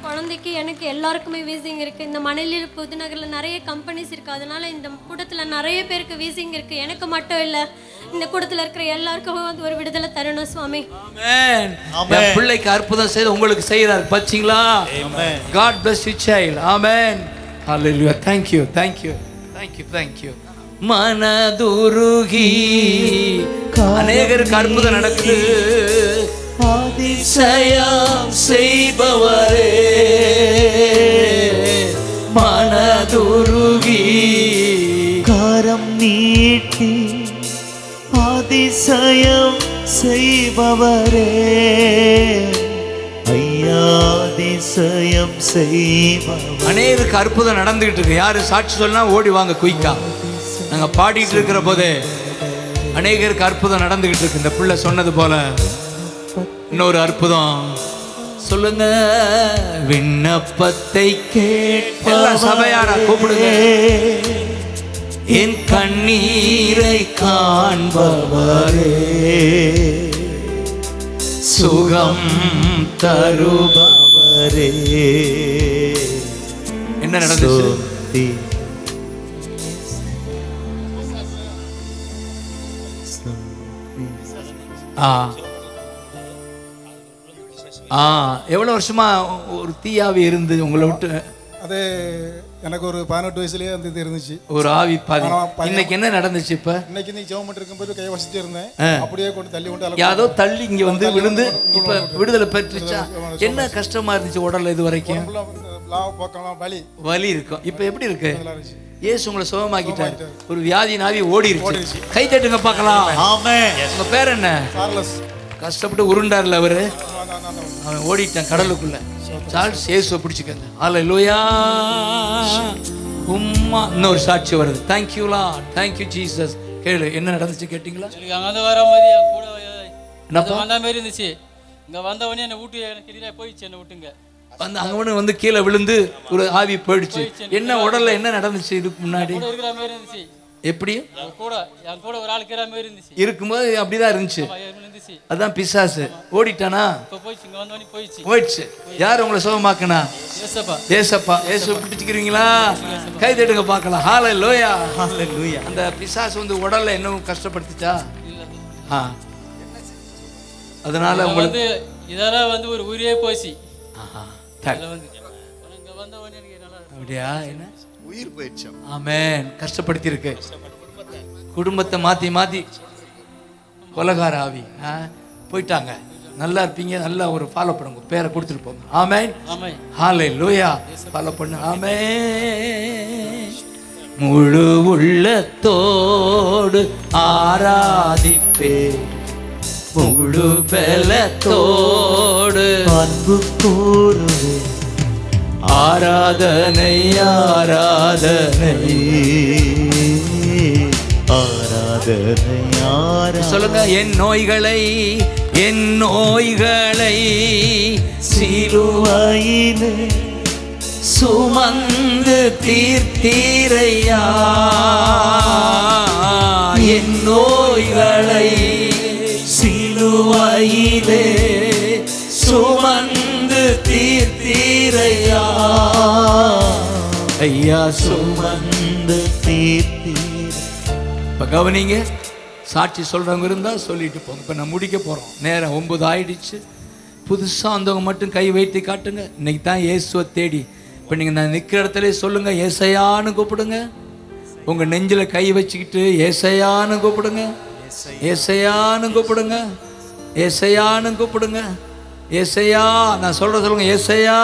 குழந்தைக்கு எனக்கு எல்லாருக்குமே வீசிங் இருக்கு. இந்த மணலில் புதுநகர்ல நிறைய கம்பெனிஸ் இருக்கு. அதனால இந்த கூட்டத்துல நிறைய பேருக்கு வீசிங் இருக்கு. எனக்கு மட்டும் இல்ல இந்த கூட்டத்துல இருக்கிற எல்லாருக்கும் அது ஒரு விடுதலை தரணும் சுவாமி. ஆமென். ஆமென். என் பிள்ளைக்கு அற்புதம் செய்து உங்களுக்கு செய்கிறார். பச்சிங்களா? God bless you child. ஆமென். Hallelujah. Thank you. Thank you. Thank you thank you. மனதுருகி. அநேகருக்கு அற்புதம் நடக்குது. அதிசயம் செய்பவரே. மனதுருகி. கரம் நீட்டி அதிசயம் செய்பவரே. ஐயா அதிசயம் செய்பவர். அநேகருக்கு அற்புதம் நடந்துகிட்டு இருக்கு. யாரு சாட்சி சொன்னா ஓடி வாங்க குயிக்கா. நாங்க பாடிட்டு இருக்கிற போதே அநேகருக்கு அற்புதம் நடந்துகிட்டு இருக்கு. இந்த பிள்ளை சொன்னது போல இன்னொரு அற்புதம். சொல்லுங்க. விண்ணப்பத்தை கேட்ப சபையாரா? கூப்பிடுங்க. என் கண்ணீரை காண்பவரே. சுகம் தருபவரே. என்ன நடந்துச்சு? ஆ. ஆ. எவ்வளவு வருஷமா ஒரு தீயாவி இருந்து உங்களை விட்டு? அது எனக்கு ஒரு பதினெட்டு வயசுலயே அந்த இது இருந்துச்சு. ஒரு ஆவி பாதி. இன்னைக்கு என்ன நடந்துச்சு இப்ப? இன்னைக்கு நீ ஜெபம் பண்ணிட்டு இருக்கும்போது கை வசிட்டு இருந்தேன். அப்படியே கொண்டு தள்ளி கொண்டு யாரோ தள்ளி இங்க வந்து விழுந்து இப்ப விடுதலை பெற்றுச்சா? என்ன கஷ்டமா இருந்துச்சு உடல்ல இது வரைக்கும்? வந்து வலி. வலி இருக்கும். இப்ப எப்படி இருக்கு? ஏசு உங்களை சுகமாக்கிட்டார். ஒரு வியாதி நாவி ஓடிருச்சு. கை தட்டுங்க பார்க்கலாம். ஆமே உங்க பேர் என்ன? சார்லஸ். கஷ்டப்பட்டு உருண்டார்ல அவரு? அவன் ஓடிட்டான் கடலுக்குள்ள. சார்ல்ஸ் இயேசுவை பிடிச்சுக்கங்க. ஹalleluya உம்மா. இன்னொரு சாட்சி வருது. Thank you lord. Thank you jesus. கேளு என்ன நடந்துச்சு கேட்டிங்களா? அங்கே வந்து வர மாதிரி கூட வந்த மாதிரி இருந்துச்சு. இங்கே வந்தவொடனே என்னை விட்டு எனக்கு எதிராக போயிடுச்சு என்னை விட்டுங்க. வந்து அங்கவனு வந்து கீழே விழுந்து ஒரு ஆவி போயிடுச்சு. என்ன உடல்ல என்ன நடந்துச்சு இதுக்கு முன்னாடி? எப்படி? இருக்கும்போது அப்படிதான் இருந்துச்சு. அதான் பிசாசு. ஓடிட்டானா? போயிடுச்சு யார் உங்களை சுகமாக்குனா? ஏசப்பா ஏசு பிடிச்சிக்கிறீங்களா? கை தட்டுங்க பார்க்கலாம். ஹால லோயா ஹalleluya அந்த பிசாசு வந்து உடல்ல என்ன கஷ்டப்படுத்துச்சா? ஆ. அதனால உங்களுக்கு வந்து இதெல்லாம் வந்து ஒரு உயிரே போச்சு. ஆஹா, அப்படியா? என்ன? உயிர் போயிடுச்சு ஆமென். கஷ்டப்படுத்தி இருக்கு குடும்பத்தை மாத்தி மாத்தி கொலகார ஆவி ஆ, போயிட்டாங்க. நல்லா இருப்பீங்க நல்லா ஒரு ஃபாலோ பண்ணுங்க. பேரை கொடுத்துட்டு போங்க. ஆமென். ஹாலே லூயா ஃபாலோ பண்ணு. ஆமே முழு உள்ளத்தோடு ஆராதிப்பே முழு பலத்தோடு அன்பு கூறுவே. ஆராதனை ஆராதனை. ஆராதனை ஆரா சொல்லுங்க என் நோய்களை என் நோய்களை சிலுவையிலே சுமந்து தீர்த்தீரையா? என் நோய்களை சிலுவையிலே சுமந்து தீர்த்தீரையா? ஐயா சுமந்து தீர்த்தீர். இப்போ கவனிங்க சாட்சி சொல்கிறவங்க இருந்தால் சொல்லிட்டு போங்க. இப்போ நான் முடிக்க போகிறோம் நேரம் ஒம்பது ஆயிடுச்சு புதுசாக வந்தவங்க மட்டும் கை வைத்து காட்டுங்க. இன்னைக்கு தான் இயேசுவை தேடி. இப்போ நீங்கள் நான் நிற்கிற இடத்துல சொல்லுங்க ஏசையான்னு கூப்பிடுங்க. உங்கள் நெஞ்சில் கை வச்சுக்கிட்டு ஏசையான்னு கூப்பிடுங்க. ஏசையான்னு கூப்பிடுங்க. ஏசையான்னு கூப்பிடுங்க. ஏசையா நான் சொல்ற சொல்லுங்க. ஏசையா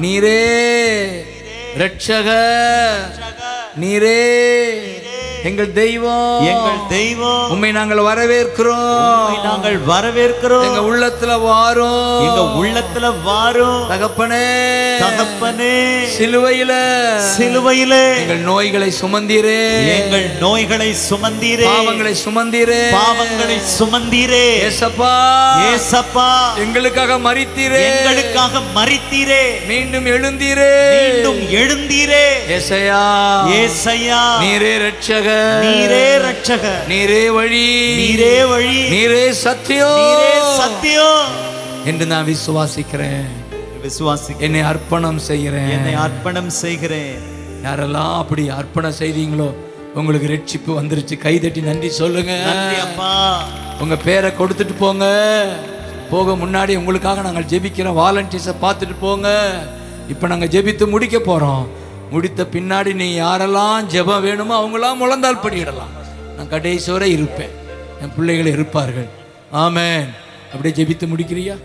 நீரே. ரட்சக நீரே. எங்கள் தெய்வம். எங்கள் தெய்வம். உண்மை நாங்கள் வரவேற்கிறோம். நாங்கள் வரவேற்கிறோம். எங்க உள்ளத்துல வாரும். எங்க உள்ளத்துல வாரும். தகப்பனே. தகப்பனே. சிலுவையில. சிலுவையிலே. எங்கள் நோய்களை சுமந்தீரே. எங்கள் நோய்களை சுமந்தீரே. பாவங்களை சுமந்தீரே. பாவங்களை சுமந்தீரே. ஏசப்பா. ஏசப்பா. எங்களுக்காக மறித்தீரே எங்களுக்காக மறித்தீரே மீண்டும் எழுந்தீரே. மீண்டும் எழுந்தீரே. ஏசையா. ஏசையா. நீரே ரட்சக நீரே ரட்சக நீரே வழி. நீரே வழி. நீரே சத்தியம் நீரே சத்தியம் என்று நான் விசுவாசிக்கிறேன். விசுவாசி என்னை அர்ப்பணம் செய்கிறேன். என்னை அர்ப்பணம் செய்கிறேன். யாரெல்லாம் அப்படி அர்ப்பணம் செய்தீங்களோ உங்களுக்கு ரட்சிப்பு வந்துருச்சு. கைதட்டி நன்றி சொல்லுங்க. உங்க பேரை கொடுத்துட்டு போங்க. போக முன்னாடி உங்களுக்காக நாங்கள் ஜெபிக்கிறோம் வாலண்டியர்ஸை பார்த்துட்டு போங்க. இப்போ நாங்கள் ஜெபித்து முடிக்க போகிறோம் முடித்த பின்னாடி நீ யாரெல்லாம் ஜெபம் வேணுமோ அவங்களாம் முழந்தால் படியிடலாம். நான் கடைசி வரை இருப்பேன். என் பிள்ளைகள் இருப்பார்கள். ஆமேன். அப்படியே ஜெபித்து முடிக்கிறியா?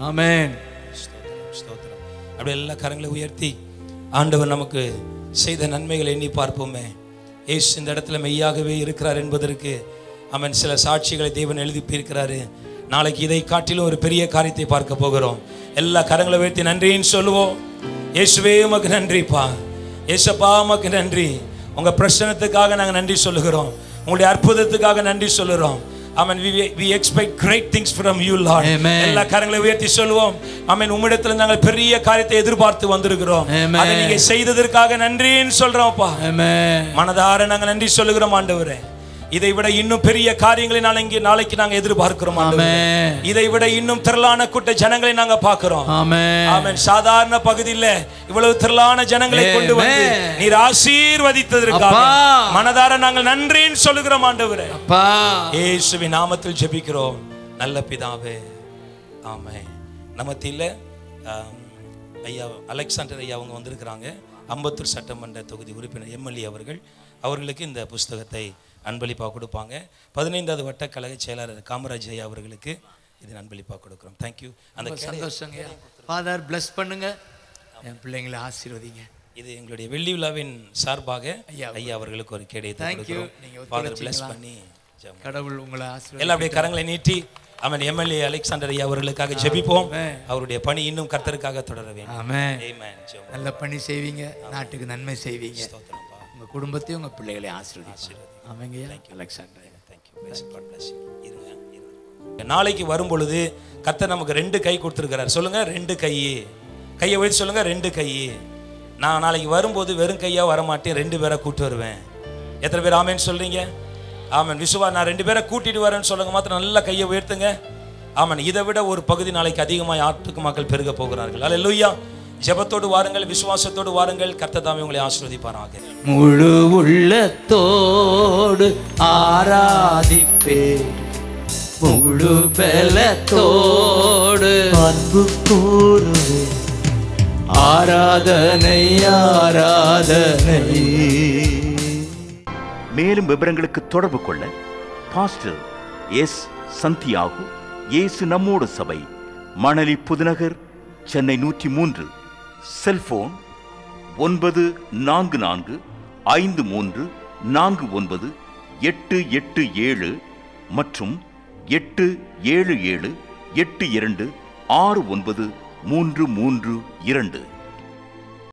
ஆமேன். அப்படியே எல்லா கரங்களை உயர்த்தி ஆண்டவர் நமக்கு செய்த நன்மைகளை எண்ணி பார்ப்போமே. ஏசு இந்த இடத்துல மெய்யாகவே இருக்கிறார் என்பதற்கு அவன் சில சாட்சிகளை தேவன் எழுதி போயிருக்கிறாரு நாளைக்கு இதை காட்டிலும் ஒரு பெரிய காரியத்தை பார்க்க போகிறோம். எல்லா கரங்களை உயர்த்தி நன்றின்னு சொல்லுவோம். இயேசுவே உமக்கு நன்றிப்பா. ஏசப்பா உமக்கு நன்றி. உங்க பிரச்சனத்துக்காக நாங்கள் நன்றி சொல்லுகிறோம். உங்களுடைய அற்புதத்துக்காக நன்றி சொல்லுகிறோம். Expect great things from you lord. Amen. எல்லா கரங்களை உயர்த்தி சொல்லுவோம். ஆமென் உம்மிடத்துல நாங்கள் பெரிய காரியத்தை எதிர்பார்த்து வந்திருக்கிறோம். அதை நீங்க செய்ததற்காக நன்றின்னு சொல்றோம்ப்பா ஆமென் மனதார நாங்க நன்றி சொல்லுகிறோம் ஆண்டவரே. இதை விட இன்னும் பெரிய காரியங்களை இங்கே நாளைக்கு நாங்க எதிர்பார்க்கிறோம் இதை விட இன்னும் திரளான கூட்ட ஜனங்களை நாங்க பார்க்கிறோம். ஆமென். ஆமென். சாதாரண பகுதியில் இவ்வளவு திரளான ஜனங்களை கொண்டு வந்து. நீர் ஆசீர்வதித்ததற்காக. மனதார நாங்கள் நன்றின்னு சொல்லுகிறோம் ஆண்டவரே. அப்பா. இயேசுவின் நாமத்தில் ஜெபிக்கிறோம். நல்ல பிதாவே. ஆமே நமத்தில ஐயா அலெக்சாண்டர் ஐயா அவங்க வந்திருக்கிறாங்க. அம்பத்தூர் சட்டமன்ற தொகுதி உறுப்பினர் எம்எல்ஏ அவர்கள். அவர்களுக்கு இந்த புஸ்தகத்தை அன்பளிப்பாக கொடுப்பாங்க. பதினைந்தாவது வட்ட கழக செயலாளர் காமராஜ் ஐயா அவர்களுக்கு இது அன்பளிப்பாக கொடுக்குறோம். தேங்க்யூ அந்த சந்தோஷங்க. ஃபாதர் bless பண்ணுங்க. என் பிள்ளைங்களை ஆசீர்வதிங்க. இது எங்களுடைய வெள்ளி விழாவின் சார்பாக ஐயா. ஐயா அவர்களுக்கு ஒரு கேடயத்தை தேங்க்யூ கொடுக்கிறோம். நீங்க ஃபாதர் பிளஸ்? பண்ணி கடவுள் உங்களை எல்லாம் அப்படியே கரங்களை நீட்டி அவன் எம்எல்ஏ அலெக்சாண்டர் ஐயா அவர்களுக்காக ஜெபிப்போம். அவருடைய பணி இன்னும் கர்த்தருக்காக தொடர வேண்டும். நல்ல பணி செய்வீங்க. நாட்டுக்கு நன்மை செய்வீங்க. ஸ்தோத்திரம்ப்பா. உங்க குடும்பத்தையும் உங்க பிள்ளைகளை ஆசீர்வதி ஆமாங்க Alexander Thank you. Bless you. God bless you. இருங்க, இருங்க. நாளைக்கு வரும் பொழுது கர்த்தர் நமக்கு ரெண்டு கை கொடுத்துருக்கிறார். சொல்லுங்க ரெண்டு கை கையை வச்சு சொல்லுங்க ரெண்டு கை நான் நாளைக்கு வரும்போது வெறும் கையா வரமாட்டேன் ரெண்டு பேரை கூட்டு வருவேன். எத்தனை பேர் ஆமேன்னு சொல்றீங்க? ஆமன். விசுவா நான் ரெண்டு பேரை கூட்டிட்டு வரேன்னு சொல்லுங்க மாத்திரம் நல்லா கையை உயர்த்துங்க. ஆமன். இதை விட ஒரு பகுதி நாளைக்கு அதிகமாக ஆட்டுக்கு மக்கள் பெருக போகிறார்கள். அல்ல ஜெபத்தோடு வாருங்கள் விசுவாசத்தோடு வாருங்கள். கர்த்தர் தாமே உங்களை ஆசீர்வதிப்பாராக. முழு உள்ளத்தோடு ஆராதிப்பே. முழு பலத்தோடு அன்பு கூறுவே. ஆராதனை ஆராதனை. மேலும் விவரங்களுக்கு தொடர்பு கொள்ள பாஸ்டர் எஸ். சந்தியாகு இயேசு நம்மோடு சபை மணலி புதுநகர் சென்னை நூற்றி மூன்று. செல்போன் ஒன்பது நான்கு நான்கு ஐந்து மூன்று நான்கு ஒன்பது எட்டு எட்டு ஏழு மற்றும் எட்டு ஏழு ஏழு எட்டு இரண்டு ஆறு ஒன்பது மூன்று மூன்று இரண்டு.